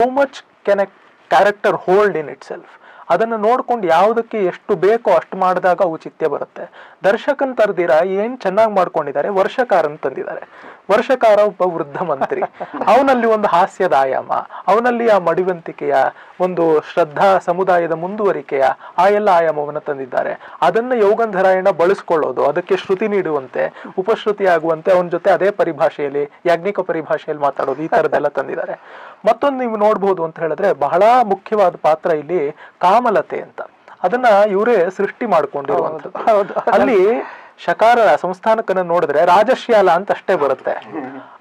how much can a character hold in itself? ಅದನ್ನು ನೋಡ್ಕೊಂಡು ಯಾವುದಕ್ಕೆ ಎಷ್ಟು ಬೇಕೋ ಅಷ್ಟು ಮಾಡಿದಾಗ ಔಚಿತ್ಯ ಬರುತ್ತೆ. ದರ್ಶಕನ್ ತರ್ದಿರ ಏನ್ ಚೆನ್ನಾಗಿ ಮಾಡ್ಕೊಂಡಿದ್ದಾರೆ? ವರ್ಷಕಾರನ್ ತಂದಿದ್ದಾರೆ. ವರ್ಷಕಾರ ಒಬ್ಬ ವೃದ್ಧ ಮಂತ್ರಿ. ಅವನಲ್ಲಿ ಒಂದು ಹಾಸ್ಯದ ಆಯಾಮ ಅವನಲ್ಲಿ ಆ ಮಡಿವಂತಿಕೆಯ ಒಂದು ಶ್ರದ್ಧಾ ಸಮುದಾಯದ ಮುಂದುವರಿಕೆಯ ಆ ಎಲ್ಲ ಆಯಾಮವನ್ನು ತಂದಿದ್ದಾರೆ. ಅದನ್ನ ಯೋಗಂಧರಾಯಣ ಬಳಸ್ಕೊಳ್ಳೋದು, ಅದಕ್ಕೆ ಶ್ರುತಿ ನೀಡುವಂತೆ, ಉಪಶ್ರುತಿ ಆಗುವಂತೆ ಅವನ ಜೊತೆ ಅದೇ ಪರಿಭಾಷೆಯಲ್ಲಿ, ಯಾಜ್ಞಿಕ ಪರಿಭಾಷೆಯಲ್ಲಿ ಮಾತಾಡೋದು ಈ ತರದೆಲ್ಲ ತಂದಿದ್ದಾರೆ. ಮತ್ತೊಂದು ನೀವು ನೋಡ್ಬೋದು ಅಂತ ಹೇಳಿದ್ರೆ ಬಹಳ ಮುಖ್ಯವಾದ ಪಾತ್ರ ಇಲ್ಲಿ ಕಾಮಲತೆ ಅಂತ. ಅದನ್ನ ಇವರೇ ಸೃಷ್ಟಿ ಮಾಡ್ಕೊಂಡಿರುವಂಥದ್ದು. ಅಲ್ಲಿ ಶಕಾರ ಸಂಸ್ಥಾನಕನ ನೋಡಿದ್ರೆ ರಾಜಶ್ಯಾಲ ಅಂತ ಅಷ್ಟೇ ಬರುತ್ತೆ.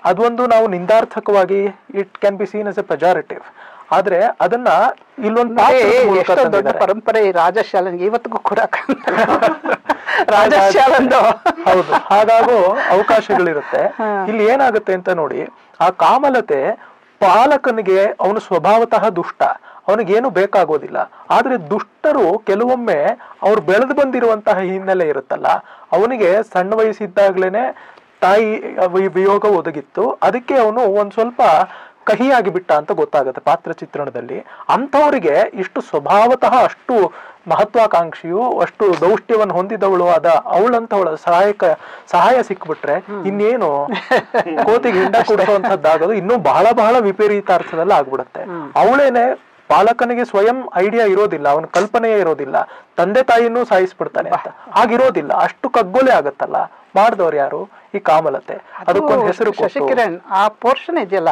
ಅದೊಂದು ನಾವು ನಿಂದಾರ್ಥಕವಾಗಿ it can be seen as a pejorative ಆದ್ರೆ ಅದನ್ನ ಇಲ್ಲೊಂದು ದೊಡ್ಡ ಪರಂಪರೆ ರಾಜಶಾಲ ರಾಜಶಾಲನ್ಗೆ ಇವತ್ತಿಗೂ ಕೂಡ ರಾಜಶಾಲಂದು. ಹೌದು. ಹಾಗಾಗೂ ಅವಕಾಶಗಳಿರುತ್ತೆ. ಇಲ್ಲಿ ಏನಾಗುತ್ತೆ ಅಂತ ನೋಡಿ ಆ ಕಾಮಲತೆ ಪಾಲಕನಿಗೆ ಅವನು ಸ್ವಭಾವತಃ ದುಷ್ಟ. ಅವನಿಗೇನು ಬೇಕಾಗೋದಿಲ್ಲ. ಆದ್ರೆ ದುಷ್ಟರು ಕೆಲವೊಮ್ಮೆ ಅವ್ರು ಬೆಳೆದು ಬಂದಿರುವಂತಹ ಹಿನ್ನೆಲೆ ಇರುತ್ತಲ್ಲ ಅವನಿಗೆ ಸಣ್ಣ ವಯಸ್ಸಿದ್ದಾಗ್ಲೇನೆ ತಾಯಿ ವಿಯೋಗ ಒದಗಿತ್ತು. ಅದಕ್ಕೆ ಅವನು ಒಂದ್ ಸ್ವಲ್ಪ ಕಹಿಯಾಗಿ ಬಿಟ್ಟ ಅಂತ ಗೊತ್ತಾಗುತ್ತೆ ಪಾತ್ರ ಚಿತ್ರಣದಲ್ಲಿ. ಅಂಥವರಿಗೆ ಇಷ್ಟು ಸ್ವಭಾವತಃ ಅಷ್ಟು ಮಹತ್ವಾಕಾಂಕ್ಷಿಯು ಅಷ್ಟು ದೌಷ್ಟ್ಯವನ್ನು ಹೊಂದಿದವಳು ಆದ ಅವಳಂತವಳ ಸಹಾಯಕ ಸಹಾಯ ಸಿಕ್ಬಿಟ್ರೆ ಇನ್ನೇನು ಕೋತಿಗೆ ಹಿಂಡ ಕೊಡುವಂತದ್ದಾಗೋದು ಇನ್ನೂ ಬಹಳ ಬಹಳ ವಿಪರೀತಾರ್ಥದಲ್ಲಿ ಆಗ್ಬಿಡುತ್ತೆ. ಅವಳೇನೆ ಪಾಲಕನಿಗೆ ಸ್ವಯಂ ಐಡಿಯಾ ಇರೋದಿಲ್ಲ ಅವನ ಕಲ್ಪನೆಯೇ ಇರೋದಿಲ್ಲ. ತಂದೆ ತಾಯಿನೂ ಸಾಯಿಸ್ಬಿಡ್ತಾನೆ ಅಂತ. ಹಾಗಿರೋದಿಲ್ಲ. ಅಷ್ಟು ಕಗ್ಗೊಲೆ ಆಗತ್ತಲ್ಲ? ಮಾಡಿದವ್ರು ಯಾರು? ಈ ಕಾಮಲತೆ. ಅದಕ್ಕೊಂದು ಹೆಸರು ಶಶಿಕಿರಣ್ ಆ ಪೋರ್ಷನ್ ಇದೆಯಲ್ಲ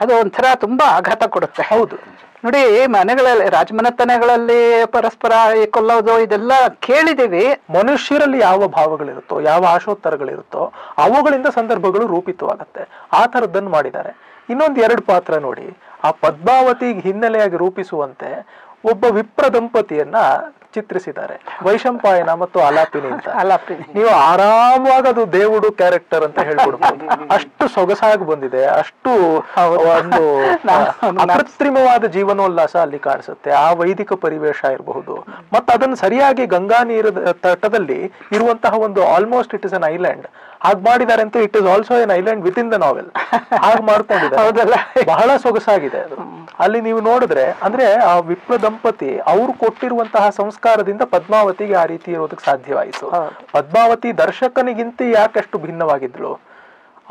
ಅದು ಒಂಥರ ತುಂಬಾ ಆಘಾತ ಕೊಡುತ್ತೆ. ಹೌದು. ನೋಡಿ ಮನೆಗಳಲ್ಲಿ ರಾಜಮನೆತನಗಳಲ್ಲಿ ಪರಸ್ಪರ ಕೊಲ್ಲೋದು ಇದೆಲ್ಲ ಕೇಳಿದೀವಿ ಮನುಷ್ಯರಲ್ಲಿ ಯಾವ ಭಾವಗಳಿರುತ್ತೋ ಯಾವ ಆಶೋತ್ತರಗಳಿರುತ್ತೋ ಅವುಗಳಿಂದ ಸಂದರ್ಭಗಳು ರೂಪಿತವಾಗತ್ತೆ. ಆ ಥರದ್ದನ್ನು ಮಾಡಿದ್ದಾರೆ. ಇನ್ನೊಂದು ಎರಡು ಪಾತ್ರ ನೋಡಿ. ಆ ಪದ್ಮಾವತಿ ಹಿನ್ನೆಲೆಯಾಗಿ ರೂಪಿಸುವಂತೆ ಒಬ್ಬ ವಿಪ್ರ ದಂಪತಿಯನ್ನ ಚಿತ್ರಿಸಿದ್ದಾರೆ. ವೈಶಂಪಾಯನ ಮತ್ತು ಅಲಾಪಿನಿ ಅಂತ. ಅಲಾಪಿನಿ. ನೀವು ಆರಾಮವಾಗಿ ಅದು ದೇವುಡು ಕ್ಯಾರೆಕ್ಟರ್ ಅಂತ ಹೇಳ್ಕೊಡ್ಬೋದು. ಅಷ್ಟು ಸೊಗಸಾಗಿ ಬಂದಿದೆ ಅಷ್ಟು ಒಂದು ಅಕೃತ್ರಿಮವಾದ ಜೀವನೋಲ್ಲಾಸ ಅಲ್ಲಿ ಕಾಣಿಸುತ್ತೆ ಆ ವೈದಿಕ ಪರಿವೇಶ ಇರಬಹುದು. ಮತ್ತೆ ಅದನ್ನು ಸರಿಯಾಗಿ ಗಂಗಾ ನೀರ ತಟದಲ್ಲಿ ಇರುವಂತಹ ಒಂದು almost it is an island ಹಾಗೆ ಮಾಡಿದ್ದಾರೆ ಅಂತ it is also an island within the novel ಹಾಗೆ ಮಾಡ್ಕೊಂಡಿದ್ದಾರೆ. ಹೌದಲ್ಲ? ಬಹಳ ಸೊಗಸಾಗಿದೆ ಅಲ್ಲಿ ನೀವು ನೋಡಿದ್ರೆ ಅಂದ್ರೆ ಆ ವಿಪ್ಲ ದಂಪತಿ ಅವ್ರು ಕೊಟ್ಟಿರುವಂತಹ ಸಂಸ್ಕಾರದಿಂದ ಪದ್ಮಾವತಿಗೆ ಆ ರೀತಿ ಇರೋದಕ್ಕೆ ಸಾಧ್ಯವಾಯಿತು. ಪದ್ಮಾವತಿ ದರ್ಶಕನಿಗಿಂತ ಯಾಕಷ್ಟು ಭಿನ್ನವಾಗಿದ್ಲು?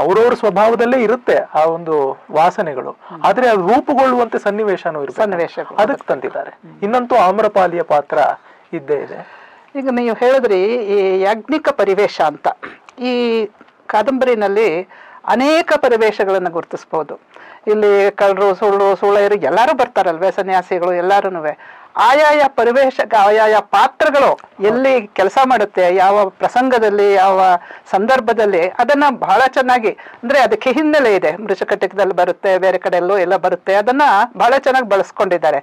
ಅವ್ರವ್ರ ಸ್ವಭಾವದಲ್ಲೇ ಇರುತ್ತೆ ಆ ಒಂದು ವಾಸನೆಗಳು. ಆದ್ರೆ ಅದು ರೂಪುಗೊಳ್ಳುವಂತೆ ಸನ್ನಿವೇಶನೂ ಇರುತ್ತೆ. ಸನ್ನಿವೇಶ ಅದಕ್ಕೆ ತಂದಿದ್ದಾರೆ. ಇನ್ನಂತೂ ಆಮ್ರಪಾಲಿಯ ಪಾತ್ರ ಇದ್ದೇ ಇದೆ. ಈಗ ನೀವು ಹೇಳಿದ್ರಿ ಈ ಯಾಜ್ಞಿಕ ಪರಿವೇಶ ಅಂತ. ಈ ಕಾದಂಬರಿನಲ್ಲಿ ಅನೇಕ ಪರಿವೇಶಗಳನ್ನು ಗುರುತಿಸ್ಬೋದು. ಇಲ್ಲಿ ಕಳ್ಳರು, ಸುಳ್ಳು, ಸುಳ್ಳೆಯರು ಎಲ್ಲರೂ ಬರ್ತಾರಲ್ವೇ, ಸನ್ಯಾಸಿಗಳು ಎಲ್ಲರೂ ಆಯಾಯ ಪರಿವೇಶ ಆಯಾಯ ಪಾತ್ರಗಳು ಎಲ್ಲಿ ಕೆಲಸ ಮಾಡುತ್ತೆ, ಯಾವ ಪ್ರಸಂಗದಲ್ಲಿ, ಯಾವ ಸಂದರ್ಭದಲ್ಲಿ ಅದನ್ನ ಬಹಳ ಚೆನ್ನಾಗಿ, ಅಂದ್ರೆ ಅದಕ್ಕೆ ಹಿನ್ನೆಲೆ ಇದೆ. ಮೃಷಕಟಿಕದಲ್ಲಿ ಬರುತ್ತೆ, ಬೇರೆ ಕಡೆಯಲ್ಲೂ ಎಲ್ಲ ಬರುತ್ತೆ, ಅದನ್ನ ಬಹಳ ಚೆನ್ನಾಗಿ ಬಳಸ್ಕೊಂಡಿದ್ದಾರೆ.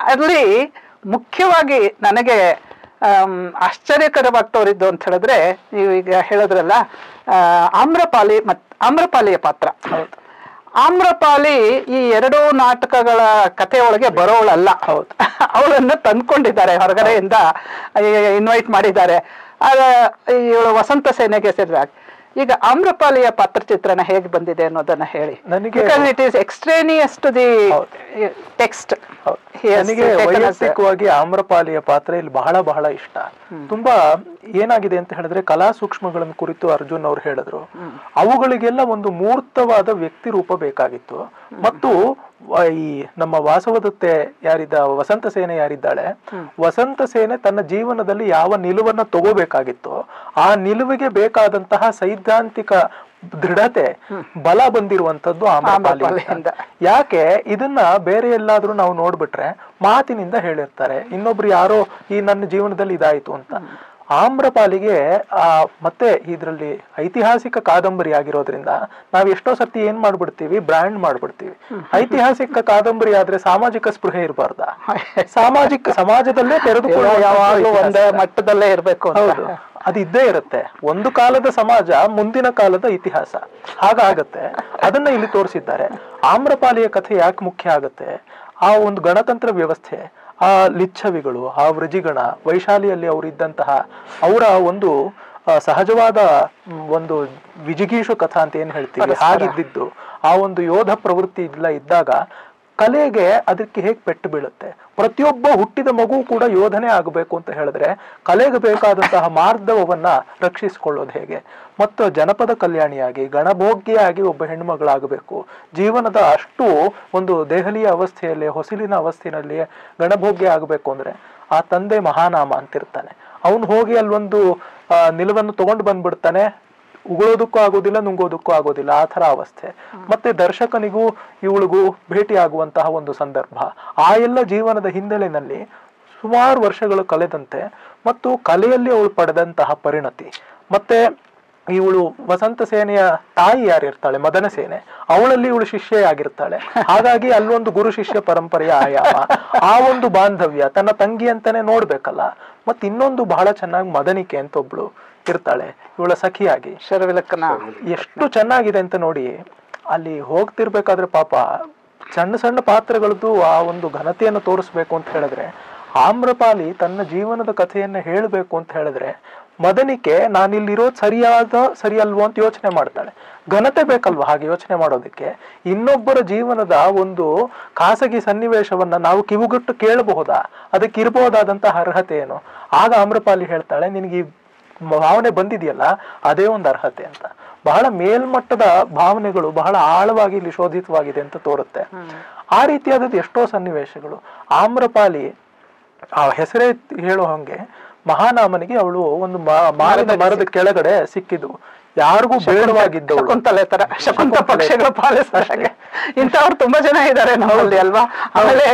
ಅಲ್ಲಿ ಮುಖ್ಯವಾಗಿ ನನಗೆ ಆಮ್, ಆಶ್ಚರ್ಯಕರವಾಗಿ ತೋರಿದ್ದು ಅಂತ ಹೇಳಿದ್ರೆ ನೀವು ಈಗ ಹೇಳಿದ್ರಲ್ಲ ಆಮ್ರಪಾಲಿ ಮತ್ ಆಮ್ರಪಾಲಿಯ ಪಾತ್ರ. ಆಮ್ರಪಾಲಿ ಈ ಎರಡೂ ನಾಟಕಗಳ ಕಥೆ ಒಳಗೆ ಬರೋವಳಲ್ಲ. ಹೌದು. ಅವಳನ್ನು ತಂದ್ಕೊಂಡಿದ್ದಾರೆ ಹೊರಗಡೆಯಿಂದ ಇನ್ವೈಟ್ ಮಾಡಿದ್ದಾರೆ. ಇವಳು ವಸಂತ ಸೇನೆಗೆ ಸೇರಿದಾಗ ಈಗ ಆಮ್ರಪಾಲಿಯ ಪಾತ್ರ ಚಿತ್ರಣ ಹೇಗೆ ಬಂದಿದೆ ಅನ್ನೋದನ್ನ ಹೇಳಿ. ನನಗೆ- it is extraneous to the text ನನಗೆ ವೈಯಕ್ತಿಕವಾಗಿ ಆಮ್ರಪಾಲಿಯ ಪಾತ್ರ ಇಲ್ಲಿ ಬಹಳ ಬಹಳ ಇಷ್ಟ. ತುಂಬಾ ಏನಾಗಿದೆ ಅಂತ ಹೇಳಿದ್ರೆ ಕಲಾ ಸೂಕ್ಷ್ಮಗಳನ್ನು ಕುರಿತು ಅರ್ಜುನ್ ಅವ್ರು ಹೇಳಿದ್ರು. ಅವುಗಳಿಗೆಲ್ಲ ಒಂದು ಮೂರ್ತವಾದ ವ್ಯಕ್ತಿ ರೂಪ ಬೇಕಾಗಿತ್ತು. ಮತ್ತು ಈ ನಮ್ಮ ವಾಸವದತ್ತೆ ಯಾರಿದ್ದ ವಸಂತ ಸೇನೆ ಯಾರಿದ್ದಾಳೆ ವಸಂತ ಸೇನೆ ತನ್ನ ಜೀವನದಲ್ಲಿ ಯಾವ ನಿಲುವನ್ನ ತಗೋಬೇಕಾಗಿತ್ತು ಆ ನಿಲುವಿಗೆ ಬೇಕಾದಂತಹ ಸೈದ್ಧಾಂತಿಕ ದೃಢತೆ ಬಲ ಬಂದಿರುವಂತದ್ದು ಆಮ್ರಪಾಲಿ ಆಮ್ರಪಾಲಿಯಿಂದ. ಯಾಕೆ? ಇದನ್ನ ಬೇರೆ ಎಲ್ಲಾದ್ರೂ ನಾವು ನೋಡ್ಬಿಟ್ರೆ ಮಾತಿನಿಂದ ಹೇಳಿರ್ತಾರೆ. ಇನ್ನೊಬ್ರು ಯಾರೋ ಈ ನನ್ನ ಜೀವನದಲ್ಲಿ ಇದಾಯ್ತು ಅಂತ. ಆಮ್ರಪಾಲಿಗೆ ಆ ಮತ್ತೆ ಇದ್ರಲ್ಲಿ ಐತಿಹಾಸಿಕ ಕಾದಂಬರಿ ಆಗಿರೋದ್ರಿಂದ ನಾವ್ ಎಷ್ಟೋ ಸರ್ತಿ ಏನ್ ಮಾಡ್ಬಿಡ್ತೀವಿ ಬ್ರ್ಯಾಂಡ್ ಮಾಡ್ಬಿಡ್ತೀವಿ. ಐತಿಹಾಸಿಕ ಕಾದಂಬರಿ ಆದ್ರೆ ಸಾಮಾಜಿಕ ಸ್ಪೃಹೆ ಇರಬಾರ್ದ? ಸಾಮಾಜಿಕ ಸಮಾಜದಲ್ಲೇ ತೆರೆದುಕೊಳ್ಳುವ ಯಾವಾಗಲೂ ಒಂದೇ ಮಟ್ಟದಲ್ಲೇ ಇರಬೇಕು ಹೌದು. ಅದು ಇದ್ದೇ ಇರುತ್ತೆ. ಒಂದು ಕಾಲದ ಸಮಾಜ ಮುಂದಿನ ಕಾಲದ ಇತಿಹಾಸ. ಹಾಗಾಗತ್ತೆ. ಅದನ್ನ ಇಲ್ಲಿ ತೋರಿಸಿದ್ದಾರೆ. ಆಮ್ರಪಾಲಿಯ ಕಥೆ ಯಾಕೆ ಮುಖ್ಯ ಆಗುತ್ತೆ? ಆ ಒಂದು ಗಣತಂತ್ರ ವ್ಯವಸ್ಥೆ ಆ ಲಿಚ್ಛವಿಗಳು ಆ ವೃಜಿಗಣ ವೈಶಾಲಿಯಲ್ಲಿ ಅವರಿದ್ದಂತಹ ಅವರ ಒಂದು ಸಹಜವಾದ ಒಂದು ವಿಜಿಗೀಷು ಕಥಾ ಅಂತ ಏನ್ ಹೇಳ್ತೀವಿ? ಹಾಗಿದ್ದಿದ್ದು ಆ ಒಂದು ಯೋಧ ಪ್ರವೃತ್ತಿ ಇಲ್ಲ ಇದ್ದಾಗ ಕಲೆಗೆ ಅದಕ್ಕೆ ಹೇಗೆ ಪೆಟ್ಟು ಬೀಳುತ್ತೆ? ಪ್ರತಿಯೊಬ್ಬ ಹುಟ್ಟಿದ ಮಗು ಕೂಡ ಯೋಧನೆ ಆಗಬೇಕು ಅಂತ ಹೇಳಿದ್ರೆ ಕಲೆಗೆ ಬೇಕಾದಂತಹ ಮಾರ್ಧವವನ್ನ ರಕ್ಷಿಸಿಕೊಳ್ಳೋದು ಹೇಗೆ? ಮತ್ತು ಜನಪದ ಕಲ್ಯಾಣಿಯಾಗಿ, ಗಣಭೋಗ್ಯಾಗಿ ಒಬ್ಬ ಹೆಣ್ಮಗಳಾಗಬೇಕು ಜೀವನದ ಅಷ್ಟು ಒಂದು ದೆಹಲಿಯ ಅವಸ್ಥೆಯಲ್ಲಿ, ಹೊಸಿಲಿನ ಅವಸ್ಥೆಯಲ್ಲಿ ಗಣಭೋಗ್ಯ ಆಗಬೇಕು ಅಂದ್ರೆ ಆ ತಂದೆ ಮಹಾನಾಮ ಅಂತಿರ್ತಾನೆ. ಅವನು ಹೋಗಿ ಅಲ್ಲೊಂದು ನಿಲುವನ್ನು ತಗೊಂಡು ಬಂದ್ಬಿಡ್ತಾನೆ. ಉಗುಳೋದಕ್ಕೂ ಆಗೋದಿಲ್ಲ ನುಂಗೋದಕ್ಕೂ ಆಗೋದಿಲ್ಲ. ಆ ಥರ ಅವಸ್ಥೆ. ಮತ್ತೆ ದರ್ಶಕನಿಗೂ ಇವಳಿಗೂ ಭೇಟಿ ಆಗುವಂತಹ ಒಂದು ಸಂದರ್ಭ. ಆ ಎಲ್ಲ ಜೀವನದ ಹಿನ್ನೆಲೆಯಲ್ಲಿ ಸುಮಾರು ವರ್ಷಗಳು ಕಳೆದಂತೆ ಮತ್ತು ಕಲೆಯಲ್ಲಿ ಅವಳು ಪಡೆದಂತಹ ಪರಿಣತಿ. ಮತ್ತೆ ಇವಳು ವಸಂತ ಸೇನೆಯ ತಾಯಿ ಯಾರಿರ್ತಾಳೆ? ಮದನ ಸೇನೆ. ಅವಳಲ್ಲಿ ಇವಳು ಶಿಷ್ಯೆಯಾಗಿರ್ತಾಳೆ ಹಾಗಾಗಿ ಅಲ್ಲೊಂದು ಗುರು ಶಿಷ್ಯ ಪರಂಪರೆಯ ಆಯಾಮ. ಆ ಒಂದು ಬಾಂಧವ್ಯ ತನ್ನ ತಂಗಿ ಅಂತಾನೆ ನೋಡ್ಬೇಕಲ್ಲ. ಮತ್ ಇನ್ನೊಂದು ಬಹಳ ಚೆನ್ನಾಗಿ ಮದನಿಕೆ ಅಂತ ಒಬ್ಳು ಇರ್ತಾಳೆ. ಇವಳ ಸಖಿಯಾಗಿ. ಶರವಿಲಕ್ಕನ. ಎಷ್ಟು ಚೆನ್ನಾಗಿದೆ ಅಂತ ನೋಡಿ ಅಲ್ಲಿ ಹೋಗ್ತಿರ್ಬೇಕಾದ್ರೆ ಪಾಪ ಸಣ್ಣ ಸಣ್ಣ ಪಾತ್ರಗಳದ್ದು ಆ ಒಂದು ಘನತೆಯನ್ನು ತೋರಿಸ್ಬೇಕು ಅಂತ ಹೇಳಿದ್ರೆ ಆಮ್ರಪಾಲಿ ತನ್ನ ಜೀವನದ ಕಥೆಯನ್ನ ಹೇಳಬೇಕು ಅಂತ ಹೇಳಿದ್ರೆ ಮದನಿಕೆ ನಾನಿಲ್ಲಿರೋದು ಸರಿಯಾದ ಸರಿಯಲ್ವೋ ಅಂತ ಯೋಚನೆ ಮಾಡ್ತಾಳೆ. ಘನತೆ ಬೇಕಲ್ವಾ ಹಾಗೆ ಯೋಚನೆ ಮಾಡೋದಕ್ಕೆ? ಇನ್ನೊಬ್ಬರ ಜೀವನದ ಒಂದು ಖಾಸಗಿ ಸನ್ನಿವೇಶವನ್ನ ನಾವು ಕಿವುಗುಟ್ಟು ಕೇಳಬಹುದಾ? ಅದಕ್ಕೆ ಇರಬಹುದಾದಂತಹ ಅರ್ಹತೆ ಏನು? ಆಗ ಆಮ್ರಪಾಲಿ ಹೇಳ್ತಾಳೆ ನಿನಗೆ ಈ ಭಾವನೆ ಬಂದಿದೆಯಲ್ಲ ಅದೇ ಒಂದು ಅರ್ಹತೆ ಅಂತ. ಬಹಳ ಮೇಲ್ಮಟ್ಟದ ಭಾವನೆಗಳು ಬಹಳ ಆಳವಾಗಿ ಇಲ್ಲಿ ಶೋಧಿತವಾಗಿದೆ ಅಂತ ತೋರುತ್ತೆ. ಆ ರೀತಿಯಾದದ್ದು ಎಷ್ಟೋ ಸನ್ನಿವೇಶಗಳು. ಆಮ್ರಪಾಲಿ ಆ ಹೆಸರೇ ಹೇಳೋ ಹಂಗೆ ಮಹಾನಾಮನಿಗೆ ಅವಳು ಒಂದು ಮ- ಮಾರಿನ ಮರದ ಕೆಳಗಡೆ ಸಿಕ್ಕಿದ್ದು. ಯಾರಿಗೂ ಬೇಡವಾಗಿದ್ದವಳು. ಶಕುಂತಲೆ ತರ ಶಕುಂತ ಪಕ್ಷಗಳು ಪಾಲಿಸ್ತಾರೆ ಇಂಥವ್ರು ತುಂಬಾ ಜನ ಇದ್ದಾರೆ ನಾವಲ್ಲಿ ಅಲ್ವಾ? ಆಮೇಲೆ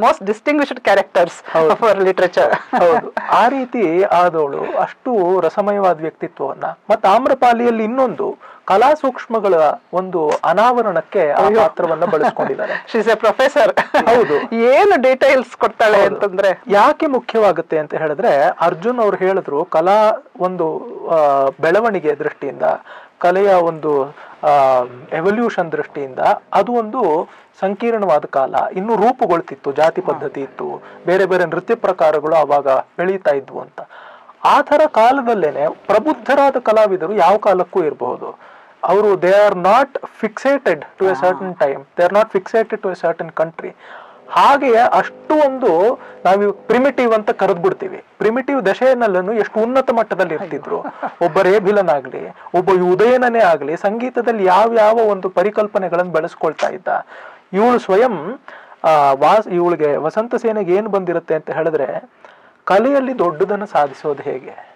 most distinguished characters our literature ಹೌದು. ಆ ರೀತಿ ಆದವಳು ಅಷ್ಟು ರಸಮಯವಾದ ವ್ಯಕ್ತಿತ್ವವನ್ನ ಮತ್ತೆ ಆಮ್ರಪಾಲಿಯಲ್ಲಿ ಇನ್ನೊಂದು ಕಲಾ ಸೂಕ್ಷ್ಮಗಳ ಒಂದು ಅನಾವರಣಕ್ಕೆ ಆ ಪಾತ್ರವನ್ನ ಬಳಸ್ಕೊಂಡಿದ್ದಾರೆ. ಎ ಪ್ರೊಫೆಸರ್ ಹೌದು. ಏನು ಡೀಟೇಲ್ಸ್ ಕೊಡ್ತಾಳೆ ಅಂತಂದ್ರೆ? ಯಾಕೆ ಮುಖ್ಯವಾಗುತ್ತೆ ಅಂತ ಹೇಳಿದ್ರೆ ಅರ್ಜುನ್ ಅವ್ರು ಹೇಳಿದ್ರು ಕಲಾ ಒಂದು ಬೆಳವಣಿಗೆ ದೃಷ್ಟಿಯಿಂದ ಕಲೆಯ ಒಂದು ಎವಲ್ಯೂಷನ್ ದೃಷ್ಟಿಯಿಂದ ಅದು ಒಂದು ಸಂಕೀರ್ಣವಾದ ಕಾಲ. ಇನ್ನು ರೂಪುಗೊಳ್ತಿತ್ತು ಜಾತಿ ಪದ್ಧತಿ ಇತ್ತು ಬೇರೆ ಬೇರೆ ನೃತ್ಯ ಪ್ರಕಾರಗಳು ಅವಾಗ ಬೆಳೀತಾ ಇದ್ವು ಅಂತ. ಆ ಥರ ಕಾಲದಲ್ಲೇನೆ ಪ್ರಬುದ್ಧರಾದ ಕಲಾವಿದರು ಯಾವ ಕಾಲಕ್ಕೂ ಇರಬಹುದು. ಅವರು they are not fixated to a certain time they are not fixated to a certain country ಹಾಗೆಯೇ ಅಷ್ಟು ಒಂದು ನಾವು ಪ್ರಿಮಿಟಿವ್ ಅಂತ ಕರೆದ್ಬಿಡ್ತೀವಿ. ಪ್ರಿಮಿಟಿವ್ ದಶೆಯಲ್ಲೂ ಎಷ್ಟು ಉನ್ನತ ಮಟ್ಟದಲ್ಲಿ ಇರ್ತಿದ್ರು. ಒಬ್ಬ ರೇಭಿಲನಾಗ್ಲಿ ಒಬ್ಬ ಉದಯನನೇ ಆಗ್ಲಿ ಸಂಗೀತದಲ್ಲಿ ಯಾವ ಯಾವ ಒಂದು ಪರಿಕಲ್ಪನೆಗಳನ್ನು ಬೆಳೆಸ್ಕೊಳ್ತಾ ಇದ್ದ. ಇವಳು ಸ್ವಯಂ ಆ ವಾಸ್ ಇವಳಿಗೆ ವಸಂತ ಸೇನೆಗೆ ಏನು ಬಂದಿರುತ್ತೆ ಅಂತ ಹೇಳಿದ್ರೆ ಕಲೆಯಲ್ಲಿ ದೊಡ್ಡದನ್ನು ಸಾಧಿಸೋದು ಹೇಗೆ?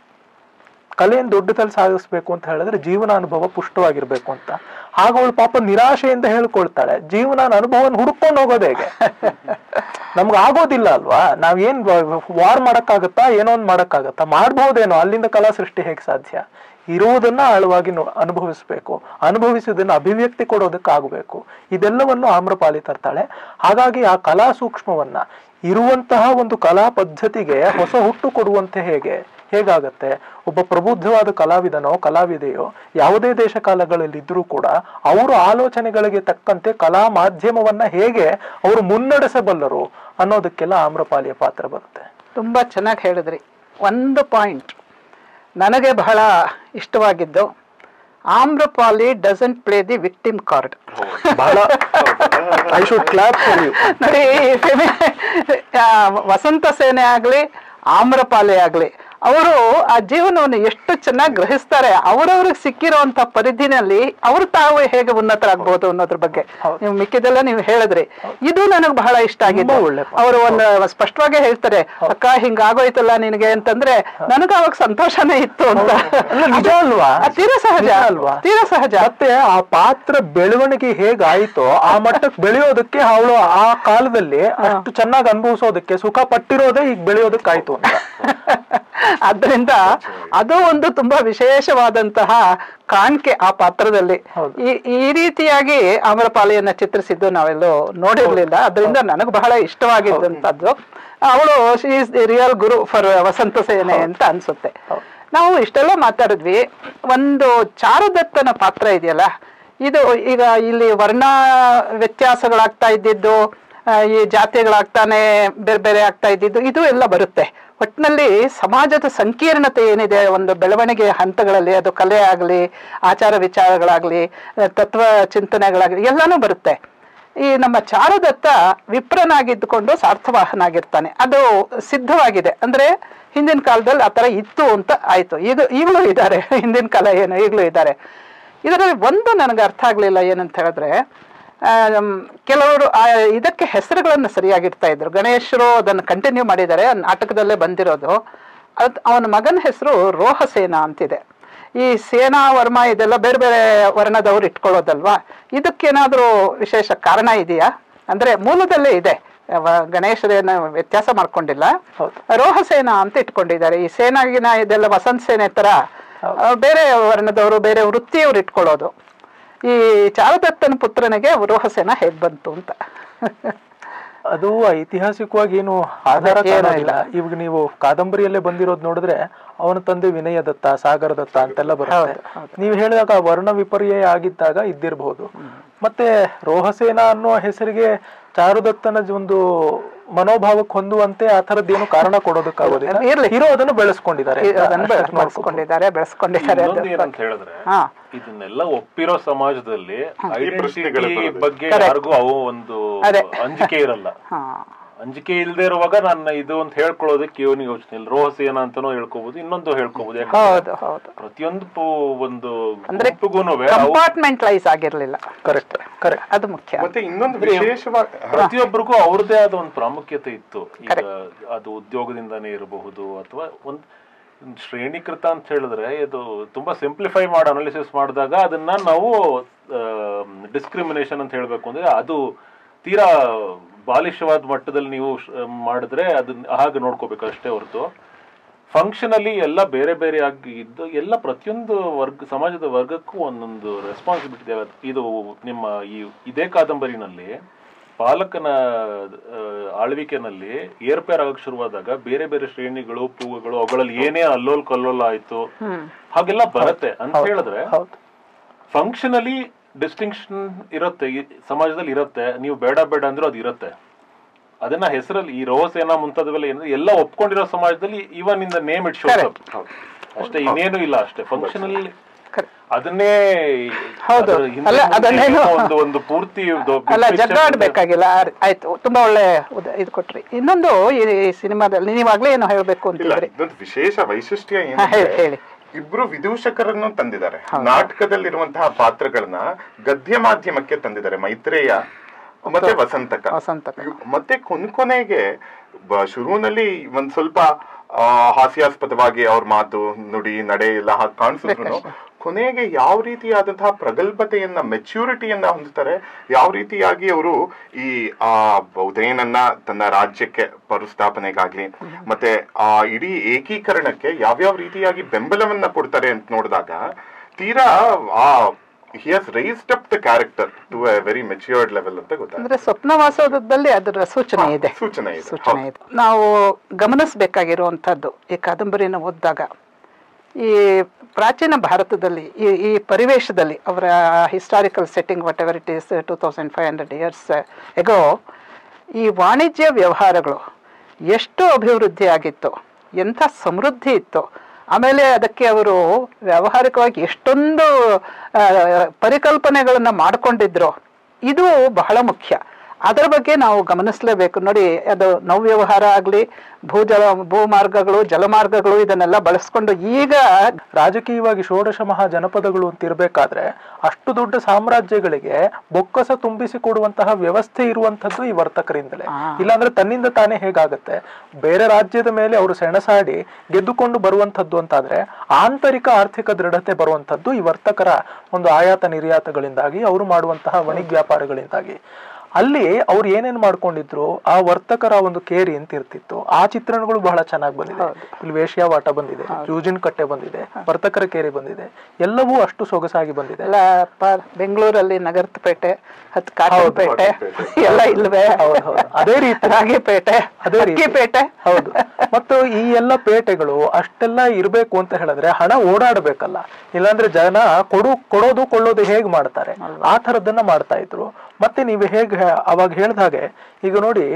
ಕಲೆಯನ್ನು ದೊಡ್ಡದಲ್ಲಿ ಸಾಧಿಸ್ಬೇಕು ಅಂತ ಹೇಳಿದ್ರೆ ಜೀವನ ಅನುಭವ ಪುಷ್ಟವಾಗಿರ್ಬೇಕು ಅಂತ. ಆಗ ಅವಳು ಪಾಪ ನಿರಾಶೆಯಿಂದ ಹೇಳ್ಕೊಳ್ತಾಳೆ. ಜೀವನ ಅನುಭವನ ಹುಡ್ಕೊಂಡು ಹೋಗೋದು ಹೇಗೆ? ನಮ್ಗೆ ಆಗೋದಿಲ್ಲ ಅಲ್ವಾ? ನಾವೇನ್ ವಾರ್ ಮಾಡಕ್ಕಾಗತ್ತಾ? ಏನೋ ಒಂದ್ ಮಾಡಕ್ಕಾಗತ್ತಾ? ಮಾಡ್ಬಹುದೇನೋ ಅಲ್ಲಿಂದ ಕಲಾ ಸೃಷ್ಟಿ ಹೇಗೆ ಸಾಧ್ಯ? ಇರುವುದನ್ನ ಆಳವಾಗಿ ಅನುಭವಿಸ್ಬೇಕು. ಅನುಭವಿಸುವುದನ್ನ ಅಭಿವ್ಯಕ್ತಿ ಕೊಡೋದಕ್ಕಾಗಬೇಕು. ಇದೆಲ್ಲವನ್ನು ಆಮ್ರಪಾಲಿ ತರ್ತಾಳೆ. ಹಾಗಾಗಿ ಆ ಕಲಾ ಸೂಕ್ಷ್ಮವನ್ನ ಇರುವಂತಹ ಒಂದು ಕಲಾ ಪದ್ಧತಿಗೆ ಹೊಸ ಹುಟ್ಟು ಕೊಡುವಂತೆ ಹೇಗೆ? ಹೇಗಾಗತ್ತೆ? ಒಬ್ಬ ಪ್ರಬುದ್ಧವಾದ ಕಲಾವಿದನೋ ಕಲಾವಿದೆಯೋ ಯಾವುದೇ ದೇಶ ಕಾಲಗಳಲ್ಲಿ ಇದ್ರೂ ಕೂಡ ಅವರ ಆಲೋಚನೆಗಳಿಗೆ ತಕ್ಕಂತೆ ಕಲಾ ಮಾಧ್ಯಮವನ್ನ ಹೇಗೆ ಅವರು ಮುನ್ನಡೆಸಬಲ್ಲರು ಅನ್ನೋದಕ್ಕೆಲ್ಲ ಆಮ್ರಪಾಲಿಯ ಪಾತ್ರ ಬರುತ್ತೆ. ತುಂಬಾ ಚೆನ್ನಾಗಿ ಹೇಳಿದ್ರಿ. ಒಂದು ಪಾಯಿಂಟ್. ನನಗೆ ಬಹಳ ಇಷ್ಟವಾಗಿದ್ದು Amrapali doesn't play the victim card. ನೋಡಿ ವಸಂತ ಸೇನೆ ಆಗಲಿ ಆಮ್ರಪಾಲಿ ಆಗ್ಲಿ ಅವರು ಆ ಜೀವನವನ್ನು ಎಷ್ಟು ಚೆನ್ನಾಗಿ ಗ್ರಹಿಸ್ತಾರೆ ಅವರವ್ರಿಗೆ ಸಿಕ್ಕಿರುವಂತ ಪರಿಧಿನಲ್ಲಿ ಅವರು ತಾವು ಹೇಗೆ ಉನ್ನತರಾಗಬಹುದು ಅನ್ನೋದ್ರ ಬಗ್ಗೆ ನೀವು ಮಿಕ್ಕಿದೆಲ್ಲ ನೀವು ಹೇಳಿದ್ರಿ. ಇದು ನನಗೆ ಬಹಳ ಇಷ್ಟ ಆಗಿದೆ. ಅವರು ಒಂದು ಸ್ಪಷ್ಟವಾಗಿ ಹೇಳ್ತಾರೆ ಅಕ್ಕ ಹಿಂಗ ಆಗೋಯ್ತಲ್ಲ ನಿನಗೆ ಅಂತಂದ್ರೆ ನನಗೆ ಅವಾಗ ಸಂತೋಷನೇ ಇತ್ತು ಅಂತ. ನಿಜ ಅಲ್ವಾ? ತೀರಾ ಸಹಜ. ಅಲ್ವಾ? ತೀರಾ ಸಹಜ. ಮತ್ತೆ ಆ ಪಾತ್ರ ಬೆಳವಣಿಗೆ ಹೇಗಾಯ್ತೋ ಆ ಮಟ್ಟಕ್ಕೆ ಬೆಳೆಯೋದಕ್ಕೆ ಅವಳು ಆ ಕಾಲದಲ್ಲಿ ಅಷ್ಟು ಚೆನ್ನಾಗಿ ಅನುಭವಿಸೋದಕ್ಕೆ ಸುಖ ಪಟ್ಟಿರೋದೇ ಈಗ ಬೆಳೆಯೋದಕ್ಕಾಯ್ತು ಅಂತ. ಆದ್ದರಿಂದ ಅದು ಒಂದು ತುಂಬಾ ವಿಶೇಷವಾದಂತಹ ಕಾಣಿಕೆ ಆ ಪಾತ್ರದಲ್ಲಿ. ಈ ಈ ರೀತಿಯಾಗಿ ಆಮ್ರಪಾಲಿಯನ್ನ ಚಿತ್ರಿಸಿದ್ದು ನಾವೆಲ್ಲೋ ನೋಡಿರ್ಲಿಲ್ಲ. ಅದರಿಂದ ನನಗೆ ಬಹಳ ಇಷ್ಟವಾಗಿದ್ದಂಥದ್ದು. ಅವಳು she the real guru for Vasantasena ಅಂತ ಅನ್ಸುತ್ತೆ. ನಾವು ಇಷ್ಟೆಲ್ಲ ಮಾತಾಡಿದ್ವಿ. ಒಂದು ಚಾರುದತ್ತನ ಪಾತ್ರ ಇದೆಯಲ್ಲ? ಇದು ಈಗ ಇಲ್ಲಿ ವರ್ಣ ವ್ಯತ್ಯಾಸಗಳಾಗ್ತಾ ಇದ್ದಿದ್ದು ಈ ಜಾತಿಗಳಾಗ್ತಾನೆ ಬೇರೆ ಬೇರೆ ಆಗ್ತಾ ಇದ್ದಿದ್ದು ಇದು ಎಲ್ಲ ಬರುತ್ತೆ. ಒಟ್ಟಿನಲ್ಲಿ ಸಮಾಜದ ಸಂಕೀರ್ಣತೆ ಏನಿದೆ, ಒಂದು ಬೆಳವಣಿಗೆ ಹಂತಗಳಲ್ಲಿ, ಅದು ಕಲೆ ಆಗಲಿ, ಆಚಾರ ವಿಚಾರಗಳಾಗಲಿ, ತತ್ವ ಚಿಂತನೆಗಳಾಗಲಿ, ಎಲ್ಲನೂ ಬರುತ್ತೆ. ಈ ನಮ್ಮ ಚಾರುದತ್ತ ವಿಪ್ರನಾಗಿದ್ದುಕೊಂಡು ಸಾರ್ಥವಾಹನಾಗಿರ್ತಾನೆ. ಅದು ಸಿದ್ಧವಾಗಿದೆ. ಅಂದ್ರೆ ಹಿಂದಿನ ಕಾಲದಲ್ಲಿ ಆ ಥರ ಇತ್ತು ಅಂತ ಆಯಿತು. ಈಗ ಈಗಲೂ ಇದ್ದಾರೆ. ಹಿಂದಿನ ಕಾಲ ಏನು, ಈಗಲೂ ಇದ್ದಾರೆ. ಇದರಲ್ಲಿ ಒಂದು ನನಗೆ ಅರ್ಥ ಆಗಲಿಲ್ಲ ಏನಂತ ಹೇಳಿದ್ರೆ ಕೆಲವರು ಇದಕ್ಕೆ ಹೆಸರುಗಳನ್ನು ಸರಿಯಾಗಿಡ್ತಾ ಇದ್ರು. ಗಣೇಶರು ಅದನ್ನು ಕಂಟಿನ್ಯೂ ಮಾಡಿದ್ದಾರೆ. ನಾಟಕದಲ್ಲೇ ಬಂದಿರೋದು. ಅದು ಅವನ ಮಗನ ಹೆಸರು ರೋಹಸೇನ ಅಂತಿದೆ. ಈ ಸೇನಾ ವರ್ಮ ಇದೆಲ್ಲ ಬೇರೆ ಬೇರೆ ವರ್ಣದವ್ರು ಇಟ್ಕೊಳ್ಳೋದಲ್ವಾ? ಇದಕ್ಕೇನಾದರೂ ವಿಶೇಷ ಕಾರಣ ಇದೆಯಾ? ಅಂದ್ರೆ ಮೂಲದಲ್ಲೇ ಇದೆ. ಗಣೇಶರೇನ ವ್ಯತ್ಯಾಸ ಮಾಡ್ಕೊಂಡಿಲ್ಲ. ಹೌದು. ರೋಹಸೇನ ಅಂತ ಇಟ್ಕೊಂಡಿದ್ದಾರೆ. ಈ ಸೇನಾಗಿನ ಇದೆಲ್ಲ ವಸಂತ ಸೇನೆ ತರ ಬೇರೆ ವರ್ಣದವರು ಬೇರೆ ವೃತ್ತಿಯವ್ರು ಇಟ್ಕೊಳ್ಳೋದು. ಈ ಚಾರುದತ್ತನ ಪುತ್ರನಿಗೆ ರೋಹಸೇನ ಹೇಗ್ ಬಂತು ಅಂತ. ಅದು ಐತಿಹಾಸಿಕವಾಗಿ ಏನು ಆಧಾರ ಇಲ್ಲ. ಇವಾಗ ನೀವು ಕಾದಂಬರಿಯಲ್ಲೇ ಬಂದಿರೋದು ನೋಡಿದ್ರೆ ಅವನ ತಂದೆ ವಿನಯ ದತ್ತ ಸಾಗರ ದತ್ತ ಅಂತೆಲ್ಲ ಬರುತ್ತೆ. ನೀವು ಹೇಳಿದಾಗ ವರ್ಣ ವಿಪರ್ಯಯ ಆಗಿದ್ದಾಗ ಇದ್ದಿರಬಹುದು. ಮತ್ತೆ ರೋಹಸೇನ ಅನ್ನೋ ಹೆಸರಿಗೆ ಚಾರುದತ್ತನ ಒಂದು ಮನೋಭಾವಕ್ಕೆ ಹೊಂದುವಂತೆ ಆ ಏನು ಕಾರಣ ಕೊಡೋದಕ್ಕಾಗೋದಿಲ್ಲ. ಹೀರೋ ಇರೋ ಅದನ್ನು ಬೆಳೆಸ್ಕೊಂಡಿದ್ದಾರೆ ಬೆಳೆಸ್ಕೊಂಡಿದ್ದಾರೆ ಬೆಳೆಸ್ಕೊಂಡಿದ್ದಾರೆ ಅದು. ಹೇಳಿದ್ರೆ ಇದನ್ನೆಲ್ಲ ಒಪ್ಪಿರೋ ಸಮಾಜದಲ್ಲಿ ಬಗ್ಗೆ ಯಾರಿಗೂ ಅವು ಒಂದು. ಅಂಜಿಕೆ ಇರಲ್ಲ. ಹಾ. ಅಂಜಿಕೆ ಇಲ್ಲದೆ ಇರುವಾಗ ನಾನು ಇದು ಅಂತ ಹೇಳ್ಕೊಳ್ಳೋದಕ್ಕೆ ಇವನಿಗೆ ಯೋಚನೆ ಇಲ್ಲ. ರೋಹಸೇನ ಅಂತಾನೂ ಹೇಳ್ಕೋಬಹುದು ಇನ್ನೊಂದು ಹೇಳ್ಕೋಬಹುದು ಹೌದು ಹೌದು. ಪ್ರತಿಯೊಂದು ಒಂದು ಕಂಪಾರ್ಟ್ಮೆಂಟ್ಲೈಸ್ ಆಗಿರ್ಲಿಲ್ಲ. ಕರೆಕ್ಟ್ ಕರೆಕ್ಟ್ ಅದು ಮುಖ್ಯ. ಮತ್ತೆ ಇನ್ನೊಂದು ವಿಶೇಷವಾಗಿ ಪ್ರತಿಯೊಬ್ಬರಿಗೂ ಅವ್ರದೇ ಆದ ಒಂದು ಪ್ರಾಮುಖ್ಯತೆ ಇತ್ತು. ಈಗ ಅದು ಉದ್ಯೋಗದಿಂದಾನೇ ಇರಬಹುದು ಅಥವಾ ಒಂದ್ ಶ್ರೇಣೀಕೃತ ಅಂತ ಹೇಳಿದ್ರೆ ಇದು ತುಂಬಾ ಸಿಂಪ್ಲಿಫೈ ಮಾಡಿ ಅನಾಲಿಸಿಸ್ ಮಾಡಿದಾಗ ಅದನ್ನ ನಾವು ಡಿಸ್ಕ್ರಿಮಿನೇಷನ್ ಅಂತ ಹೇಳ್ಬೇಕು ಅಂದ್ರೆ ಅದು ತೀರಾ ಬಾಲಿಶವಾದ ಮಟ್ಟದಲ್ಲಿ ನೀವು ಮಾಡಿದ್ರೆ ಅದನ್ನ ಹಾಗೆ ನೋಡ್ಕೋಬೇಕು ಅಷ್ಟೇ ಹೊರತು. ಫಂಕ್ಷನಲ್ಲಿ ಎಲ್ಲ ಬೇರೆ ಬೇರೆ ಆಗಿ ಇದ್ದು ಎಲ್ಲ ಪ್ರತಿಯೊಂದು ವರ್ಗ ಸಮಾಜದ ವರ್ಗಕ್ಕೂ ಒಂದೊಂದು ರೆಸ್ಪಾನ್ಸಿಬಿಲಿಟಿ ಇದು. ನಿಮ್ಮ ಈ ಇದೇ ಕಾದಂಬರಿನಲ್ಲಿ ಪಾಲಕನ ಆಳ್ವಿಕೆನಲ್ಲಿ ಏರ್ಪೇರ್ ಆಗಕ್ ಶುರುವಾದಾಗ ಬೇರೆ ಬೇರೆ ಶ್ರೇಣಿಗಳು ಪೂಗಳು ಅವುಗಳಲ್ಲಿ ಏನೇ ಅಲ್ಲೋಲ್ ಕಲ್ಲೋಲ ಆಯ್ತು ಹಾಗೆಲ್ಲ ಬರುತ್ತೆ ಅಂತ ಹೇಳಿದ್ರೆ ಫಂಕ್ಷನಲಿ ಡಿಸ್ಟಿಂಕ್ಷನ್ ಇರುತ್ತೆ ಈ ಸಮಾಜದಲ್ಲಿ ಇರುತ್ತೆ ನೀವು ಬೇಡ ಬೇಡ ಅಂದ್ರೂ ಅದು ಇರುತ್ತೆ. ಅದನ್ನ ಹೆಸರಲ್ಲಿ ಈ ರೋಸ್ ಏನೋ ಮುಂತಾದವೆಲ್ಲ ಏನಂದ್ರೆ ಎಲ್ಲ ಒಪ್ಕೊಂಡಿರೋ ಸಮಾಜದಲ್ಲಿ even in the name it show ಅಷ್ಟೇ ಇನ್ನೇನು ಇಲ್ಲ ಅಷ್ಟೇ ಫಂಕ್ಷನ್ ಅಲ್ಲಿ ಅದನ್ನೇ ಹೌದು. ಒಂದು ಒಂದು ಪೂರ್ತಿ ಇದು ಅಲ್ಲ picture ಜಗ್ಗಾಡ್ಬೇಕಾಗಿಲ್ಲ ಆಯ್ತು ತುಂಬಾ ಒಳ್ಳೆ ಇದು ಕೊಟ್ರಿ. ಇನ್ನೊಂದು ಈ ಸಿನಿಮಾದಲ್ಲಿ ನೀವಾಗ್ಲೇ ಏನು ಹೇಳ್ಬೇಕು ಅಂತ ವಿಶೇಷ ವೈಶಿಷ್ಟ್ಯ ಹೇಳಿ. ಇಬ್ರು ವಿದೂಷಕರನ್ನು ತಂದಿದ್ದಾರೆ. ನಾಟಕದಲ್ಲಿರುವಂತಹ ಪಾತ್ರಗಳನ್ನ ಗದ್ಯ ಮಾಧ್ಯಮಕ್ಕೆ ತಂದಿದ್ದಾರೆ. ಮೈತ್ರೇಯ ಮತ್ತೆ ವಸಂತಕ. ಮತ್ತೆ ಕೊನ್ ಕೊನೆಗೆ ಶುರುವಿನಲ್ಲಿ ಒಂದ್ ಸ್ವಲ್ಪ ಹಾಸ್ಯಾಸ್ಪದವಾಗಿ ಅವ್ರ ಮಾತು ನುಡಿ ನಡೆ ಎಲ್ಲ ಕಾಣಿಸಿದ್ರು ಕೊನೆಗೆ ಯಾವ ರೀತಿಯಾದಂತಹ ಪ್ರಗಲ್ಭತೆಯನ್ನ ಮೆಚ್ಯೂರಿಟಿಯನ್ನ ಹೊಂದುತ್ತಾರೆ ಯಾವ ರೀತಿಯಾಗಿ ಅವರು ಈ ಆ ಉದಯನನ್ನ ತನ್ನ ರಾಜ್ಯಕ್ಕೆ ಮರುಸ್ಥಾಪನೆಗಾಗ್ಲಿ ಮತ್ತೆ ಆ ಇಡೀ ಏಕೀಕರಣಕ್ಕೆ ಯಾವ್ಯಾವ ರೀತಿಯಾಗಿ ಬೆಂಬಲವನ್ನ ಕೊಡ್ತಾರೆ ಅಂತ ನೋಡಿದಾಗ ತೀರಾ ಆ he has raised up the character to a very matured level ಅಂತ ಗೊತ್ತಾಗುತ್ತೆ. ಅಂದ್ರೆ ಸ್ವಪ್ನವಾಸೋದದಲ್ಲಿ ಅದರ ಸೂಚನೆ ಇದೆ. ಸೂಚನೆ ಇದೆ. ಸೂಚನೆ ಇದೆ. ನಾವು ಗಮನಿಸಬೇಕಾಗಿರುವಂತದ್ದು ಈ ಕಾದಂಬರಿಯನ್ನು ಓದಿದಾಗ ಈ ಪ್ರಾಚೀನ ಭಾರತದಲ್ಲಿ, ಈ ಈ ಪರಿವೇಶದಲ್ಲಿ ಅವರ historical setting whatever it is two thousand five hundred years ago ಈ ವಾಣಿಜ್ಯ ವ್ಯವಹಾರಗಳು ಎಷ್ಟು ಅಭಿವೃದ್ಧಿ ಆಗಿತ್ತು, ಎಂಥ ಸಮೃದ್ಧಿ ಇತ್ತು, ಆಮೇಲೆ ಅದಕ್ಕೆ ಅವರು ವ್ಯಾವಹಾರಿಕವಾಗಿ ಎಷ್ಟೊಂದು ಪರಿಕಲ್ಪನೆಗಳನ್ನು ಮಾಡಿಕೊಂಡಿದ್ರು, ಇದು ಬಹಳ ಮುಖ್ಯ. ಅದರ ಬಗ್ಗೆ ನಾವು ಗಮನಿಸಲೇಬೇಕು. ನೋಡಿ ಅದು ನೌವ್ಯವಹಾರ ಆಗಲಿ ಭೂಜಲ ಭೂಮಾರ್ಗಗಳು ಜಲಮಾರ್ಗಗಳು ಇದನ್ನೆಲ್ಲ ಬಳಸ್ಕೊಂಡು ಈಗ ರಾಜಕೀಯವಾಗಿ ಷೋಡಶ ಮಹಾ ಜನಪದಗಳು ಅಂತ ಇರಬೇಕಾದ್ರೆ ಅಷ್ಟು ದೊಡ್ಡ ಸಾಮ್ರಾಜ್ಯಗಳಿಗೆ ಬೊಕ್ಕಸ ತುಂಬಿಸಿ ಕೊಡುವಂತಹ ವ್ಯವಸ್ಥೆ ಇರುವಂತದ್ದು ಈ ವರ್ತಕರಿಂದಲೇ. ಇಲ್ಲಾಂದ್ರೆ ತನ್ನಿಂದ ತಾನೇ ಹೇಗಾಗತ್ತೆ? ಬೇರೆ ರಾಜ್ಯದ ಮೇಲೆ ಅವರು ಸೆಣಸಾಡಿ ಗೆದ್ದುಕೊಂಡು ಬರುವಂತದ್ದು ಅಂತಾದ್ರೆ ಆಂತರಿಕ ಆರ್ಥಿಕ ದೃಢತೆ ಬರುವಂತದ್ದು ಈ ವರ್ತಕರ ಒಂದು ಆಯಾತ ನಿರ್ಯಾತಗಳಿಂದಾಗಿ ಅವರು ಮಾಡುವಂತಹ ವಣಿಗ್ ವ್ಯಾಪಾರಗಳಿಂದಾಗಿ. ಅಲ್ಲಿ ಅವ್ರು ಏನೇನ್ ಮಾಡ್ಕೊಂಡಿದ್ರು ಆ ವರ್ತಕರ ಒಂದು ಕೇರಿ ಅಂತ ಇರ್ತಿತ್ತು. ಆ ಚಿತ್ರಣಗಳು ಬಹಳ ಚೆನ್ನಾಗಿ ಬಂದಿದೆ. ಇಲ್ಲಿ ವೇಶ್ಯಾವಾಟ ಬಂದಿದೆ ಜೂಜಿನ್ ಕಟ್ಟೆ ಬಂದಿದೆ ವರ್ತಕರ ಕೇರಿ ಬಂದಿದೆ. ಎಲ್ಲವೂ ಅಷ್ಟು ಸೊಗಸಾಗಿ ಬಂದಿದೆ. ಬೆಂಗಳೂರಲ್ಲಿ ನಗರಪೇಟೆ ಪೇಟೆ ಪೇಟೆ ಎಲ್ಲ ಇಲ್ವೇ? ಅದೇ ರೀತಿ. ರಾಗಿಪೇಟೆ ಅದೇ ರೀತಿ. ಪೇಟೆ ಹೌದು. ಮತ್ತು ಈ ಎಲ್ಲ ಪೇಟೆಗಳು ಅಷ್ಟೆಲ್ಲ ಇರಬೇಕು ಅಂತ ಹೇಳಿದ್ರೆ ಹಣ ಓಡಾಡಬೇಕಲ್ಲ. ಇಲ್ಲಾಂದ್ರೆ ಜನ ಕೊಡು ಕೊಡೋದು ಕೊಳ್ಳೋದು ಹೇಗ್ ಮಾಡ್ತಾರೆ? ಆ ತರದನ್ನ ಮಾಡ್ತಾ ಇದ್ರು. ಮತ್ತೆ ನೀವು ಹೇಗೆ ಅವಾಗ ಹೇಳ್ದ ಹಾಗೆ ಈಗ ನೋಡಿ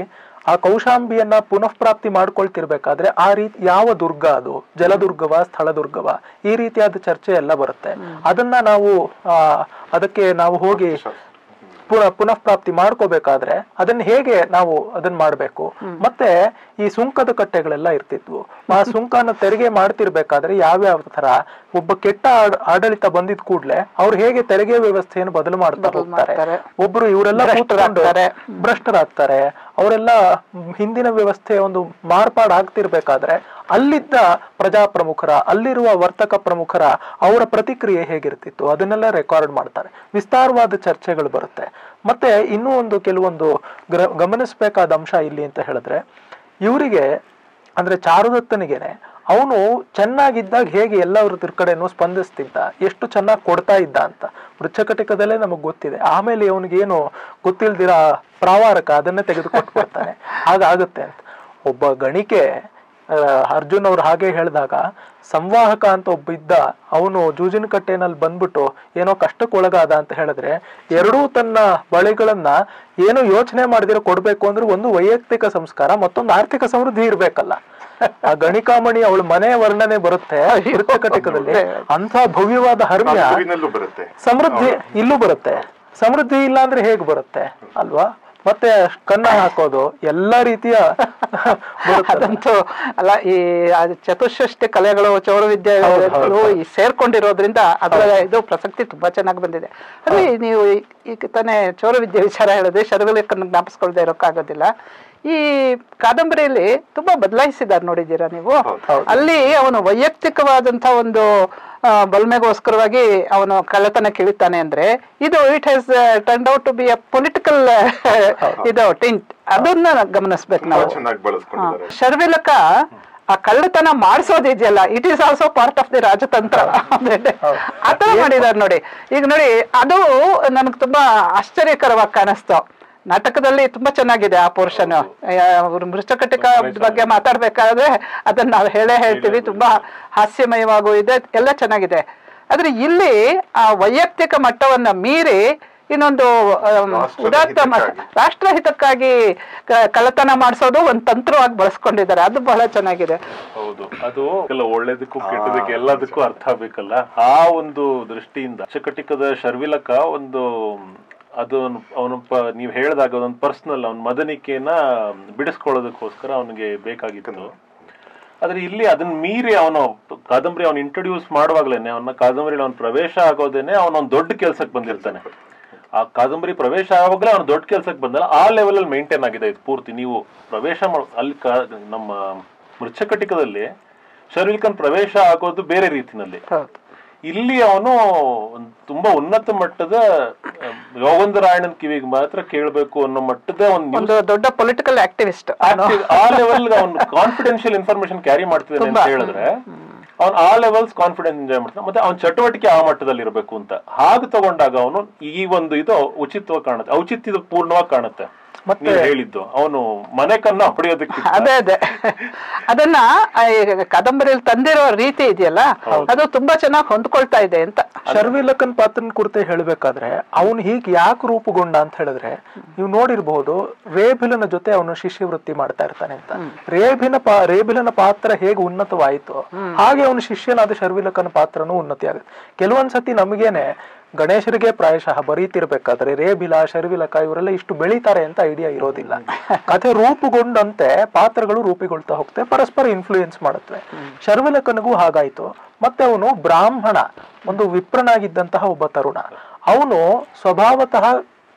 ಆ ಕೌಶಾಂಬಿಯನ್ನ ಪುನಃ ಪ್ರಾಪ್ತಿ ಮಾಡ್ಕೊಳ್ತಿರ್ಬೇಕಾದ್ರೆ ಆ ರೀತಿ ಯಾವ ದುರ್ಗ ಅದು? ಜಲದುರ್ಗವ ಸ್ಥಳದುರ್ಗವ? ಈ ರೀತಿಯಾದ ಚರ್ಚೆ ಎಲ್ಲ ಬರುತ್ತೆ. ಅದನ್ನ ನಾವು ಆ ಅದಕ್ಕೆ ನಾವು ಹೋಗಿ ಪುನಃ ಪ್ರಾಪ್ತಿ ಮಾಡ್ಕೋಬೇಕಾದ್ರೆ ಅದನ್ನ ಹೇಗೆ ನಾವು ಅದನ್ನ ಮಾಡ್ಬೇಕು? ಮತ್ತೆ ಈ ಸುಂಕದ ಕಟ್ಟೆಗಳೆಲ್ಲ ಇರ್ತಿದ್ವು. ಆ ಸುಂಕನ ತೆರಿಗೆ ಮಾಡ್ತಿರ್ಬೇಕಾದ್ರೆ ಯಾವ್ಯಾವ ತರ ಒಬ್ಬ ಕೆಟ್ಟ ಆಡಳಿತ ಬಂದಿದ್ ಕೂಡ್ಲೆ ಅವ್ರು ಹೇಗೆ ತೆರಿಗೆ ವ್ಯವಸ್ಥೆಯನ್ನು ಬದಲು ಮಾಡ್ತಾ ಹೋಗ್ತಾರೆ? ಮಾಡ್ತಾರೆ. ಒಬ್ರು ಇವರೆಲ್ಲ ಭ್ರಷ್ಟರಾಗ್ತಾರೆ. ಅವರೆಲ್ಲ ಹಿಂದಿನ ವ್ಯವಸ್ಥೆ ಒಂದು ಮಾರ್ಪಾಡಾಗ್ತಿರ್ಬೇಕಾದ್ರೆ ಅಲ್ಲಿದ್ದ ಪ್ರಜಾಪ್ರಮುಖರ, ಅಲ್ಲಿರುವ ವರ್ತಕ ಪ್ರಮುಖರ ಅವರ ಪ್ರತಿಕ್ರಿಯೆ ಹೇಗಿರ್ತಿತ್ತು? ಅದನ್ನೆಲ್ಲ ರೆಕಾರ್ಡ್ ಮಾಡ್ತಾರೆ. ವಿಸ್ತಾರವಾದ ಚರ್ಚೆಗಳು ಬರುತ್ತೆ. ಮತ್ತೆ ಇನ್ನೂ ಒಂದು ಕೆಲವೊಂದು ಗಮನಿಸಬೇಕಾದ ಅಂಶ ಇಲ್ಲಿ ಅಂತ ಹೇಳಿದ್ರೆ, ಇವರಿಗೆ, ಅಂದ್ರೆ ಚಾರುದತ್ತನಿಗೆನೆ ಅವನು ಚೆನ್ನಾಗಿದ್ದಾಗ ಹೇಗೆ ಎಲ್ಲವರ ಕಡೆನೂ ಸ್ಪಂದಿಸ್ತಿದ್ದ, ಎಷ್ಟು ಚೆನ್ನಾಗಿ ಕೊಡ್ತಾ ಇದ್ದ ಅಂತ ವೃಕ್ಷಕಟಿಕದಲ್ಲೇ ನಮಗೆ ಗೊತ್ತಿದೆ. ಆಮೇಲೆ ಅವನಿಗೇನು ಗೊತ್ತಿಲ್ದಿರ ಪ್ರಾವಾರಕ ಅದನ್ನೇ ತೆಗೆದುಕೊಟ್ಟು ಕೊಡ್ತಾನೆ. ಹಾಗಾಗುತ್ತೆ ಅಂತ. ಒಬ್ಬ ಗಣಿಕೆ ಅರ್ಜುನ್ ಅವ್ರು ಹಾಗೆ ಹೇಳಿದಾಗ, ಸಂವಾಹಕ ಅಂತ ಒಬ್ಬ ಇದ್ದ ಅವನು ಜೂಜಿನ ಕಟ್ಟೆನಲ್ಲಿ ಬಂದ್ಬಿಟ್ಟು ಏನೋ ಕಷ್ಟಕ್ಕೊಳಗಾದ ಅಂತ ಹೇಳಿದ್ರೆ, ಎರಡೂ ತನ್ನ ಬಳಿಗಳನ್ನ ಏನೋ ಯೋಚನೆ ಮಾಡಿದಿರೋ ಕೊಡ್ಬೇಕು ಅಂದ್ರೆ ಒಂದು ವೈಯಕ್ತಿಕ ಸಂಸ್ಕಾರ, ಮತ್ತೊಂದು ಆರ್ಥಿಕ ಸಮೃದ್ಧಿ ಇರ್ಬೇಕಲ್ಲ. ಆ ಗಣಿಕಾಮಣಿ ಅವಳ ಮನೆ ವರ್ಣನೆ ಬರುತ್ತೆ ಕಟಿಕದಲ್ಲಿ ಅಂತ ಭವ್ಯವಾದ ಹರ್ಮ್ಯ ಸಮೃದ್ಧಿ ಇಲ್ಲೂ ಬರುತ್ತೆ. ಸಮೃದ್ಧಿ ಇಲ್ಲ ಅಂದ್ರೆ ಹೇಗ್ ಬರುತ್ತೆ? ಅಲ್ವಾ? ಮತ್ತೆ ಕನ್ನ ಹಾಕೋದು ಎಲ್ಲಾ ರೀತಿಯ. ಅದಂತೂ ಅಲ್ಲ ಈ ಚತುಷ್ಟ ಚತುಷ್ಷಷ್ಟಿ ಕಲೆಗಳು ಚೌರವಿದ್ಯೆಗಳು ಸೇರ್ಕೊಂಡಿರೋದ್ರಿಂದ ಅದರ ಇದು ಪ್ರಸಕ್ತಿ ತುಂಬಾ ಚೆನ್ನಾಗಿ ಬಂದಿದೆ. ಅದೇ ನೀವು ಈ- ಈಗ ತಾನೇ ಚೌರವಿದ್ಯೆ ವಿಚಾರ ಹೇಳಿದ್ರೆ ಶರಗಲೇಖನ ಜ್ಞಾಪಿಸ್ಕೊಳ್ದೆ ಇರೋಕ್ಕಾಗೋದಿಲ್ಲ. ಈ ಕಾದಂಬರಿಯಲ್ಲಿ ತುಂಬಾ ಬದಲಾಯಿಸಿದ್ದಾರೆ ನೋಡಿದ್ದೀರಾ ನೀವು? ಅಲ್ಲಿ ಅವನು ವೈಯಕ್ತಿಕವಾದಂತ ಒಂದು ಬಲ್ಮೆಗೋಸ್ಕರವಾಗಿ ಅವನು ಕಳ್ಳತನ ಕೇಳುತ್ತಾನೆ ಅಂದ್ರೆ ಇದು it has turn out to be a political ಇದು ಟಿಂಟ್ ಅದನ್ನ ಗಮನಿಸ್ಬೇಕು ನಾವು. ಶರ್ವಿಲಕ ಆ ಕಳ್ಳತನ ಮಾಡಿಸೋದಿದೆಯಲ್ಲ it is also part of the ರಾಜತಂತ್ರ. ಆತರ ಮಾಡಿದಾರೆ ನೋಡಿ. ಈಗ ನೋಡಿ ಅದು ನನಗೆ ತುಂಬಾ ಆಶ್ಚರ್ಯಕರವಾಗಿ ಕಾಣಿಸ್ತು. ನಾಟಕದಲ್ಲಿ ತುಂಬಾ ಚೆನ್ನಾಗಿದೆ ಆ ಪೋರ್ಷನ್ ಮೃಷ್ಟಕಟಿಕ ಬಗ್ಗೆ ಮಾತಾಡ್ಬೇಕಾದ್ರೆ ಅದನ್ನ ನಾವು ಹೇಳೇ ಹೇಳ್ತೀವಿ. ತುಂಬಾ ಹಾಸ್ಯಮಯವಾಗೂ ಇದೆ ಎಲ್ಲ ಚೆನ್ನಾಗಿದೆ. ಆದ್ರೆ ಇಲ್ಲಿ ಆ ವೈಯಕ್ತಿಕ ಮಟ್ಟವನ್ನ ಮೀರಿ ಇನ್ನೊಂದು ಉದಾತ್ತ. ರಾಷ್ಟ್ರಹಿತಕ್ಕಾಗಿ ಕಳ್ಳತನ ಮಾಡಿಸೋದು ಒಂದು ತಂತ್ರವಾಗಿ ಬಳಸ್ಕೊಂಡಿದ್ದಾರೆ. ಅದು ಬಹಳ ಚೆನ್ನಾಗಿದೆ. ಹೌದು. ಅದು ಎಲ್ಲ ಒಳ್ಳೇದಕ್ಕೂ ಕೆಟ್ಟದಕ್ಕೆ ಎಲ್ಲದಕ್ಕೂ ಅರ್ಥ ಆಗ್ಬೇಕಲ್ಲ? ಆ ಒಂದು ದೃಷ್ಟಿಯಿಂದ ಚಕಟಿಕದ ಶರ್ವಿಲಕ ಒಂದು ಅದು ಅವನು ನೀವು ಹೇಳಿದಾಗ ಅದೊಂದು ಪರ್ಸನಲ್ ಅವನ ಮದನಿಕೆನ ಬಿಡಿಸ್ಕೊಳ್ಳೋದಕ್ಕೋಸ್ಕರ ಅವನಿಗೆ ಬೇಕಾಗಿತ್ತು. ಆದ್ರೆ ಇಲ್ಲಿ ಅದನ್ನ ಮೀರಿ ಅವನು, ಕಾದಂಬರಿ ಅವನು ಇಂಟ್ರೊಡ್ಯೂಸ್ ಮಾಡುವಾಗ್ಲೇನೆ ಅವನ ಕಾದಂಬರಿ ಅವನ ಪ್ರವೇಶ ಆಗೋದೇನೆ ಅವನ ಒಂದು ದೊಡ್ಡ ಕೆಲಸಕ್ಕೆ ಬಂದಿರ್ತಾನೆ. ಆ ಕಾದಂಬರಿ ಪ್ರವೇಶ ಆವಾಗಲೇ ಅವ್ನು ದೊಡ್ಡ ಕೆಲಸಕ್ಕೆ ಬಂದಲ್ಲ, ಆ ಲೆವೆಲ್ ಅಲ್ಲಿ ಮೇಂಟೈನ್ ಆಗಿದೆ ಇದು ಪೂರ್ತಿ. ನೀವು ಪ್ರವೇಶ ಅಲ್ಲಿ ನಮ್ಮ ಮೃಚ್ಛಕಟಿಕದಲ್ಲಿ ಶರ್ವಿಲ್ಕನ್ ಪ್ರವೇಶ ಆಗೋದು ಬೇರೆ ರೀತಿನಲ್ಲಿ. ಇಲ್ಲಿ ಅವನು ತುಂಬಾ ಉನ್ನತ ಮಟ್ಟದ ಯೋಗಂದರಾಯಣನ್ ಕಿವಿಗೆ ಮಾತ್ರ ಕೇಳಬೇಕು ಅನ್ನೋ ಮಟ್ಟದ ಒಂದು ದೊಡ್ಡ ಪೊಲಿಟಿಕಲ್ ಆಕ್ಟಿವಿಸ್ಟ್ ಆ ಲೆವೆಲ್ ಅವ್ನು ಕಾನ್ಫಿಡೆನ್ಶಿಯಲ್ ಇನ್ಫಾರ್ಮೇಶನ್ ಕ್ಯಾರಿ ಮಾಡ್ತಿದ್ದಾನೆ ಅಂತ ಹೇಳಿದ್ರೆ ಅವ್ನು ಆ ಲೆವೆಲ್ಸ್ ಕಾನ್ಫಿಡೆನ್ಸ್ ಎಂಜಾಯ್ ಮಾಡ್ತಾನೆ. ಮತ್ತೆ ಅವ್ನ ಚಟುವಟಿಕೆ ಆ ಮಟ್ಟದಲ್ಲಿ ಇರಬೇಕು ಅಂತ. ಹಾಗೆ ತಗೊಂಡಾಗ ಅವನು ಈ ಒಂದು ಇದು ಉಚಿತವಾಗಿ ಕಾಣುತ್ತೆ. ಔಚಿತ್ಯದ ಪೂರ್ಣವಾಗಿ ಕಾಣುತ್ತೆ. ಮತ್ತೆ- ಹೇಳಿದ್ದು. ಅವನು ಮನೆ ಕನ್ನ ಹೊಡೆಯೋದಕ್ಕೆ ಅದೇ ಅದೇ. ಅದನ್ನ ಕಾದಂಬರಿಯಲ್ಲಿ ತಂದಿರೋ ರೀತಿ ಇದೆಯಲ್ಲ ಅದು ತುಂಬಾ ಚೆನ್ನಾಗಿ ಹೊಂದ್ಕೊಳ್ತಾ ಇದೆ ಅಂತ. ಶರ್ವಿಲಕನ್ ಪಾತ್ರನ ಕುರಿತೆ ಹೇಳ್ಬೇಕಾದ್ರೆ ಅವನು ಹೀಗೆ ಯಾಕೆ ರೂಪುಗೊಂಡ ಅಂತ ಹೇಳಿದ್ರೆ ನೀವು ನೋಡಿರ್ಬಹುದು ರೇಬಿಲನ ಜೊತೆ ಅವನು ಶಿಷ್ಯವೃತ್ತಿ ಮಾಡ್ತಾ ಇರ್ತಾನೆ ಅಂತ. ರೇಬಿನ ಪಾ ರೇಬಿಲನ ಪಾತ್ರ ಹೇಗೆ ಉನ್ನತವಾಯಿತು ಹಾಗೆ ಅವನು ಶಿಷ್ಯನಾದ ಶರ್ವಿಲಕನ ಪಾತ್ರನೂ ಉನ್ನತಿ ಆಗುತ್ತೆ ಕೆಲವೊಂದ್ಸತಿ ನಮಗೇನೆ ಗಣೇಶರಿಗೆ ಪ್ರಾಯಶಃ ಬರೀತಿರ್ಬೇಕಾದ್ರೆ ರೇಬಿಲ ಶರ್ವಿಲಕ ಇವರೆಲ್ಲ ಇಷ್ಟು ಬೆಳೀತಾರೆ ಅಂತ ಐಡಿಯಾ ಇರೋದಿಲ್ಲ. ಕಥೆ ರೂಪುಗೊಂಡಂತೆ ಪಾತ್ರಗಳು ರೂಪಿಗೊಳ್ತಾ ಹೋಗ್ತವೆ ಪರಸ್ಪರ ಇನ್ಫ್ಲೂಯೆನ್ಸ್ ಮಾಡುತ್ತವೆ. ಶರ್ವಿಲಕನಿಗೂ ಹಾಗಾಯ್ತು. ಮತ್ತೆ ಅವನು ಬ್ರಾಹ್ಮಣ ಒಂದು ವಿಪ್ರನಾಗಿದ್ದಂತಹ ಒಬ್ಬ ತರುಣ. ಅವನು ಸ್ವಭಾವತಃ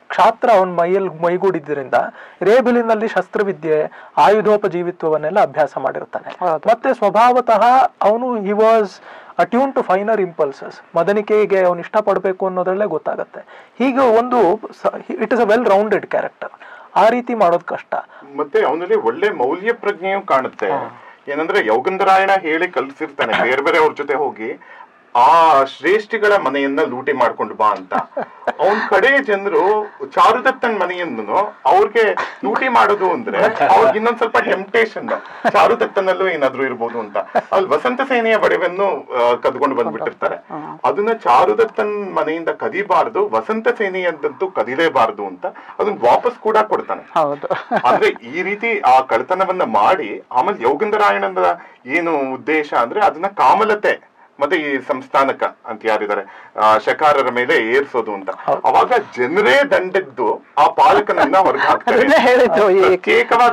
ಕ್ಷಾತ್ರ ಅವನ ಮೈಯಲ್ಲಿ ಮೈಗೂಡಿದ್ದರಿಂದ ರೇಬಿಲಿನಲ್ಲಿ ಶಸ್ತ್ರವಿದ್ಯೆ ಆಯುಧೋಪಜೀವಿತ್ವವನ್ನೆಲ್ಲ ಅಭ್ಯಾಸ ಮಾಡಿರ್ತಾನೆ. ಮತ್ತೆ ಸ್ವಭಾವತಃ ಅವನು he was attune to finer impulses ಮದನಿಕೆಗೆ ಅವನು ಇಷ್ಟಪಡಬೇಕು ಅನ್ನೋದ್ರಲ್ಲೇ ಗೊತ್ತಾಗುತ್ತೆ. ಹೀಗೆ ಒಂದು it is a well rounded character ಆ ರೀತಿ ಮಾಡೋದು ಕಷ್ಟ. ಮತ್ತೆ ಅವನಲ್ಲಿ ಒಳ್ಳೆ ಮೌಲ್ಯ ಪ್ರಜ್ಞೆಯು ಕಾಣುತ್ತೆ. ಏನಂದ್ರೆ ಯೌಗಂಧರಾಯಣ ಹೇಳಿ ಕಲ್ಸಿರ್ತಾನೆ ಬೇರೆ ಬೇರೆ ಅವ್ರ ಜೊತೆ ಹೋಗಿ. ಆ ಶ್ರೇಷ್ಠಿಗಳ ಮನೆಯನ್ನ ಲೂಟಿ ಮಾಡ್ಕೊಂಡು ಬಾ ಅಂತ. ಅವನ್ ಕಡೆ ಜನರು ಚಾರುದತ್ತನ್ ಮನೆಯನ್ನು ಅವ್ರಿಗೆ ಲೂಟಿ ಮಾಡೋದು ಅಂದ್ರೆ ಅವ್ರಿಗೆ ಇನ್ನೊಂದ್ ಸ್ವಲ್ಪ ಟೆಂಪ್ಟೇಷನ್ ಚಾರುದತ್ತನಲ್ಲೂ ಏನಾದ್ರೂ ಇರ್ಬೋದು ಅಂತ. ಅಲ್ಲಿ ವಸಂತ ಸೇನೆಯ ಬಡವನ್ನು ಕದ್ಕೊಂಡು ಬಂದ್ಬಿಟ್ಟಿರ್ತಾರೆ. ಅದನ್ನ ಚಾರುದತ್ತನ್ ಮನೆಯಿಂದ ಕದಿಬಾರ್ದು ವಸಂತ ಸೇನೆಯದ್ದು ಕದಿಲೇಬಾರ್ದು ಅಂತ ಅದನ್ನ ವಾಪಸ್ ಕೂಡ ಕೊಡ್ತಾನೆ. ಅಂದ್ರೆ ಈ ರೀತಿ ಆ ಕಳ್ತನವನ್ನ ಮಾಡಿ ಆಮೇಲೆ ಯೋಗಂಧರಾಯಣನ ಏನು ಉದ್ದೇಶ ಅಂದ್ರೆ ಅದನ್ನ ಕಾಮಲತೆ ಮತ್ತೆ ಈ ಸಂಸ್ಥಾನಕ ಅಂತ ಯಾರಿದ್ದಾರೆ? ಆ, ಶಕಾರರ ಮೇಲೆ ಏರ್ಸೋದು ಅಂತ. ಅವಾಗ ಜನರೇ ದಂಡದ್ದು ಆ ಪಾಲಕನನ್ನ ಹೊರಗೆ ಹಾಕ್ತಾರೆ.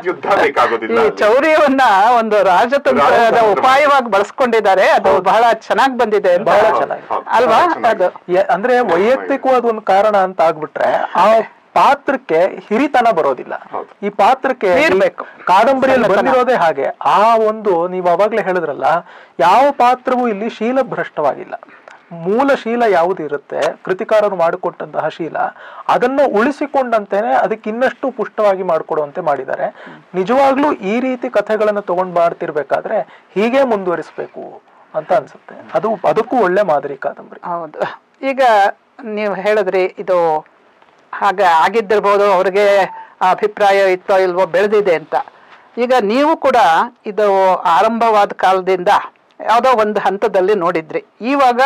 ಯುದ್ಧ ಬೇಕಾಗೋದಿಲ್ಲ ಈ ಚೌರ್ಯವನ್ನ ಒಂದು ರಾಜತಂತ್ರದ ರಾಜತಂತ್ರ. ಉಪಾಯವಾಗಿ ಬಳಸ್ಕೊಂಡಿದ್ದಾರೆ. ಅದು ಬಹಳ ಚೆನ್ನಾಗಿ ಬಂದಿದೆ ಬಹಳ ಚೆನ್ನಾಗಿ. ಅಲ್ವಾ? ಅದು. ಅಂದ್ರೆ ವೈಯಕ್ತಿಕವಾದ ಒಂದು ಕಾರಣ ಅಂತ ಆಗ್ಬಿಟ್ರೆ ಆ ಪಾತ್ರಕ್ಕೆ ಹಿರಿತನ ಬರೋದಿಲ್ಲ. ಈ ಪಾತ್ರಕ್ಕೆ ಕಾದಂಬರಿಯಲ್ಲಿ. ಬಂದಿರೋದೇ ಹಾಗೆ. ಆ ಒಂದು ನೀವು ಅವಾಗ್ಲೇ ಹೇಳಿದ್ರಲ್ಲ ಯಾವ ಪಾತ್ರವೂ ಇಲ್ಲಿ ಶೀಲ ಭ್ರಷ್ಟವಾಗಿಲ್ಲ ಮೂಲ ಶೀಲ ಯಾವುದು ಇರುತ್ತೆ? ಕೃತಿಕಾರರು ಮಾಡಿಕೊಟ್ಟಂತಹ ಶೀಲ. ಅದನ್ನು ಉಳಿಸಿಕೊಂಡಂತೆನೆ ಅದಕ್ಕೆ ಇನ್ನಷ್ಟು ಪುಷ್ಟವಾಗಿ ಮಾಡಿಕೊಡುವಂತೆ ಮಾಡಿದ್ದಾರೆ. ನಿಜವಾಗ್ಲೂ ಈ ರೀತಿ ಕಥೆಗಳನ್ನು ತಗೊಂಡ್ ಮಾಡ್ತಿರ್ಬೇಕಾದ್ರೆ ಹೀಗೆ ಮುಂದುವರಿಸಬೇಕು ಅಂತ ಅನ್ಸುತ್ತೆ. ಅದು ಅದಕ್ಕೂ ಒಳ್ಳೆ ಮಾದರಿ ಕಾದಂಬರಿ. ಹೌದು. ಈಗ ನೀವು ಹೇಳಿದ್ರಿ ಇದು ಹಾಗೆ ಆಗಿದ್ದಿರ್ಬೋದು, ಅವ್ರಿಗೆ ಅಭಿಪ್ರಾಯ ಇತ್ತೋ ಇಲ್ವೋ ಬೆಳೆದಿದೆ ಅಂತ. ಈಗ ನೀವು ಕೂಡ ಇದು ಆರಂಭವಾದ ಕಾಲದಿಂದ ಯಾವುದೋ ಒಂದು ಹಂತದಲ್ಲಿ ನೋಡಿದ್ರಿ. ಇವಾಗ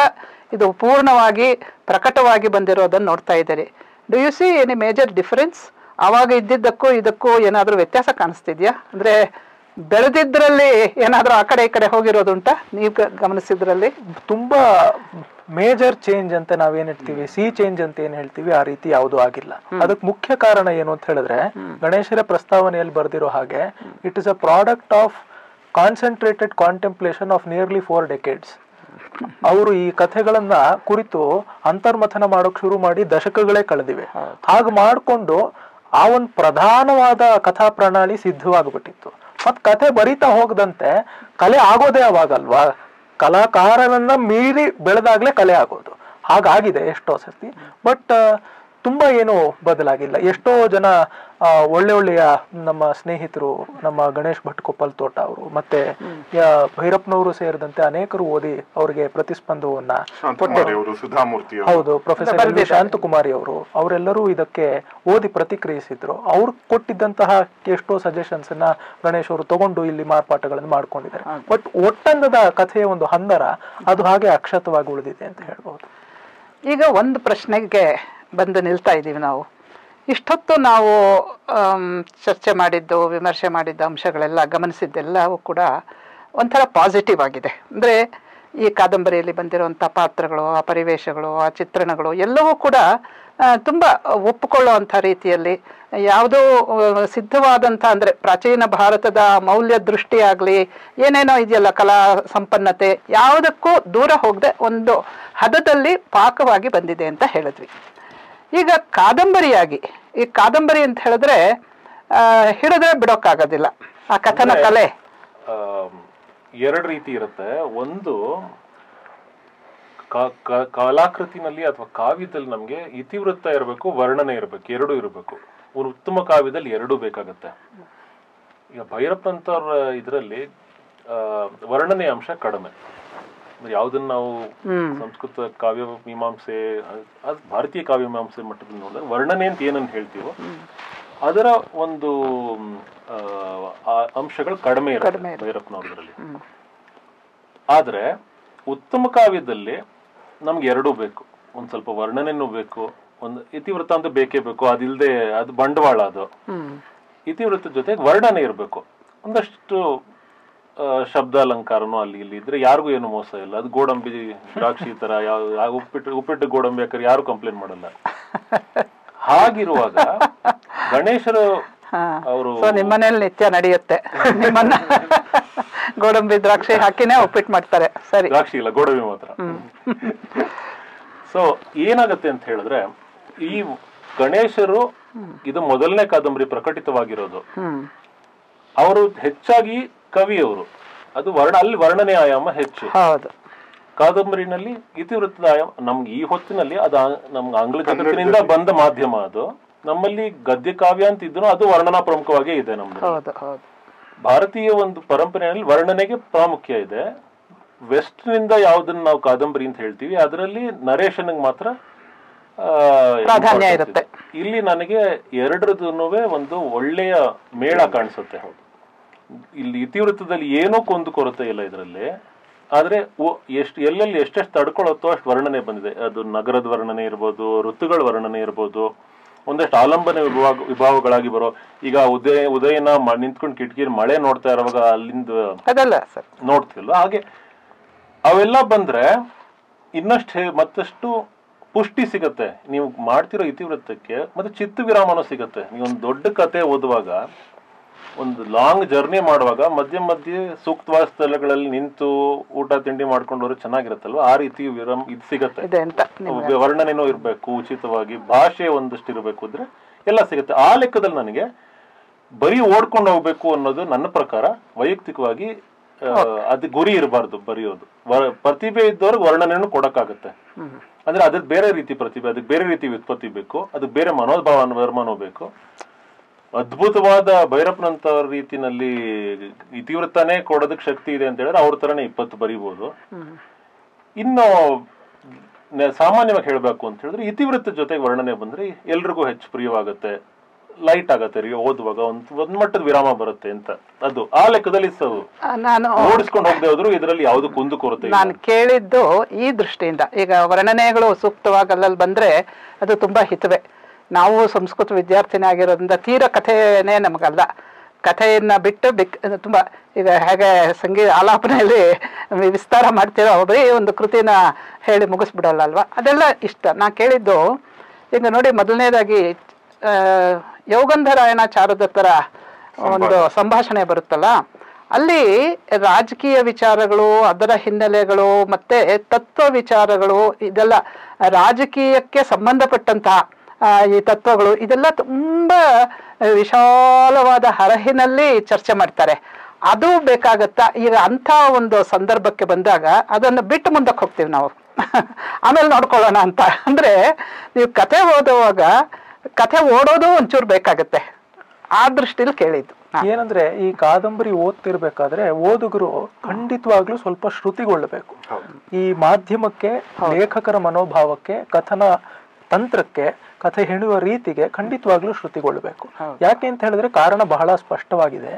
ಇದು ಪೂರ್ಣವಾಗಿ ಪ್ರಕಟವಾಗಿ ಬಂದಿರೋದನ್ನು ನೋಡ್ತಾ ಇದ್ದೀರಿ. Do you see any major difference ಆವಾಗ ಇದ್ದಿದ್ದಕ್ಕೂ ಇದಕ್ಕೂ ಏನಾದರೂ ವ್ಯತ್ಯಾಸ ಕಾಣಿಸ್ತಿದ್ಯಾ? ಅಂದರೆ ಬೆಳೆದಿದ್ದರಲ್ಲಿ ಏನಾದರೂ ಆ ಕಡೆ ಈ ಕಡೆ ಹೋಗಿರೋದುಂಟಾ? ನೀವು ಗಮನಿಸಿದ್ರಲ್ಲಿ? ತುಂಬಾ ಮೇಜರ್ ಚೇಂಜ್ ಅಂತ ನಾವೇನ್ ಹೇಳ್ತೀವಿ? ಸಿ ಚೇಂಜ್ ಅಂತ ಏನ್ ಹೇಳ್ತೀವಿ? ಆ ರೀತಿ ಯಾವುದು ಆಗಿಲ್ಲ. ಅದಕ್ಕೆ ಮುಖ್ಯ ಕಾರಣ ಏನು ಅಂತ ಹೇಳಿದ್ರೆ ಗಣೇಶರ ಪ್ರಸ್ತಾವನೆಯಲ್ಲಿ ಬರ್ದಿರೋ ಹಾಗೆ it is a product of concentrated contemplation of nearly four decades ಅವರು ಈ ಕಥೆಗಳನ್ನ ಕುರಿತು ಅಂತರ್ಮಥನ ಮಾಡೋಕ್ ಶುರು ಮಾಡಿ ದಶಕಗಳೇ ಕಳೆದಿವೆ. ಹಾಗೆ ಮಾಡಿಕೊಂಡು ಆ ಒಂದು ಪ್ರಧಾನವಾದ ಕಥಾ ಪ್ರಣಾಳಿ ಸಿದ್ಧವಾಗ್ಬಿಟ್ಟಿತ್ತು. ಮತ್ ಕಥೆ ಬರಿತಾ ಹೋಗದಂತೆ ಕಲೆ ಆಗೋದೇ ಅವಾಗಲ್ವಾ? ಕಲಾಕಾರನನ್ನ ಮೀರಿ ಬೆಳೆದಾಗಲೇ ಕಲೆ ಆಗೋದು. ಹಾಗಾಗಿದೆ ಎಷ್ಟೋ ಸರ್ತಿ ಬಟ್ ತುಂಬಾ ಏನು ಬದಲಾಗಿಲ್ಲ. ಎಷ್ಟೋ ಜನ ಒಳ್ಳೆ ಒಳ್ಳೆಯ ನಮ್ಮ ಸ್ನೇಹಿತರು ನಮ್ಮ ಗಣೇಶ್ ಭಟ್ ಕೊಪ್ಪಲ್ ತೋಟ ಅವರು ಮತ್ತೆ ಯಾ- ಭೈರಪ್ಪನವರು ಸೇರಿದಂತೆ ಅನೇಕರು ಓದಿ ಅವರಿಗೆ ಪ್ರತಿಸ್ಪಂದವನ್ನ ಹೌದು ಪ್ರೊಫೆಸರ್ ಶಾಂತಕುಮಾರಿ ಅವರು. ಅವರೆಲ್ಲರೂ ಇದಕ್ಕೆ ಓದಿ ಪ್ರತಿಕ್ರಿಯಿಸಿದ್ರು. ಅವ್ರು ಕೊಟ್ಟಿದ್ದಂತಹ ಎಷ್ಟೋ ಸಜೆಷನ್ಸ್ ಅನ್ನ ಗಣೇಶ್ ಅವರು ತಗೊಂಡು ಇಲ್ಲಿ ಮಾರ್ಪಾಟಗಳನ್ನು ಮಾಡ್ಕೊಂಡಿದ್ದಾರೆ. ಬಟ್ ಒಟ್ಟಂದದ ಕಥೆಯ ಒಂದು ಹಂದರ ಅದು ಹಾಗೆ ಅಕ್ಷತವಾಗಿ ಉಳಿದಿದೆ ಅಂತ ಹೇಳ್ಬಹುದು ಈಗ ಒಂದು ಪ್ರಶ್ನೆಗೆ ಬಂದು ನಿಲ್ತಾ ಇದ್ದೀವಿ ನಾವು. ಇಷ್ಟೊತ್ತು ನಾವು ಚರ್ಚೆ ಮಾಡಿದ್ದು, ವಿಮರ್ಶೆ ಮಾಡಿದ್ದ ಅಂಶಗಳೆಲ್ಲ ಗಮನಿಸಿದ್ದೆಲ್ಲವೂ ಕೂಡ ಒಂಥರ ಪಾಸಿಟಿವ್ ಆಗಿದೆ. ಅಂದರೆ ಈ ಕಾದಂಬರಿಯಲ್ಲಿ ಬಂದಿರುವಂಥ ಪಾತ್ರಗಳು, ಆ ಪರಿವೇಶಗಳು, ಆ ಚಿತ್ರಣಗಳು ಎಲ್ಲವೂ ಕೂಡ ತುಂಬ ಒಪ್ಪಿಕೊಳ್ಳುವಂಥ ರೀತಿಯಲ್ಲಿ ಯಾವುದೋ ಸಿದ್ಧವಾದಂಥ ಅಂದರೆ ಪ್ರಾಚೀನ ಭಾರತದ ಮೌಲ್ಯ ದೃಷ್ಟಿಯಾಗಲಿ ಏನೇನೋ ಇದೆಯಲ್ಲ ಕಲಾ ಸಂಪನ್ನತೆ, ಯಾವುದಕ್ಕೂ ದೂರ ಹೋಗದೆ ಒಂದು ಹದದಲ್ಲಿ ಪಾಕವಾಗಿ ಬಂದಿದೆ ಅಂತ ಹೇಳಿದ್ವಿ. ಈಗ ಕಾದಂಬರಿಯಾಗಿ ಈ ಕಾದಂಬರಿ ಅಂತ ಹೇಳಿದ್ರೆ ಹಿಡಿದ್ರೆ ಬಿಡೋಕ್ಕಾಗೋದಿಲ್ಲ. ಆ ಕಥನ ಕಲೆ. ಎರಡು ರೀತಿ ಇರುತ್ತೆ. ಒಂದು ಕಲಾಕೃತಿನಲ್ಲಿ ಅಥವಾ ಕಾವ್ಯದಲ್ಲಿ ನಮಗೆ ಇತಿವೃತ್ತ ಇರಬೇಕು ವರ್ಣನೆ ಇರಬೇಕು ಎರಡೂ ಇರಬೇಕು. ಒಂದು ಉತ್ತಮ ಕಾವ್ಯದಲ್ಲಿ ಎರಡೂ ಬೇಕಾಗತ್ತೆ. ಈಗ ಭೈರಪ್ಪಂತವ್ರ ಇದರಲ್ಲಿ ವರ್ಣನೆ ಅಂಶ ಕಡಿಮೆ. ಯಾವ್ದನ್ನ ನಾವು ಸಂಸ್ಕೃತ ಕಾವ್ಯ ಮೀಮಾಂಸೆ ಅದು ಭಾರತೀಯ ಕಾವ್ಯ ಮೀಮಾಂಸೆ ಮಟ್ಟದಲ್ಲಿ ನೋಡಿದ್ರೆ ವರ್ಣನೆ ಅಂತ ಏನಂತ ಹೇಳ್ತೀವೋ ಅದರ ಒಂದು ಅಂಶಗಳು ಕಡಿಮೆ ಇರುತ್ತೆ ಭೈರಪ್ಪನವ್ರದ್ರಲ್ಲಿ ಆದ್ರೆ ಉತ್ತಮ ಕಾವ್ಯದಲ್ಲಿ ನಮ್ಗೆ ಎರಡೂ ಬೇಕು. ಒಂದ್ ಸ್ವಲ್ಪ ವರ್ಣನೆನೂ ಬೇಕು ಒಂದು ಇತಿವೃತ್ತ ಅಂತ ಬೇಕೇ ಬೇಕು ಅದಿಲ್ಲದೆ ಅದು ಬಂಡವಾಳ ಅದು. ಇತಿವೃತ್ತ ಜೊತೆಗೆ ವರ್ಣನೆ ಇರಬೇಕು. ಒಂದಷ್ಟು ಶಬ್ದ ಅಲಂಕಾರನೂ ಅಲ್ಲಿ ಇಲ್ಲಿ ಇದ್ರೆ ಯಾರಿಗೂ ಏನು ಮೋಸ ಇಲ್ಲ. ಅದು ಗೋಡಂಬಿ ದ್ರಾಕ್ಷಿ ತರ ಯಾವ ಉಪ್ಪಿಟ್ಟು ಉಪ್ಪಿಟ್ಟು ಗೋಡಂಬಿ ಹಾಕಿದ್ರೆ ಯಾರು ಕಂಪ್ಲೇಂಟ್ ಮಾಡಲ್ಲ. ಹಾಗಿರುವಾಗ ಗಣೇಶರು ಅವರು ನಿಮ್ಮನೇಲಿ ನಿತ್ಯ ನಡೆಯುತ್ತೆ. ನಿಮ್ಮನ್ನ ಗೋಡಂಬಿ ದ್ರಾಕ್ಷಿ ಹಾಕಿನೇ ಉಪ್ಪಿಟ್ಟು ಮಾಡ್ತಾರೆ. ಸರಿ. ದ್ರಾಕ್ಷಿ ಇಲ್ಲ ಗೋಡಂಬಿ ಮಾತ್ರ. ಸೊ ಏನಾಗತ್ತೆ ಅಂತ ಹೇಳಿದ್ರೆ ಈ ಗಣೇಶರು ಇದು ಮೊದಲನೇ ಕಾದಂಬರಿ ಪ್ರಕಟಿತವಾಗಿರೋದು. ಅವರು ಹೆಚ್ಚಾಗಿ ಕವಿಯವರು. ಅದು ವರ್ಣ ಅಲ್ಲಿ ವರ್ಣನೆ ಆಯಾಮ ಹೆಚ್ಚು. ಹೌದು. ಕಾದಂಬರಿನಲ್ಲಿ ಇತಿವೃತ್ತದ ಆಯಾಮ ನಮ್ಗೆ ಈ ಹೊತ್ತಿನಲ್ಲಿ ಅದು ನಮ್ಗೆ ಆಂಗ್ಲ ಜಗತ್ತಿನಿಂದ ಬಂದ ಮಾಧ್ಯಮ ಅದು. ನಮ್ಮಲ್ಲಿ ಗದ್ಯ ಕಾವ್ಯ ಅಂತ ಇದ್ರು ಅದು ವರ್ಣನಾ ಪ್ರಮುಖವಾಗಿ ಇದೆ ನಮ್ದು. ಹೌದು ಹೌದು. ಭಾರತೀಯ ಒಂದು ಪರಂಪರೆಯಲ್ಲಿ ವರ್ಣನೆಗೆ ಪ್ರಾಮುಖ್ಯ ಇದೆ. ವೆಸ್ಟ್ನಿಂದ ಯಾವ್ದನ್ನ ನಾವು ಕಾದಂಬರಿ ಅಂತ ಹೇಳ್ತೀವಿ ಅದರಲ್ಲಿ ನರೇಶನ್ ಮಾತ್ರ. ಇಲ್ಲಿ ನನಗೆ ಎರಡರದೂ ಒಂದು ಒಳ್ಳೆಯ ಮೇಳ ಕಾಣಿಸುತ್ತೆ. ಇಲ್ಲಿ ಇತಿವೃತ್ತದಲ್ಲಿ ಏನೂ ಕೊಂದು ಕೊರತೆ ಇಲ್ಲ ಇದರಲ್ಲಿ. ಆದರೆ ಎಷ್ಟು ಎಲ್ಲೆಲ್ಲಿ ಎಷ್ಟೆಷ್ಟು ತಡ್ಕೊಳತ್ತೋ ಅಷ್ಟು ವರ್ಣನೆ ಬಂದಿದೆ. ಅದು ನಗರದ ವರ್ಣನೆ ಇರ್ಬೋದು ಋತುಗಳ ವರ್ಣನೆ ಇರ್ಬೋದು ಒಂದಷ್ಟು ಆಲಂಬನೆ ವಿಭಾಗ ವಿಭಾಗಗಳಾಗಿ ಬರೋ ಈಗ ಉದಯ ಉದಯನ ನಿಂತ್ಕೊಂಡು ಕಿಟಕಿ ಮಳೆ ನೋಡ್ತಾ ಇರುವಾಗ ಅಲ್ಲಿಂದ ನೋಡ್ತಿಲ್ಲ ಹಾಗೆ ಅವೆಲ್ಲ ಬಂದ್ರೆ ಇನ್ನಷ್ಟು ಮತ್ತಷ್ಟು ಪುಷ್ಟಿ ಸಿಗತ್ತೆ. ನೀವು ಮಾಡ್ತಿರೋ ಇತಿವೃತ್ತಕ್ಕೆ ಮತ್ತೆ ಚಿತ್ತ ವಿರಾಮನೂ ಸಿಗತ್ತೆ. ನೀವು ಒಂದು ದೊಡ್ಡ ಕತೆ ಓದುವಾಗ ಒಂದು ಲಾಂಗ್ ಜರ್ನಿ ಮಾಡುವಾಗ ಮಧ್ಯ ಮಧ್ಯೆ ಸೂಕ್ತವಾದ ಸ್ಥಳಗಳಲ್ಲಿ ನಿಂತು ಊಟ ತಿಂಡಿ ಮಾಡ್ಕೊಂಡವ್ರು ಚೆನ್ನಾಗಿರುತ್ತಲ್ವ? ಆ ರೀತಿ ವಿರಮ್ ಇದು ಸಿಗತ್ತೆ. ವರ್ಣನೆನೂ ಇರಬೇಕು ಉಚಿತವಾಗಿ ಭಾಷೆ ಒಂದಷ್ಟು ಇರಬೇಕು ಅಂದ್ರೆ ಎಲ್ಲ ಸಿಗುತ್ತೆ. ಆ ಲೆಕ್ಕದಲ್ಲಿ ನನಗೆ ಬರೀ ಓಡ್ಕೊಂಡು ಹೋಗ್ಬೇಕು ಅನ್ನೋದು ನನ್ನ ಪ್ರಕಾರ ವೈಯಕ್ತಿಕವಾಗಿ ಅದು ಗುರಿ ಇರಬಾರ್ದು ಬರೆಯೋದು. ಪ್ರತಿಭೆ ಇದ್ದವ್ರಿಗೆ ವರ್ಣನೆಯನ್ನು ಕೊಡಕ್ಕಾಗತ್ತೆ. ಅಂದ್ರೆ ಅದಕ್ಕೆ ಬೇರೆ ರೀತಿ ಪ್ರತಿಭೆ ಅದಕ್ಕೆ ಬೇರೆ ರೀತಿ ವ್ಯುತ್ಪತ್ತಿ ಬೇಕು ಅದಕ್ಕೆ ಬೇರೆ ಮನೋಭಾವ ಬೇಕು. ಅದ್ಭುತವಾದ ಭೈರಪ್ಪನಂತ ರೀತಿನಲ್ಲಿ ಇತಿವೃತ್ತನೇ ಕೊಡೋದಕ್ಕೆ ಶಕ್ತಿ ಇದೆ ಅಂತ ಹೇಳಿದ್ರೆ ಅವ್ರ ತರನೇ ಇಪ್ಪತ್ತು ಬರಿಬೋದು. ಇನ್ನು ಸಾಮಾನ್ಯವಾಗಿ ಹೇಳಬೇಕು ಅಂತ ಹೇಳಿದ್ರೆ ಇತಿವೃತ್ತ ಜೊತೆಗೆ ವರ್ಣನೆ ಬಂದ್ರೆ ಎಲ್ರಿಗೂ ಹೆಚ್ಚು ಪ್ರಿಯವಾಗುತ್ತೆ. ಲೈಟ್ ಆಗತ್ತೆ ರೀ ಓದುವಾಗ ಒಂದ್ ಒಂದ್ ಮಟ್ಟದ ವಿರಾಮ ಬರುತ್ತೆ ಅಂತ. ಅದು ಆ ಲೆಕ್ಕದಲ್ಲಿ ನಾನು ಓಡಿಸ್ಕೊಂಡು ಹೋಗದೆ ಹೋದ್ರು ಇದರಲ್ಲಿ ಯಾವ್ದು ಕುಂದು ಕೊರತೆ ನಾನು ಕೇಳಿದ್ದು ಈ ದೃಷ್ಟಿಯಿಂದ. ಈಗ ವರ್ಣನೆಗಳು ಸೂಕ್ತವಾಗಿ ಅಲ್ಲಲ್ಲಿ ಬಂದ್ರೆ ಅದು ತುಂಬಾ ಹಿತವೇ. ನಾವು ಸಂಸ್ಕೃತ ವಿದ್ಯಾರ್ಥಿನಿ ಆಗಿರೋದ್ರಿಂದ ತೀರ ಕಥೆನೇ ನಮಗಲ್ಲ. ಕಥೆಯನ್ನು ಬಿಟ್ಟು ಬಿಕ್ ತುಂಬ ಈಗ ಹೇಗೆ ಸಂಗೀತ ಆಲಾಪನೆಯಲ್ಲಿ ವಿಸ್ತಾರ ಮಾಡ್ತೀರೋ ಬರೀ ಒಂದು ಕೃತಿನ ಹೇಳಿ ಮುಗಿಸ್ಬಿಡೋಲ್ಲ ಅಲ್ವಾ ಅದೆಲ್ಲ ಇಷ್ಟ. ನಾ ಕೇಳಿದ್ದು ಈಗ ನೋಡಿ ಮೊದಲನೇದಾಗಿ ಯೋಗಂಧರಾಯಣ ಚಾರುದತ್ತರ ಒಂದು ಸಂಭಾಷಣೆ ಬರುತ್ತಲ್ಲ ಅಲ್ಲಿ ರಾಜಕೀಯ ವಿಚಾರಗಳು ಅದರ ಹಿನ್ನೆಲೆಗಳು ಮತ್ತೆ ತತ್ವ ವಿಚಾರಗಳು ಇದೆಲ್ಲ ರಾಜಕೀಯಕ್ಕೆ ಸಂಬಂಧಪಟ್ಟಂತಹ ಈ ತತ್ವಗಳು ಇದೆಲ್ಲ ತುಂಬಾ ವಿಶಾಲವಾದ ಹರಹಿನಲ್ಲಿ ಚರ್ಚೆ ಮಾಡ್ತಾರೆ. ಅದು ಬೇಕಾಗತ್ತಾ? ಈಗ ಅಂಥ ಒಂದು ಸಂದರ್ಭಕ್ಕೆ ಬಂದಾಗ ಅದನ್ನು ಬಿಟ್ಟು ಮುಂದಕ್ಕೆ ಹೋಗ್ತೀವಿ ನಾವು. ಆಮೇಲೆ ನೋಡ್ಕೊಳ್ಳೋಣ ಅಂತ. ಅಂದ್ರೆ ನೀವು ಕತೆ ಓದುವಾಗ ಕತೆ ಓಡೋದು ಒಂಚೂರು ಬೇಕಾಗತ್ತೆ. ಆ ದೃಷ್ಟಿಲಿ ಕೇಳಿದ್ದು. ಏನಂದ್ರೆ ಈ ಕಾದಂಬರಿ ಓದ್ತಿರ್ಬೇಕಾದ್ರೆ ಓದುಗರು ಖಂಡಿತವಾಗ್ಲೂ ಸ್ವಲ್ಪ ಶ್ರುತಿಗೊಳ್ಳಬೇಕು. ಈ ಮಾಧ್ಯಮಕ್ಕೆ ಲೇಖಕರ ಮನೋಭಾವಕ್ಕೆ ಕಥನ ತಂತ್ರಕ್ಕೆ ಕಥೆ ಹೇಳುವ ರೀತಿಗೆ ಖಂಡಿತವಾಗ್ಲೂ ಶ್ರುತಿಗೊಳ್ಳಬೇಕು. ಯಾಕೆ ಅಂತ ಹೇಳಿದ್ರೆ ಕಾರಣ ಬಹಳ ಸ್ಪಷ್ಟವಾಗಿದೆ.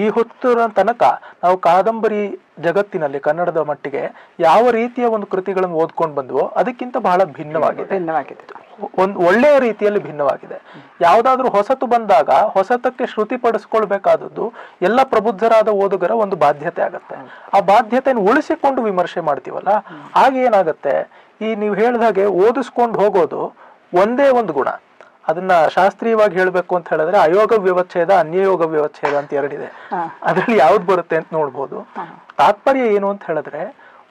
ಈ ಹೊತ್ತಿನ ತನಕ ನಾವು ಕಾದಂಬರಿ ಜಗತ್ತಿನಲ್ಲಿ ಕನ್ನಡದ ಮಟ್ಟಿಗೆ ಯಾವ ರೀತಿಯ ಒಂದು ಕೃತಿಗಳನ್ನು ಓದ್ಕೊಂಡು ಬಂದವೋ ಅದಕ್ಕಿಂತ ಬಹಳ ಭಿನ್ನವಾಗಿದೆ. ಭಿನ್ನವಾಗಿದೆ. ಒಂದು ಒಳ್ಳೆಯ ರೀತಿಯಲ್ಲಿ ಭಿನ್ನವಾಗಿದೆ. ಯಾವುದಾದ್ರೂ ಹೊಸತು ಬಂದಾಗ ಹೊಸತಕ್ಕೆ ಶ್ರುತಿ ಪಡಿಸ್ಕೊಳ್ಬೇಕಾದದ್ದು ಎಲ್ಲ ಪ್ರಬುದ್ಧರಾದ ಓದುಗರ ಒಂದು ಬಾಧ್ಯತೆ ಆಗತ್ತೆ. ಆ ಬಾಧ್ಯತೆಯನ್ನು ಉಳಿಸಿಕೊಂಡು ವಿಮರ್ಶೆ ಮಾಡ್ತೀವಲ್ಲ? ಆಗ ಏನಾಗತ್ತೆ? ಈ ನೀವು ಹೇಳಿದಾಗೆ ಓದಿಸ್ಕೊಂಡು ಹೋಗೋದು ಒಂದೇ ಒಂದು ಗುಣ. ಅದನ್ನ ಶಾಸ್ತ್ರೀಯವಾಗಿ ಹೇಳ್ಬೇಕು ಅಂತ ಹೇಳಿದ್ರೆ ಅಯೋಗ ವ್ಯವಚ್ಛೇದ ಅನ್ಯಯೋಗ ವ್ಯವಚ್ಛೇದ ಅಂತ ಎರಡಿದೆ. ಅದರಲ್ಲಿ ಯಾವ್ದು ಬರುತ್ತೆ ಅಂತ ನೋಡ್ಬೋದು. ತಾತ್ಪರ್ಯ ಏನು ಅಂತ ಹೇಳಿದ್ರೆ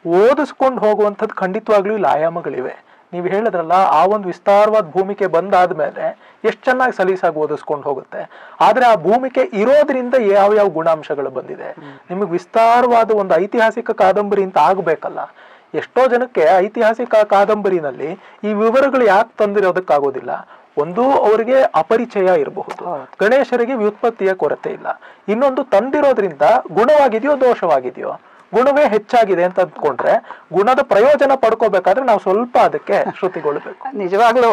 ಓದಿಸ್ಕೊಂಡು ಹೋಗುವಂಥದ್ದು ಖಂಡಿತವಾಗ್ಲೂ ಇಲ್ಲಿ ಆಯಾಮಗಳಿವೆ ನೀವು ಹೇಳಿದ್ರಲ್ಲ ಆ ಒಂದು ವಿಸ್ತಾರವಾದ ಭೂಮಿಕೆ ಬಂದಾದ್ಮೇಲೆ ಎಷ್ಟು ಚೆನ್ನಾಗಿ ಸಲೀಸಾಗಿ ಓದಿಸ್ಕೊಂಡು ಹೋಗುತ್ತೆ. ಆದ್ರೆ ಆ ಭೂಮಿಕೆ ಇರೋದ್ರಿಂದ ಯಾವ ಯಾವ ಗುಣಾಂಶಗಳು ಬಂದಿದೆ. ನಿಮಗೆ ವಿಸ್ತಾರವಾದ ಒಂದು ಐತಿಹಾಸಿಕ ಕಾದಂಬರಿ ಅಂತ ಆಗ್ಬೇಕಲ್ಲ. ಎಷ್ಟೋ ಜನಕ್ಕೆ ಐತಿಹಾಸಿಕ ಕಾದಂಬರಿನಲ್ಲಿ ಈ ವಿವರಗಳು ಯಾಕೆ ತಂದಿರೋದಕ್ಕಾಗೋದಿಲ್ಲ. ಒಂದು ಅವರಿಗೆ ಅಪರಿಚಯ ಇರಬಹುದು. ಗಣೇಶರಿಗೆ ವ್ಯುತ್ಪತ್ತಿಯ ಕೊರತೆ ಇಲ್ಲ. ಇನ್ನೊಂದು ತಂದಿರೋದ್ರಿಂದ ಗುಣವಾಗಿದೆಯೋ ದೋಷವಾಗಿದೆಯೋ ಗುಣವೇ ಹೆಚ್ಚಾಗಿದೆ ಅಂತ ಅಂದ್ಕೊಂಡ್ರೆ ಗುಣದ ಪ್ರಯೋಜನ ಪಡ್ಕೋಬೇಕಾದ್ರೆ ನಾವು ಸ್ವಲ್ಪ ಅದಕ್ಕೆ ಶ್ರುತಿಗೊಳ್ಬೇಕು. ನಿಜವಾಗ್ಲೂ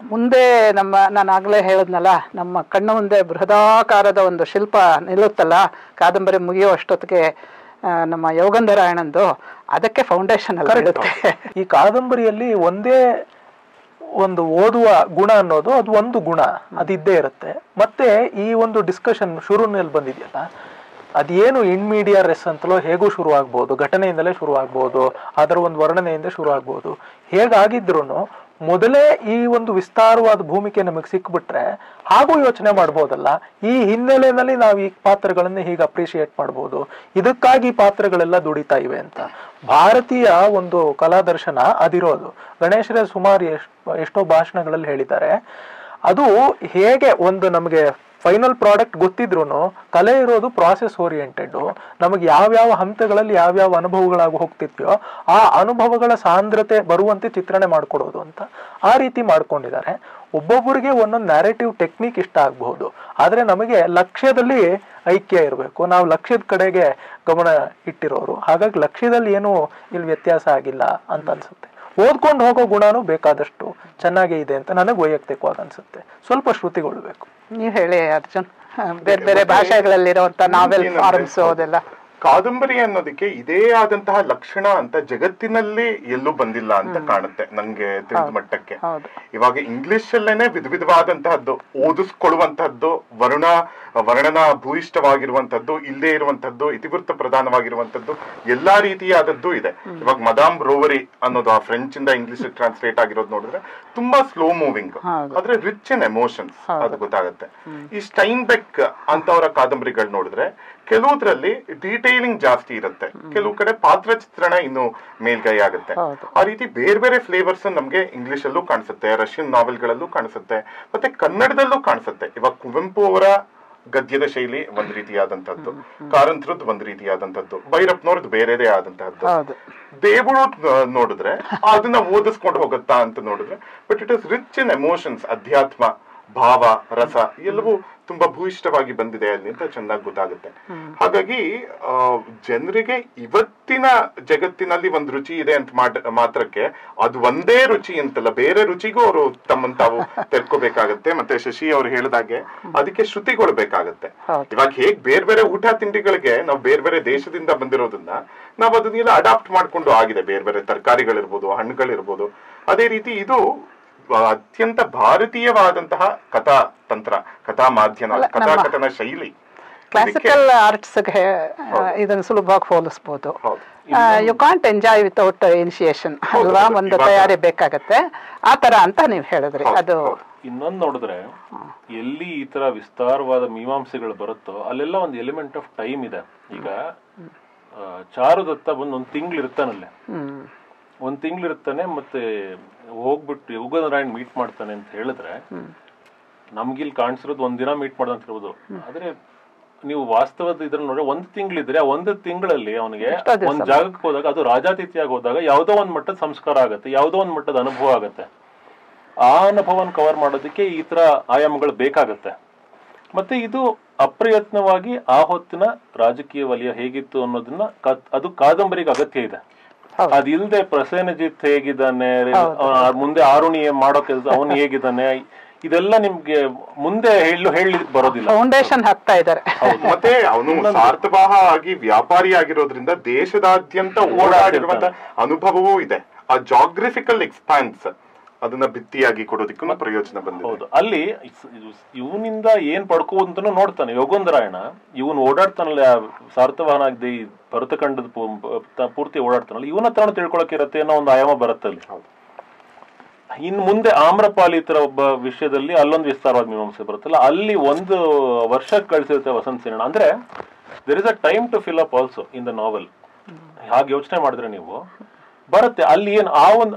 ಮುಂದೆ ನಮ್ಮ ನಾನು ಆಗಲೇ ಹೇಳಿದ್ನಲ್ಲ ನಮ್ಮ ಕಣ್ಣು ಮುಂದೆ ಬೃಹದಾಕಾರದ ಒಂದು ಶಿಲ್ಪ ನಿಲ್ಲುತ್ತಲ್ಲ ಕಾದಂಬರಿ ಮುಗಿಯೋ ಅಷ್ಟೊತ್ತಿಗೆ ಆ, ನಮ್ಮ ಯೋಗಂಧರಾಯಣಂದು ಅದಕ್ಕೆ ಫೌಂಡೇಶನ್ ಅಲ್ಲ ಇರುತ್ತೆ. ಈ ಕಾದಂಬರಿಯಲ್ಲಿ ಒಂದೇ ಒಂದು ಓದುವ ಗುಣ ಅನ್ನೋದು ಅದು ಒಂದು ಗುಣ ಅದಿದ್ದೇ ಇರುತ್ತೆ. ಮತ್ತೆ ಈ ಒಂದು ಡಿಸ್ಕಷನ್ ಶುರುನಲ್ಲಿ ಬಂದಿದೆಯಲ್ಲ ಅದೇನು ಇನ್ಮೀಡಿಯಾ ರೆಸ್ ಅಂತಲೋ ಹೇಗೂ ಶುರು ಆಗ್ಬೋದು ಘಟನೆಯಿಂದಲೇ ಶುರು ಆಗ್ಬೋದು ಅದರ ಒಂದು ವರ್ಣನೆಯಿಂದ ಶುರು ಆಗ್ಬೋದು ಹೇಗಾಗಿದ್ರು ಮೊದಲೇ ಈ ಒಂದು ವಿಸ್ತಾರವಾದ ಭೂಮಿಕೆ ನಮಗೆ ಸಿಕ್ಬಿಟ್ರೆ ಹಾಗೂ ಯೋಚನೆ ಮಾಡ್ಬೋದಲ್ಲ. ಈ ಹಿನ್ನೆಲೆಯಲ್ಲಿ ನಾವು ಈ ಪಾತ್ರಗಳನ್ನು ಹೀಗೆ ಅಪ್ರಿಶಿಯೇಟ್ ಮಾಡ್ಬೋದು. ಇದಕ್ಕಾಗಿ ಪಾತ್ರಗಳೆಲ್ಲ ದುಡಿತಾ ಇವೆ ಅಂತ. ಭಾರತೀಯ ಒಂದು ಕಲಾದರ್ಶನ ಅದಿರೋದು. ಗಣೇಶರ ಸುಮಾರು ಎಷ್ಟೋ ಭಾಷಣಗಳಲ್ಲಿ ಹೇಳಿದ್ದಾರೆ. ಅದು ಹೇಗೆ ಒಂದು ನಮಗೆ ಫೈನಲ್ ಪ್ರಾಡಕ್ಟ್ ಗೊತ್ತಿದ್ರು ಕಲೆ ಇರೋದು ಪ್ರಾಸೆಸ್ ಓರಿಯೆಂಟೆಡ್ ನಮಗೆ ಯಾವ್ಯಾವ ಹಂತಗಳಲ್ಲಿ ಯಾವ್ಯಾವ ಅನುಭವಗಳಾಗಿ ಹೋಗ್ತಿದ್ಯೋ ಆ ಅನುಭವಗಳ ಸಾಂದ್ರತೆ ಬರುವಂತೆ ಚಿತ್ರಣೆ ಮಾಡ್ಕೊಡೋದು ಅಂತ ಆ ರೀತಿ ಮಾಡ್ಕೊಂಡಿದ್ದಾರೆ. ಒಬ್ಬೊಬ್ಬರಿಗೆ ಒಂದೊಂದು ನ್ಯಾರೇಟಿವ್ ಟೆಕ್ನಿಕ್ ಇಷ್ಟ ಆಗಬಹುದು. ಆದರೆ ನಮಗೆ ಲಕ್ಷ್ಯದಲ್ಲಿ ಐಕ್ಯ ಇರಬೇಕು. ನಾವು ಲಕ್ಷ್ಯದ ಕಡೆಗೆ ಗಮನ ಇಟ್ಟಿರೋರು. ಹಾಗಾಗಿ ಲಕ್ಷ್ಯದಲ್ಲಿ ಏನು ಇಲ್ಲಿ ವ್ಯತ್ಯಾಸ ಆಗಿಲ್ಲ ಅಂತ ಅನ್ಸುತ್ತೆ. ಓದ್ಕೊಂಡು ಹೋಗೋ ಗುಣನೂ ಬೇಕಾದಷ್ಟು ಚೆನ್ನಾಗೇ ಇದೆ ಅಂತ ನನಗೆ ವೈಯಕ್ತಿಕವಾಗಿ ಅನ್ಸುತ್ತೆ. ಸ್ವಲ್ಪ ಶ್ರುತಿಗೊಳ್ಬೇಕು. ನೀವು ಹೇಳಿ ಅರ್ಜುನ್. ಬೇರೆ ಬೇರೆ ಭಾಷೆಗಳಲ್ಲಿರುವಂತ ನಾವೆಲ್ ಫಾರ್ಮ್ಸ್ ಅದೆಲ್ಲ. ಕಾದಂಬರಿ ಅನ್ನೋದಕ್ಕೆ ಇದೇ ಆದಂತಹ ಲಕ್ಷಣ ಅಂತ ಜಗತ್ತಿನಲ್ಲಿ ಎಲ್ಲೂ ಬಂದಿಲ್ಲ ಅಂತ ಕಾಣುತ್ತೆ ನಂಗೆ ತಿಳಿದ ಮಟ್ಟಕ್ಕೆ. ಇವಾಗ ಇಂಗ್ಲಿಷ್ ಅಲ್ಲೇನೆ ವಿಧ ವಿಧವಾದಂತಹದ್ದು ಓದಿಸ್ಕೊಳ್ಳುವಂತಹದ್ದು ವರ್ಣ ವರ್ಣನ ಭೂಯಿಷ್ಠವಾಗಿರುವಂತದ್ದು ಇಲ್ಲೇ ಇರುವಂತದ್ದು ಇತಿವೃತ್ತ ಪ್ರಧಾನವಾಗಿರುವಂತದ್ದು ಎಲ್ಲಾ ರೀತಿಯಾದದ್ದು ಇದೆ. ಇವಾಗ ಮದಾಮ್ ರೋವರಿ ಅನ್ನೋದು ಆ ಫ್ರೆಂಚ್ ಇಂದ ಇಂಗ್ಲಿಷ್ ಟ್ರಾನ್ಸ್ಲೇಟ್ ಆಗಿರೋದು ನೋಡಿದ್ರೆ ತುಂಬಾ ಸ್ಲೋ ಮೂವಿಂಗ್ ಆದ್ರೆ ರಿಚ್ ಇನ್ ಎಮೋಷನ್ಸ್ ಅದು ಗೊತ್ತಾಗುತ್ತೆ. ಈ ಸ್ಟೈನ್ ಬೆಕ್ ಅಂತವರ ಕಾದಂಬರಿಗಳು ನೋಡಿದ್ರೆ ಕೆಲವುದ್ರಲ್ಲಿ ಡೀಟೇಲಿಂಗ್ ಜಾಸ್ತಿ ಇರುತ್ತೆ. ಕೆಲವು ಕಡೆ ಪಾತ್ರ ಚಿತ್ರಣ ಇನ್ನು ಮೇಲ್ಗೈ ಆಗುತ್ತೆ. ಆ ರೀತಿ ಬೇರೆ ಬೇರೆ ಫ್ಲೇವರ್ಸ್ ನಮ್ಗೆ ಇಂಗ್ಲಿಷ್ ಅಲ್ಲೂ ಕಾಣಿಸುತ್ತೆ ರಷ್ಯನ್ ನಾವೆಲ್ಗಳಲ್ಲೂ ಕಾಣಿಸುತ್ತೆ ಮತ್ತೆ ಕನ್ನಡದಲ್ಲೂ ಕಾಣಿಸುತ್ತೆ. ಇವಾಗ ಕುವೆಂಪು ಅವರ ಗದ್ಯದ ಶೈಲಿ ಒಂದ್ ರೀತಿಯಾದಂತದ್ದು ಕಾರಂತರದ್ ಒಂದ್ ರೀತಿಯಾದಂತದ್ದು ಭೈರಪ್ಪನವ್ರದ್ದು ಬೇರೆದೇ ಆದಂತಹದ್ದು. ಹೌದು. ದೇವರು ನೋಡಿದ್ರೆ ಅದನ್ನ ಓದಿಸ್ಕೊಂಡು ಹೋಗುತ್ತಾ ಅಂತ ನೋಡಿದ್ರೆ but it is rich in emotions ಅಧ್ಯಾತ್ಮ ಭಾವ ರಸ ಎಲ್ಲವೂ ತುಂಬಾ ಭೂಯಿಷ್ಠವಾಗಿ ಬಂದಿದೆ ಅಲ್ಲಿ ಅಂತ ಚೆನ್ನಾಗಿ ಗೊತ್ತಾಗುತ್ತೆ. ಹಾಗಾಗಿ ಜನರಿಗೆ ಇವತ್ತಿನ ಜಗತ್ತಿನಲ್ಲಿ ಒಂದು ರುಚಿ ಇದೆ ಅಂತ ಮಾತ್ರಕ್ಕೆ ಅದು ಒಂದೇ ರುಚಿ ಅಂತಲ್ಲ ಬೇರೆ ರುಚಿಗೂ ಅವರು ತಮ್ಮನ್ನು ತಾವು ತೆರ್ಕೋಬೇಕಾಗತ್ತೆ. ಮತ್ತೆ ಶಶಿ ಅವ್ರು ಹೇಳಿದಾಗೆ ಅದಕ್ಕೆ ಶ್ರುತಿಗೊಳ್ಬೇಕಾಗತ್ತೆ ಬೇಕಾಗತ್ತೆ. ಇವಾಗ ಹೇಗ್ ಬೇರೆ ಬೇರೆ ಊಟ ತಿಂಡಿಗಳಿಗೆ ನಾವು ಬೇರೆ ಬೇರೆ ದೇಶದಿಂದ ಬಂದಿರೋದನ್ನ ನಾವು ಅದನ್ನೆಲ್ಲ ಅಡಾಪ್ಟ್ ಮಾಡ್ಕೊಂಡು ಆಗಿದೆ. ಬೇರೆ ಬೇರೆ ತರಕಾರಿಗಳಿರ್ಬೋದು ಹಣ್ಣುಗಳಿರ್ಬೋದು. ಅದೇ ರೀತಿ ಇದು ಅತ್ಯಂತ ಭಾರತೀಯವಾದಂತಹ ಕಥಾ ತಂತ್ರ ಕಥಾ ಮಾಧ್ಯಮ ಕಥಾ ಕಥನ ಕಥಾಕಥನ ಶೈಲಿ. ಕ್ಲಾಸಿಕಲ್ ಆರ್ಟ್ಸ್ ಇದನ್ನು ಸುಲಭವಾಗಿ ಹೋಲಿಸ್ಬೋದು. ಹೌದು. You can't enjoy without initiation ಅಲ್ವಾ. ಒಂದು ತಯಾರಿ ಬೇಕಾಗತ್ತೆ. ಆ ತರ ಅಂತ ನೀವು ಹೇಳಿದ್ರಿ. ಅದು. ಇನ್ನೊಂದು ನೋಡಿದ್ರೆ ಎಲ್ಲಿ ಈ ತರ ವಿಸ್ತಾರವಾದ ಮೀಮಾಂಸೆಗಳು ಬರುತ್ತೋ ಅಲ್ಲೆಲ್ಲ ಒಂದು ಎಲಿಮೆಂಟ್ ಆಫ್ ಟೈಮ್ ಇದೆ. ಈಗ ಚಾರು ಚಾರುದತ್ತ ಬಂದು ಒಂದು ತಿಂಗಳು ಇರ್ತಾನಲ್ಲೇ ಒಂದು ಒಂದ್ ತಿಂಗಳು ಇರ್ತಾನೆ ಮತ್ತೆ ಹೋಗ್ಬಿಟ್ಟು ಯುಗನಾರಾಯಣ್ ಮೀಟ್ ಮಾಡ್ತಾನೆ ಅಂತ ಹೇಳಿದ್ರೆ ನಮ್ಗಿಲ್ ಕಾಣಿಸಿರೋದು ಒಂದಿನ ದಿನ ಮೀಟ್ ಮಾಡ್ದ ಅಂತ ಹೇಳ್ಬೋದು. ಆದ್ರೆ ನೀವು ವಾಸ್ತವದ ಇದ್ರ ನೋಡ್ರೆ ಒಂದ್ ತಿಂಗಳಿದ್ರೆ ಆ ಒಂದು ತಿಂಗಳಲ್ಲಿ ಅವನಿಗೆ ಒಂದ್ ಜಾಗಕ್ಕೆ ಹೋದಾಗ ಅದು ರಾಜಾತಿಥಿಯಾಗಿ ಹೋದಾಗ ಯಾವ್ದೋ ಒಂದ್ ಮಟ್ಟದ ಸಂಸ್ಕಾರ ಆಗುತ್ತೆ ಯಾವ್ದೋ ಒಂದ್ ಮಟ್ಟದ ಅನುಭವ ಆಗುತ್ತೆ. ಆ ಅನುಭವನ ಕವರ್ ಮಾಡೋದಕ್ಕೆ ಈ ತರ ಆಯಾಮಗಳು ಬೇಕಾಗತ್ತೆ. ಮತ್ತೆ ಇದು ಅಪ್ರಯತ್ನವಾಗಿ ಆ ಹೊತ್ತಿನ ರಾಜಕೀಯ ವಲಯ ಹೇಗಿತ್ತು ಅನ್ನೋದನ್ನ ಅದು ಕಾದಂಬರಿಗೆ ಅಗತ್ಯ ಇದೆ. ಅದಿಲ್ದೆ ಪ್ರಸೇನಜಿತ್ ಹೇಗಿದ್ದಾನೆ ಮುಂದೆ ಆರುಣಿ ಮಾಡೋ ಕೆಲಸ ಅವನು ಹೇಗಿದ್ದಾನೆ ಇದೆಲ್ಲ ನಿಮ್ಗೆ ಮುಂದೆ ಹೇಳು ಹೇಳಿ ಬರೋದಿಲ್ಲ. ಫೌಂಡೇಶನ್ ಹಾಕ್ತಾ ಇದ್ದಾರೆ. ಮತ್ತೆ ಅವನು ಸಾರ್ಥವಾಹ ಆಗಿ ವ್ಯಾಪಾರಿ ಆಗಿರೋದ್ರಿಂದ ದೇಶದಾದ್ಯಂತ ಓಡಾಡಿರುವಂತ ಅನುಭವವೂ ಇದೆ. ಆ ಜಾಗ್ರಫಿಕಲ್ ಎಕ್ಸ್ಪಾನ್ಸ್ ಅದನ್ನ ಭಿತ್ತಿಯಾಗಿ ಕೊಡೋದಕ್ಕೂ ಪ್ರಯೋಜನ ಬಂದಿದೆ. ಹೌದು. ಅಲ್ಲಿ ಇವನಿಂದ ಏನ್ ಪಡ್ಕೋಂತನೂ ನೋಡ್ತಾನೆ. ಯೋಗೇಂದ್ರಾಯಣ ಇವನ್ ಓಡಾಡ್ತಾನಲ್ಲ ಸಾರ್ಥವಾಹನಾಗದೆ ಈ ಭರತಖಂಡದ ಪೂ- ಪ- ಪೂರ್ತಿ ಓಡಾಡ್ತಾನಲ್ಲ ಇವನ ಹತ್ರ ತಿಳ್ಕೊಳಕ್ ಇರತ್ತೆ ಅನ್ನೋ ಒಂದು ಆಯಾಮ ಬರುತ್ತೆ ಅಲ್ಲಿ. ಇನ್ ಮುಂದೆ ಆಮ್ರಪಾಲಿ ಇತರ ಒಬ್ಬ ವಿಷಯದಲ್ಲಿ ಅಲ್ಲೊಂದು ವಿಸ್ತಾರವಾದ ಮೀಮಾಂಸೆ ಬರುತ್ತಲ್ಲ ಅಲ್ಲಿ ಒಂದು ವರ್ಷ ಕಳಿಸಿರುತ್ತೆ ವಸಂತ ಸೇನ ಅಂದ್ರೆ there is a time to fill up also in the novel ಹಾಗೆ ಯೋಚನೆ ಮಾಡಿದ್ರೆ ನೀವು ಬರುತ್ತೆ. ಅಲ್ಲಿ ಏನ್ ಆ ಒಂದು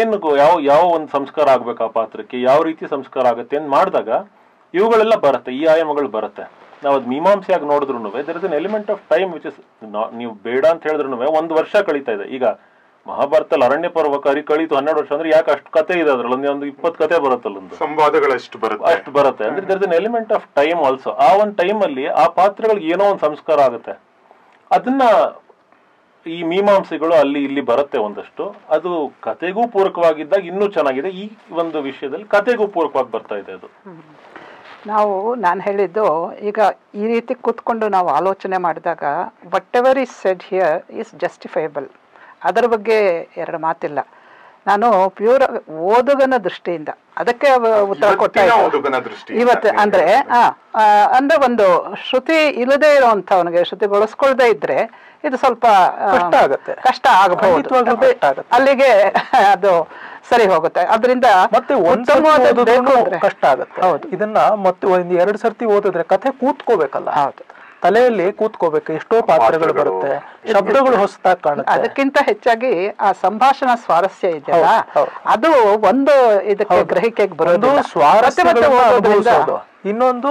ಏನು ಯಾವ ಯಾವ ಒಂದು ಸಂಸ್ಕಾರ ಆಗ್ಬೇಕು ಆ ಪಾತ್ರಕ್ಕೆ ಯಾವ ರೀತಿ ಸಂಸ್ಕಾರ ಆಗುತ್ತೆ ಅಂತ ಮಾಡಿದಾಗ ಇವುಗಳೆಲ್ಲ ಬರುತ್ತೆ ಈ ಆಯಾಮಗಳು ಬರುತ್ತೆ. ನಾವು ಅದು ಮೀಮಾಂಸೆಯಾಗಿ ನೋಡಿದ್ರು there is an element of time which is ನೀವು ಬೇಡ ಅಂತ ಹೇಳಿದ್ರು ಒಂದು ವರ್ಷ ಕಳೀತಾ ಇದೆ. ಈಗ ಮಹಾಭಾರತದಲ್ಲಿ ಅರಣ್ಯ ಪರ್ವ ಕರಿ ಕಳೀತು ಹನ್ನೆರಡು ವರ್ಷ ಅಂದ್ರೆ ಯಾಕೆ ಅಷ್ಟು ಕತೆ ಇದೆ ಅದ್ರಲ್ಲಿ? ಒಂದು ಇಪ್ಪತ್ತು ಕತೆ ಬರುತ್ತಲ್ಲ ಒಂದು ಸಂವಾದಗಳಷ್ಟು ಬರುತ್ತೆ. ಅಷ್ಟು ಬರುತ್ತೆ. ಅಂದ್ರೆ there is an element of time also ಆ ಒಂದು ಟೈಮ್ ಅಲ್ಲಿ ಆ ಪಾತ್ರಗಳಿಗೆ ಏನೋ ಒಂದು ಸಂಸ್ಕಾರ ಆಗುತ್ತೆ. ಅದನ್ನ ಈ ಮೀಮಾಂಸೆಗಳು ಅಲ್ಲಿ ಇಲ್ಲಿ ಬರುತ್ತೆ ಒಂದಷ್ಟು. ಅದು ಕತೆಗೂ ಪೂರಕವಾಗಿದ್ದಾಗ ಇನ್ನೂ ಚೆನ್ನಾಗಿದೆ. ಈ ಒಂದು ವಿಷಯದಲ್ಲಿ ಕತೆಗೂ ಪೂರಕವಾಗಿ ಬರ್ತಾ ಇದೆ ಅದು. ನಾವು ನಾನು ಹೇಳಿದ್ದು ಈಗ ಈ ರೀತಿ ಕೂತ್ಕೊಂಡು ನಾವು ಆಲೋಚನೆ ಮಾಡಿದಾಗ whatever is said here is justifiable ಅದರ ಬಗ್ಗೆ ಎರಡು ಮಾತಿಲ್ಲ. ನಾನು ಪ್ಯೂರ್ ಓದುಗನ ದೃಷ್ಟಿಯಿಂದ ಅದಕ್ಕೆ ಉತ್ತರ ಕೊಡ್ತಾ ಇವತ್ತು ಅಂದ್ರೆ ಅಂದ್ರೆ ಒಂದು ಶ್ರುತಿ ಇಲ್ಲದೆ ಇರುವಂಥವನಿಗೆ ಶ್ರುತಿ ಬಳಸ್ಕೊಳ್ದೇ ಇದ್ರೆ ಇದು ಸ್ವಲ್ಪ ಕಷ್ಟ ಆಗುತ್ತೆ. ಕಷ್ಟ ಆಗಬಹುದು. ಅಲ್ಲಿಗೆ ಅದು ಸರಿ ಹೋಗುತ್ತೆ. ಅದರಿಂದ ಮತ್ತೆ ಕಷ್ಟ ಆಗುತ್ತೆ. ಇದನ್ನ ಮತ್ತೆ ಒಂದ್ ಎರಡ್ ಸರ್ತಿ ಓದಿದ್ರೆ ಕಥೆ ಕೂತ್ಕೋಬೇಕಲ್ಲ. ಹೌದು. ತಲೆಯಲ್ಲಿ ಕೂತ್ಕೋಬೇಕು ಎಷ್ಟೋ ಪಾತ್ರಗಳು. ಬರುತ್ತೆ ಶಬ್ದಗಳು ಹೊಸದಾಗಿ ಕಾಣುತ್ತೆ ಅದಕ್ಕಿಂತ ಹೆಚ್ಚಾಗಿ ಆ ಸಂಭಾಷಣಾ ಸ್ವಾರಸ್ಯ ಇದೆಯಲ್ಲ. ಅದು ಒಂದು ಇದಕ್ಕೆ ಗ್ರಹಿಕೆಗೆ ಬರೋದು ಸ್ವಾರಸ್ಯ ಇನ್ನೊಂದು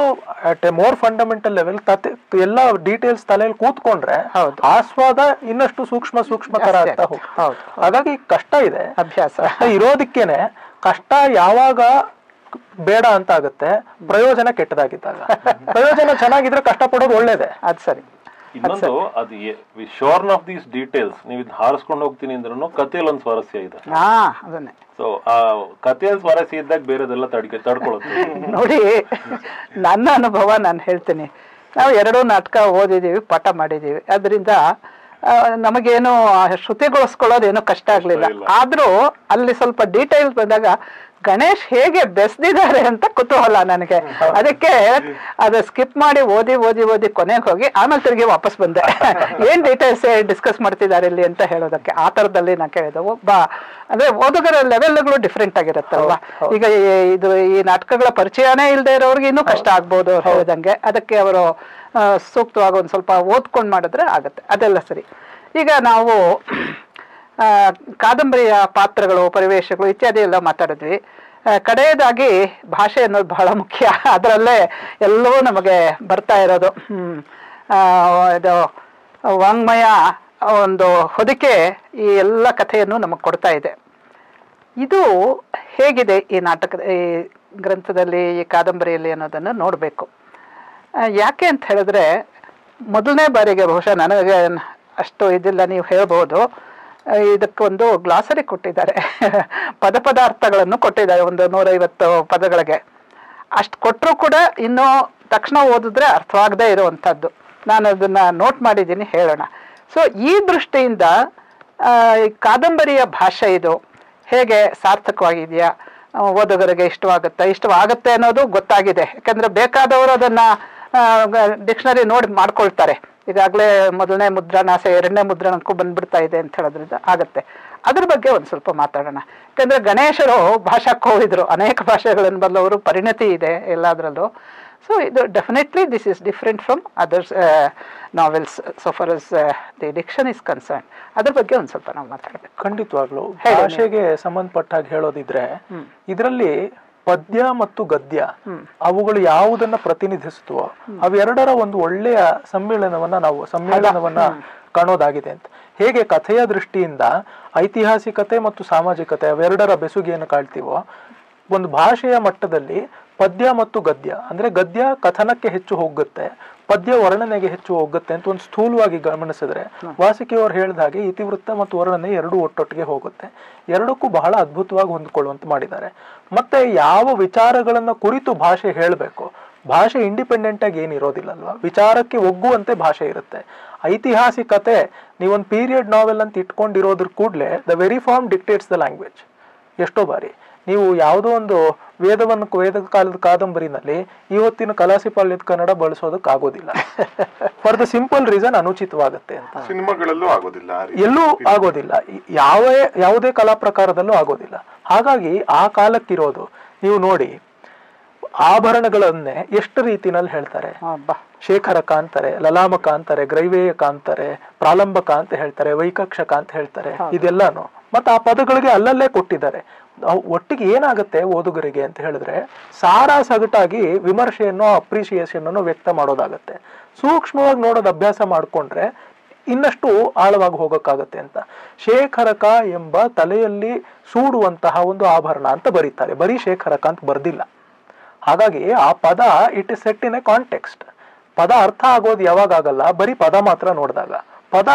at a more fundamental level ಕತೆ ಎಲ್ಲ ಡೀಟೇಲ್ಸ್ ತಲೆಯಲ್ಲಿ ಕೂತ್ಕೊಂಡ್ರೆ. ಆಸ್ವಾದ ಇನ್ನಷ್ಟು ಸೂಕ್ಷ್ಮ ಸೂಕ್ಷ್ಮ ತರ ಆಗ್ತಾ. ಹೋಗುತ್ತೆ. ಹಾಗಾಗಿ ಕಷ್ಟ ಇದೆ ಅಭ್ಯಾಸ ಇರೋದಕ್ಕೇನೆ ಕಷ್ಟ ಯಾವಾಗ ಬೇಡ ಅಂತ ಆಗುತ್ತೆ ಪ್ರಯೋಜನ ಕೆಟ್ಟದಾಗಿದ್ದಾಗ. ಪ್ರಯೋಜನ ಚೆನ್ನಾಗಿದ್ರೆ ಕಷ್ಟಪಡೋದು ಒಳ್ಳೇದೇ. ಅದು ಸರಿ. ಇನ್ನೊಂದು ಅದು ಶೋರ್ನ್ ಆಫ್ ದೀಸ್ ಡೀಟೇಲ್ಸ್ ನೀವು ಇದನ್ನ ಹಾರಿಸ್ಕೊಂಡು ಹೋಗ್ತೀನಿ ಅಂದ್ರೂ ಕಥೆಯಲ್ಲಿ ಒಂದು ಸ್ವಾರಸ್ಯ ಇದೆ. ಹಾ ಅದನ್ನೇ. ಸೊ ಆ ಕಥೆಯಲ್ಲಿ ಸ್ವಾರಸ್ಯ ಇದ್ದಾಗ ಬೇರೆದೆಲ್ಲ ತಡ್ಕೆ ತಡ್ಕೊಳುತ್ತೆ. ನೋಡಿ ನನ್ನ ಅನುಭವ ನಾನು ಹೇಳ್ತೀನಿ. ನಾವು ಎರಡೂ ನಾಟಕ ಓದಿದ್ದೀವಿ ಪಾಠ ಮಾಡಿದ್ದೀವಿ ಅದರಿಂದ ನಮಗೇನು ಆ ಶ್ರುತಿಗೊಳಿಸ್ಕೊಳ್ಳೋದೇನು ಕಷ್ಟ ಆಗಲಿಲ್ಲ. ಆದರೂ ಅಲ್ಲಿ ಸ್ವಲ್ಪ ಡೀಟೇಲ್ಸ್ ಬಂದಾಗ ಗಣೇಶ್ ಹೇಗೆ ಬೆಸ್ದಿದ್ದಾರೆ ಅಂತ ಕುತೂಹಲ ನನಗೆ. ಅದಕ್ಕೆ ಅದು ಸ್ಕಿಪ್ ಮಾಡಿ ಓದಿ ಓದಿ ಓದಿ ಕೊನೆಗೆ ಹೋಗಿ ಆಮೇಲೆ ತಿರುಗಿ ವಾಪಸ್ ಬಂದೆ. ಏನ್ ಡೀಟೇಲ್ಸ್ ಡಿಸ್ಕಸ್ ಮಾಡ್ತಿದ್ದಾರೆ ಇಲ್ಲಿ ಅಂತ ಹೇಳೋದಕ್ಕೆ? ಆ ಥರದಲ್ಲಿ ನಾ ಕೇಳಿದೆ ಒಬ್ಬ ಅಂದ್ರೆ ಓದುಗರ ಲೆವೆಲ್ಗಳು ಡಿಫ್ರೆಂಟ್ ಆಗಿರುತ್ತಲ್ವಾ? ಈಗ ಇದು ಈ ನಾಟಕಗಳ ಪರಿಚಯನೇ ಇಲ್ಲದೆ ಇರೋರಿಗೆ ಇನ್ನೂ ಕಷ್ಟ ಆಗ್ಬೋದು ಅವ್ರು ಹೇಳಿದಂಗೆ. ಅದಕ್ಕೆ ಅವರು ಸೂಕ್ತವಾಗಿ ಒಂದು ಸ್ವಲ್ಪ ಓದ್ಕೊಂಡು ಮಾಡಿದ್ರೆ ಆಗುತ್ತೆ. ಅದೆಲ್ಲ ಸರಿ. ಈಗ ನಾವು ಕಾದಂಬರಿಯ ಪಾತ್ರಗಳು ಪರಿವೇಶಗಳು ಇತ್ಯಾದಿ ಎಲ್ಲ ಮಾತಾಡಿದ್ವಿ. ಕಡೆಯದಾಗಿ ಭಾಷೆ ಅನ್ನೋದು ಬಹಳ ಮುಖ್ಯ. ಅದರಲ್ಲೇ ಎಲ್ಲವೂ ನಮಗೆ ಬರ್ತಾ ಇರೋದು. ಇದು ವಾಂಗ್ಮಯ ಒಂದು ಹೊದಿಕೆ ಈ ಎಲ್ಲ ಕಥೆಯನ್ನು ನಮಗೆ ಕೊಡ್ತಾ ಇದೆ. ಇದು ಹೇಗಿದೆ ಈ ನಾಟಕದ, ಈ ಗ್ರಂಥದಲ್ಲಿ, ಈ ಕಾದಂಬರಿಯಲ್ಲಿ ಅನ್ನೋದನ್ನು ನೋಡಬೇಕು. ಯಾಕೆ ಅಂತ ಹೇಳಿದ್ರೆ, ಮೊದಲನೇ ಬಾರಿಗೆ ಬಹುಶಃ ನನಗೆ ಅಷ್ಟು ಇದಿಲ್ಲ, ನೀವು ಹೇಳ್ಬೋದು. ಇದಕ್ಕೊಂದು ಗ್ಲಾಸರಿ ಕೊಟ್ಟಿದ್ದಾರೆ. ಪದ ಪದಾರ್ಥಗಳನ್ನು ಕೊಟ್ಟಿದ್ದಾರೆ ಒಂದು ನೂರೈವತ್ತು ಪದಗಳಿಗೆ. ಅಷ್ಟು ಕೊಟ್ಟರೂ ಕೂಡ ಇನ್ನೂ ತಕ್ಷಣ ಓದಿದ್ರೆ ಅರ್ಥವಾಗದೇ ಇರುವಂಥದ್ದು. ನಾನು ಅದನ್ನು ನೋಟ್ ಮಾಡಿದ್ದೀನಿ, ಹೇಳೋಣ. ಸೊ ಈ ದೃಷ್ಟಿಯಿಂದ ಕಾದಂಬರಿಯ ಭಾಷೆ ಇದು ಹೇಗೆ ಸಾರ್ಥಕವಾಗಿದೆಯಾ? ಓದುಗರಿಗೆ ಇಷ್ಟವಾಗುತ್ತೆ ಇಷ್ಟವಾಗುತ್ತೆ ಅನ್ನೋದು ಗೊತ್ತಾಗಿದೆ. ಯಾಕಂದರೆ ಬೇಕಾದವರು ಅದನ್ನು ಡಿಕ್ಷನರಿ ನೋಡಿ ಮಾಡ್ಕೊಳ್ತಾರೆ. ಈಗಾಗಲೇ ಮೊದಲನೇ ಮುದ್ರಣ ಆಸೆ ಎರಡನೇ ಮುದ್ರಣಕ್ಕೂ ಬಂದ್ಬಿಡ್ತಾ ಇದೆ ಅಂತ ಹೇಳೋದ್ರಿಂದ ಆಗತ್ತೆ. ಅದ್ರ ಬಗ್ಗೆ ಒಂದು ಸ್ವಲ್ಪ ಮಾತಾಡೋಣ. ಯಾಕಂದ್ರೆ ಗಣೇಶರು ಭಾಷಾ ಕೋವಿದ್ರು. ಅನೇಕ ಭಾಷೆಗಳನ್ನು ಬಲ್ಲವರು ಪರಿಣತಿ ಇದೆ ಎಲ್ಲದರಲ್ಲೂ. ಸೊ ಇದು definitely this is different from others novels so far as the diction is concern ಅದ್ರ ಬಗ್ಗೆ ಒಂದು ಸ್ವಲ್ಪ ನಾವು ಮಾತಾಡಬೇಕು. ಖಂಡಿತವಾಗ್ಲು ಭಾಷೆಗೆ ಸಂಬಂಧಪಟ್ಟಾಗ ಹೇಳೋದಿದ್ರೆ ಇದರಲ್ಲಿ ಪದ್ಯ ಮತ್ತು ಗದ್ಯ ಅವುಗಳು ಯಾವುದನ್ನ ಪ್ರತಿನಿಧಿಸುತ್ತೋ ಅವೆರಡರ ಒಂದು ಒಳ್ಳೆಯ ಸಮ್ಮೇಳನವನ್ನ ನಾವು ಸಮ್ಮೇಳನವನ್ನ ಕಾಣೋದಾಗಿದೆ ಅಂತ. ಹೇಗೆ ಕಥೆಯ ದೃಷ್ಟಿಯಿಂದ ಐತಿಹಾಸಿಕತೆ ಮತ್ತು ಸಾಮಾಜಿಕತೆ ಅವೆರಡರ ಬೆಸುಗೆಯನ್ನು ಕಾಣ್ತೀವೋ ಒಂದು ಭಾಷೆಯ ಮಟ್ಟದಲ್ಲಿ ಪದ್ಯ ಮತ್ತು ಗದ್ಯ ಅಂದ್ರೆ ಗದ್ಯ ಕಥನಕ್ಕೆ ಹೆಚ್ಚು ಹೋಗುತ್ತೆ ಪದ್ಯ ವರ್ಣನೆಗೆ ಹೆಚ್ಚು ಹೋಗುತ್ತೆ ಅಂತ ಒಂದು ಸ್ಥೂಲವಾಗಿ ಗಮನಿಸಿದ್ರೆ ವಾಸಿಕೆಯವರು ಹೇಳಿದ ಹಾಗೆ ಇತಿವೃತ್ತ ಮತ್ತು ವರ್ಣನೆ ಎರಡೂ ಒಟ್ಟೊಟ್ಟಿಗೆ ಹೋಗುತ್ತೆ. ಎರಡಕ್ಕೂ ಬಹಳ ಅದ್ಭುತವಾಗಿ ಹೊಂದಿಕೊಳ್ಳುವಂತ ಮಾಡಿದ್ದಾರೆ. ಮತ್ತೆ ಯಾವ ವಿಚಾರಗಳನ್ನ ಕುರಿತು ಭಾಷೆ ಹೇಳಬೇಕು? ಭಾಷೆ ಇಂಡಿಪೆಂಡೆಂಟ್ ಆಗಿ ಏನಿರೋದಿಲ್ಲ ಅಲ್ವಾ ವಿಚಾರಕ್ಕೆ ಒಗ್ಗುವಂತೆ ಭಾಷೆ ಇರುತ್ತೆ. ಐತಿಹಾಸಿಕತೆ ನೀವೊಂದು ಪೀರಿಯಡ್ ನಾವೆಲ್ ಅಂತ ಇಟ್ಕೊಂಡಿರೋದ್ರ ಕೂಡಲೇ the very form dictates the language ಎಷ್ಟೋ ಬಾರಿ. ನೀವು ಯಾವುದೋ ಒಂದು ವೇದವನ್ನು ವೇದ ಕಾಲದ ಕಾದಂಬರಿನಲ್ಲಿ ಇವತ್ತಿನ ಕಲಾಸಿಪಾಳ್ಯದ ಕನ್ನಡ ಬಳಸೋದಕ್ಕೆ ಆಗೋದಿಲ್ಲ. ಫಾರ್ ದ ಸಿಂಪಲ್ ರೀಸನ್ ಅನುಚಿತವಾಗುತ್ತೆ ಅಂತ. ಸಿನಿಮಾಗಳಲ್ಲೂ ಆಗೋದಿಲ್ಲ ಎಲ್ಲೂ ಆಗೋದಿಲ್ಲ. ಯಾವ ಯಾವುದೇ ಕಲಾ ಪ್ರಕಾರದಲ್ಲೂ ಆಗೋದಿಲ್ಲ. ಹಾಗಾಗಿ ಆ ಕಾಲಕ್ಕಿರೋದು ನೀವು ನೋಡಿ ಆಭರಣಗಳನ್ನೇ ಎಷ್ಟು ರೀತಿನಲ್ಲಿ ಹೇಳ್ತಾರೆ? ಶೇಖರ ಶೇಖರಕ ಅಂತಾರೆ ಲಲಾಮಕ ಅಂತಾರೆ ಗ್ರೈವೇಯಕ ಅಂತಾರೆ ಪ್ರಾಲಂಬಕ ಅಂತ ಹೇಳ್ತಾರೆ ವೈಕಕ್ಷಕ ಅಂತ ಹೇಳ್ತಾರೆ ಇದೆಲ್ಲಾನು. ಮತ್ತೆ ಆ ಪದಗಳಿಗೆ ಅಲ್ಲಲ್ಲೇ ಕೊಟ್ಟಿದ್ದಾರೆ. ಒಟ್ಟಿಗೆ ಏನಾಗುತ್ತೆ ಓದುಗರಿಗೆ ಅಂತ ಹೇಳಿದ್ರೆ, ಸಾರ ಸಗಟಾಗಿ ವಿಮರ್ಶೆಯನ್ನು ಅಪ್ರಿಸಿಯೇಷನ್ ಅನ್ನು ವ್ಯಕ್ತ ಮಾಡೋದಾಗತ್ತೆ. ಸೂಕ್ಷ್ಮವಾಗಿ ನೋಡೋದು ಅಭ್ಯಾಸ ಮಾಡಿಕೊಂಡ್ರೆ ಇನ್ನಷ್ಟು ಆಳವಾಗಿ ಹೋಗೋಕ್ಕಾಗತ್ತೆ ಅಂತ. ಶೇಖರಕ ಎಂಬ ತಲೆಯಲ್ಲಿ ಸೂಡುವಂತಹ ಒಂದು ಆಭರಣ ಅಂತ ಬರೀತಾರೆ. ಬರೀ ಶೇಖರಕ ಅಂತ ಬರ್ದಿಲ್ಲ. ಹಾಗಾಗಿ ಆ ಪದ it is set in a context ಪದ ಅರ್ಥ ಆಗೋದು ಯಾವಾಗ ಆಗಲ್ಲ, ಬರೀ ಪದ ಮಾತ್ರ ನೋಡಿದಾಗ. ಪದ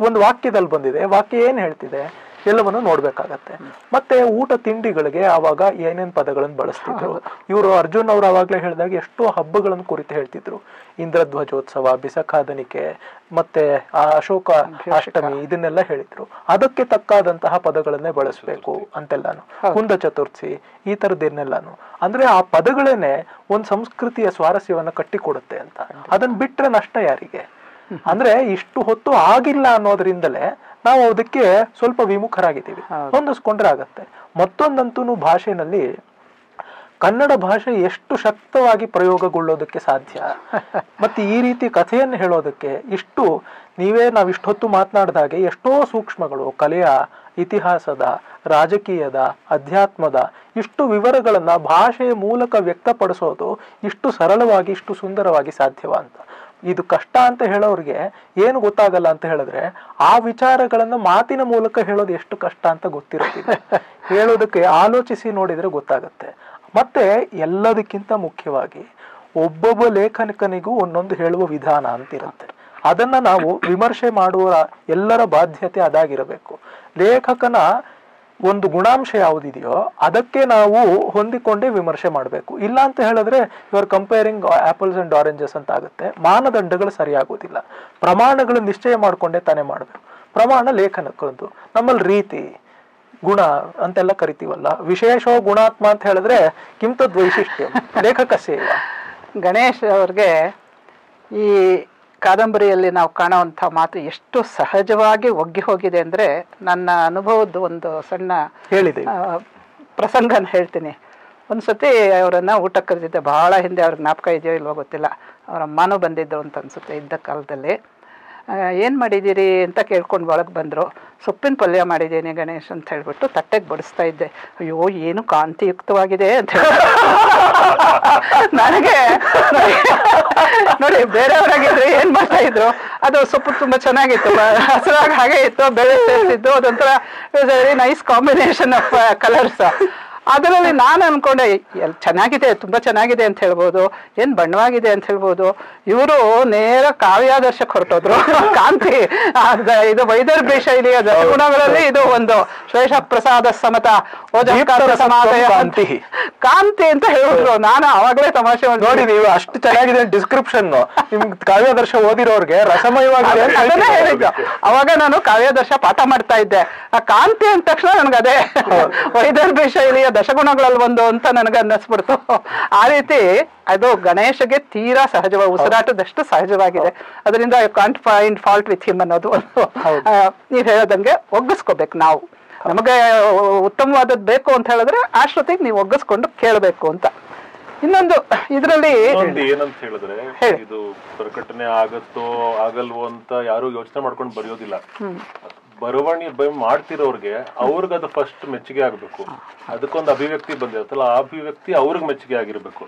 ಒಂದು ವಾಕ್ಯದಲ್ಲಿ ಬಂದಿದೆ. ವಾಕ್ಯ ಏನು ಹೇಳ್ತಿದೆ? ಎಲ್ಲವನ್ನು ನೋಡ್ಬೇಕಾಗತ್ತೆ. ಮತ್ತೆ ಊಟ ತಿಂಡಿಗಳಿಗೆ ಆವಾಗ ಏನೇನ್ ಪದಗಳನ್ನು ಬಳಸ್ತಿದ್ರು. ಇವರು ಅರ್ಜುನ್ ಅವ್ರು ಅವಾಗ್ಲೇ ಹೇಳಿದಾಗ ಎಷ್ಟೋ ಹಬ್ಬಗಳನ್ನು ಕುರಿತು ಹೇಳ್ತಿದ್ರು. ಇಂದ್ರಧ್ವಜೋತ್ಸವ ಬಿಸಕಾದನಿಕೆ ಮತ್ತೆ ಆ ಅಶೋಕ ಅಷ್ಟಮಿ ಇದನ್ನೆಲ್ಲ ಹೇಳಿದ್ರು. ಅದಕ್ಕೆ ತಕ್ಕಾದಂತಹ ಪದಗಳನ್ನೇ ಬಳಸಬೇಕು ಅಂತೆಲ್ಲಾನು. ಕುಂದ ಚತುರ್ಥಿ ಈ ತರದೇನೆಲ್ಲಾನು ಅಂದ್ರೆ ಆ ಪದಗಳೇನೆ ಒಂದ್ ಸಂಸ್ಕೃತಿಯ ಸ್ವಾರಸ್ಯವನ್ನ ಕಟ್ಟಿಕೊಡುತ್ತೆ ಅಂತ. ಅದನ್ನ ಬಿಟ್ರೆ ನಷ್ಟ ಯಾರಿಗೆ? ಅಂದ್ರೆ ಇಷ್ಟು ಹೊತ್ತು ಆಗಿಲ್ಲ ಅನ್ನೋದ್ರಿಂದಲೇ ನಾವು ಅದಕ್ಕೆ ಸ್ವಲ್ಪ ವಿಮುಖರಾಗಿದ್ದೀವಿ. ಹೊಂದಿಸ್ಕೊಂಡ್ರೆ ಆಗತ್ತೆ. ಮತ್ತೊಂದಂತೂ ಭಾಷೆನಲ್ಲಿ ಕನ್ನಡ ಭಾಷೆ ಎಷ್ಟು ಶಕ್ತವಾಗಿ ಪ್ರಯೋಗಗೊಳ್ಳೋದಕ್ಕೆ ಸಾಧ್ಯ? ಮತ್ತೆ ಈ ರೀತಿ ಕಥೆಯನ್ನು ಹೇಳೋದಕ್ಕೆ ಇಷ್ಟು ನೀವೇ ನಾವು ಇಷ್ಟೊತ್ತು ಮಾತನಾಡಿದಾಗೆ ಎಷ್ಟೋ ಸೂಕ್ಷ್ಮಗಳು ಕಲೆಯ ಇತಿಹಾಸದ ರಾಜಕೀಯದ ಅಧ್ಯಾತ್ಮದ ಇಷ್ಟು ವಿವರಗಳನ್ನ ಭಾಷೆಯ ಮೂಲಕ ವ್ಯಕ್ತಪಡಿಸೋದು ಇಷ್ಟು ಸರಳವಾಗಿ ಇಷ್ಟು ಸುಂದರವಾಗಿ ಸಾಧ್ಯವ ಅಂತ ಇದು ಕಷ್ಟ ಅಂತ ಹೇಳೋರಿಗೆ ಏನು ಗೊತ್ತಾಗಲ್ಲ ಅಂತ ಹೇಳಿದ್ರೆ ಆ ವಿಚಾರಗಳನ್ನು ಮಾತಿನ ಮೂಲಕ ಹೇಳೋದು ಎಷ್ಟು ಕಷ್ಟ ಅಂತ ಗೊತ್ತಿರುತ್ತೆ ಹೇಳೋದಕ್ಕೆ ಆಲೋಚಿಸಿ ನೋಡಿದ್ರೆ ಗೊತ್ತಾಗುತ್ತೆ. ಮತ್ತೆ ಎಲ್ಲದಕ್ಕಿಂತ ಮುಖ್ಯವಾಗಿ ಒಬ್ಬೊಬ್ಬ ಲೇಖನಿಕನಿಗೂ ಒಂದೊಂದು ಹೇಳುವ ವಿಧಾನ ಅಂತಿರುತ್ತೆ. ಅದನ್ನ ನಾವು ವಿಮರ್ಶೆ ಮಾಡುವ ಎಲ್ಲರ ಬಾಧ್ಯತೆ ಅದಾಗಿರಬೇಕು. ಲೇಖಕನ ಒಂದು ಗುಣಾಂಶ ಯಾವುದಿದೆಯೋ ಅದಕ್ಕೆ ನಾವು ಹೊಂದಿಕೊಂಡೇ ವಿಮರ್ಶೆ ಮಾಡಬೇಕು. ಇಲ್ಲ ಅಂತ ಹೇಳಿದ್ರೆ you're comparing apples and oranges ಅಂತ ಆಗುತ್ತೆ. ಮಾನದಂಡಗಳು ಸರಿಯಾಗೋದಿಲ್ಲ ಪ್ರಮಾಣಗಳು ನಿಶ್ಚಯ ಮಾಡ್ಕೊಂಡೇ ತಾನೇ ಮಾಡಬೇಕು. ಪ್ರಮಾಣ ಲೇಖನಕ್ಕಂದು. ನಮ್ಮಲ್ಲಿ ರೀತಿ, ಗುಣ ಅಂತೆಲ್ಲ ಕರಿತೀವಲ್ಲ. ವಿಶೇಷ ಗುಣಾತ್ಮ ಅಂತ ಹೇಳಿದ್ರೆ ಕಿಂತದ್ ವೈಶಿಷ್ಟ್ಯ ಲೇಖಕ ಸೇವ. ಗಣೇಶ್ ಅವ್ರಿಗೆ ಈ ಕಾದಂಬರಿಯಲ್ಲಿ ನಾವು ಕಾಣುವಂಥ ಮಾತು ಎಷ್ಟು ಸಹಜವಾಗಿ ಒಗ್ಗಿ ಹೋಗಿದೆ ಅಂದರೆ ನನ್ನ ಅನುಭವದ ಒಂದು ಸಣ್ಣ ಹೇಳಿದೆ. ಪ್ರಸಂಗನ ಹೇಳ್ತೀನಿ. ಒಂದು ಸತಿ ಅವರನ್ನು ಊಟ ಕರೆದಿದ್ದೆ. ಭಾಳ ಹಿಂದೆ ಅವ್ರಿಗೆ ಜ್ಞಾಪಕ ಇದೆಯೋ ಇಲ್ವೋ ಗೊತ್ತಿಲ್ಲ. ಅವ್ರ ಅಮ್ಮನೂ ಬಂದಿದ್ದರು ಅಂತ ಅನ್ಸುತ್ತೆ ಇದ್ದ ಕಾಲದಲ್ಲಿ. ಏನು ಮಾಡಿದ್ದೀರಿ ಅಂತ ಕೇಳ್ಕೊಂಡು ಒಳಗೆ ಬಂದರು. ಸೊಪ್ಪಿನ ಪಲ್ಯ ಮಾಡಿದ್ದೀನಿ ಗಣೇಶ್ ಅಂತ ಹೇಳಿಬಿಟ್ಟು ತಟ್ಟೆಗೆ ಬಡಿಸ್ತಾ ಇದ್ದೆ. ಅಯ್ಯೋ ಏನು ಕಾಂತಿಯುಕ್ತವಾಗಿದೆ ಅಂತ ಹೇಳಿ ನನಗೆ ನೋಡಿ, ಬೇರೆಯವರಾಗಿದ್ರೆ ಏನ್ ಮಾಡ್ತಾ ಇದ್ರು? ಅದು ಸೊಪ್ಪು ತುಂಬಾ ಚೆನ್ನಾಗಿತ್ತು. ಹಸಿರಾಗಿ ಹಾಗೆ ಇತ್ತು, ಬೆಳೆ ಸೇರಿಸಿದ್ದು ಅದೊಂಥರ ನೈಸ್ ಕಾಂಬಿನೇಷನ್ ಆಫ್ ಕಲರ್ಸ್ ಅದರಲ್ಲಿ ನಾನು ಅನ್ಕೊಂಡೆ ಚೆನ್ನಾಗಿದೆ ತುಂಬಾ ಚೆನ್ನಾಗಿದೆ ಅಂತ ಹೇಳ್ಬೋದು. ಏನು ಬಣ್ಣವಾಗಿದೆ ಅಂತ ಹೇಳ್ಬೋದು. ಇವರು ನೇರ ಕಾವ್ಯಾದರ್ಶಕ್ಕೆ ಹೊರಟೋದ್ರು ಕಾಂತಿ ಅದ್- ಇದು ವೈದರ್ಭಿ ಶೈಲಿಯ ಗುಣಗಳಲ್ಲಿ ಇದು ಒಂದು ಶ್ರೇಷ ಪ್ರಸಾದ ಸಮತ ಸಮಾದಯ ಕಾಂತಿ. ಕಾಂತಿ ಅಂತ ಹೇಳಿದ್ರು. ನಾನು ಅವಾಗಲೇ ತಮಾಷೆ ನೋಡಿ ನೀವು ಅಷ್ಟು ಚೆನ್ನಾಗಿದೆ ಡಿಸ್ಕ್ರಿಪ್ಷನ್ ನಿಮ್ ಕಾವ್ಯದರ್ಶ ಓದಿರೋರ್ಗೆ ರಸಮಯವಾಗಿದೆ ಅದನ್ನೇ ಹೇಳಿದ್ದು. ಅವಾಗ ನಾನು ಕಾವ್ಯದರ್ಶ ಪಾಠ ಮಾಡ್ತಾ ಇದ್ದೆ. ಆ ಕಾಂತಿ ಅಂದ ತಕ್ಷಣ ನನಗದೇ ವೈದರ್ಭಿ ಶೈಲಿಯ ದಶಗುಣಗಳಲ್ಲಿ ಒಂದು ಅಂತ ನನಗೆ ಅನ್ನಿಸ್ಬಿಡ್ತು. ಆ ರೀತಿ ಅದು ಗಣೇಶಗೆ ತೀರಾ ಸಹಜವಾಗಿ ಉಸಿರಾಟದಷ್ಟು ಸಹಜವಾಗಿದೆ. ಅದರಿಂದ I can't find fault with him ಅನ್ನೋದು ನೀವು ಆ, ನೀವ್ ಹೇಳೋದಂಗೆ ಒಗ್ಗಿಸ್ಕೋಬೇಕು ನಾವು. ನಮಗೆ ಉತ್ತಮವಾದದ್ದು ಬೇಕು ಅಂತ ಹೇಳಿದ್ರೆ ಅಷ್ಟೊತ್ತಿಗೆ ನೀವು ಒಗ್ಗಿಸ್ಕೊಂಡು ಕೇಳಬೇಕು ಅಂತ. ಇನ್ನೊಂದು ಇದರಲ್ಲಿ ಏನಂತ ಹೇಳಿದ್ರೆ ಇದು ಪ್ರಕಟಣೆ ಆಗತ್ತೋ ಆಗಲ್ವೋ ಅಂತ ಯಾರು ಯೋಚನೆ ಮಾಡ್ಕೊಂಡು ಬರೆಯೋದಿಲ್ಲ. ಬರವಣಿ ಬೈ ಮಾಡ್ತಿರೋರ್ಗೆ ಅವ್ರಿಗೆ ಅದು ಫಸ್ಟ್ ಮೆಚ್ಚುಗೆ ಆಗ್ಬೇಕು. ಅದಕ್ಕೊಂದು ಅಭಿವ್ಯಕ್ತಿ ಬಂದಿರುತ್ತಲ್ಲ, ಆ ಅಭಿವ್ಯಕ್ತಿ ಅವ್ರಿಗೆ ಮೆಚ್ಚುಗೆ ಆಗಿರಬೇಕು.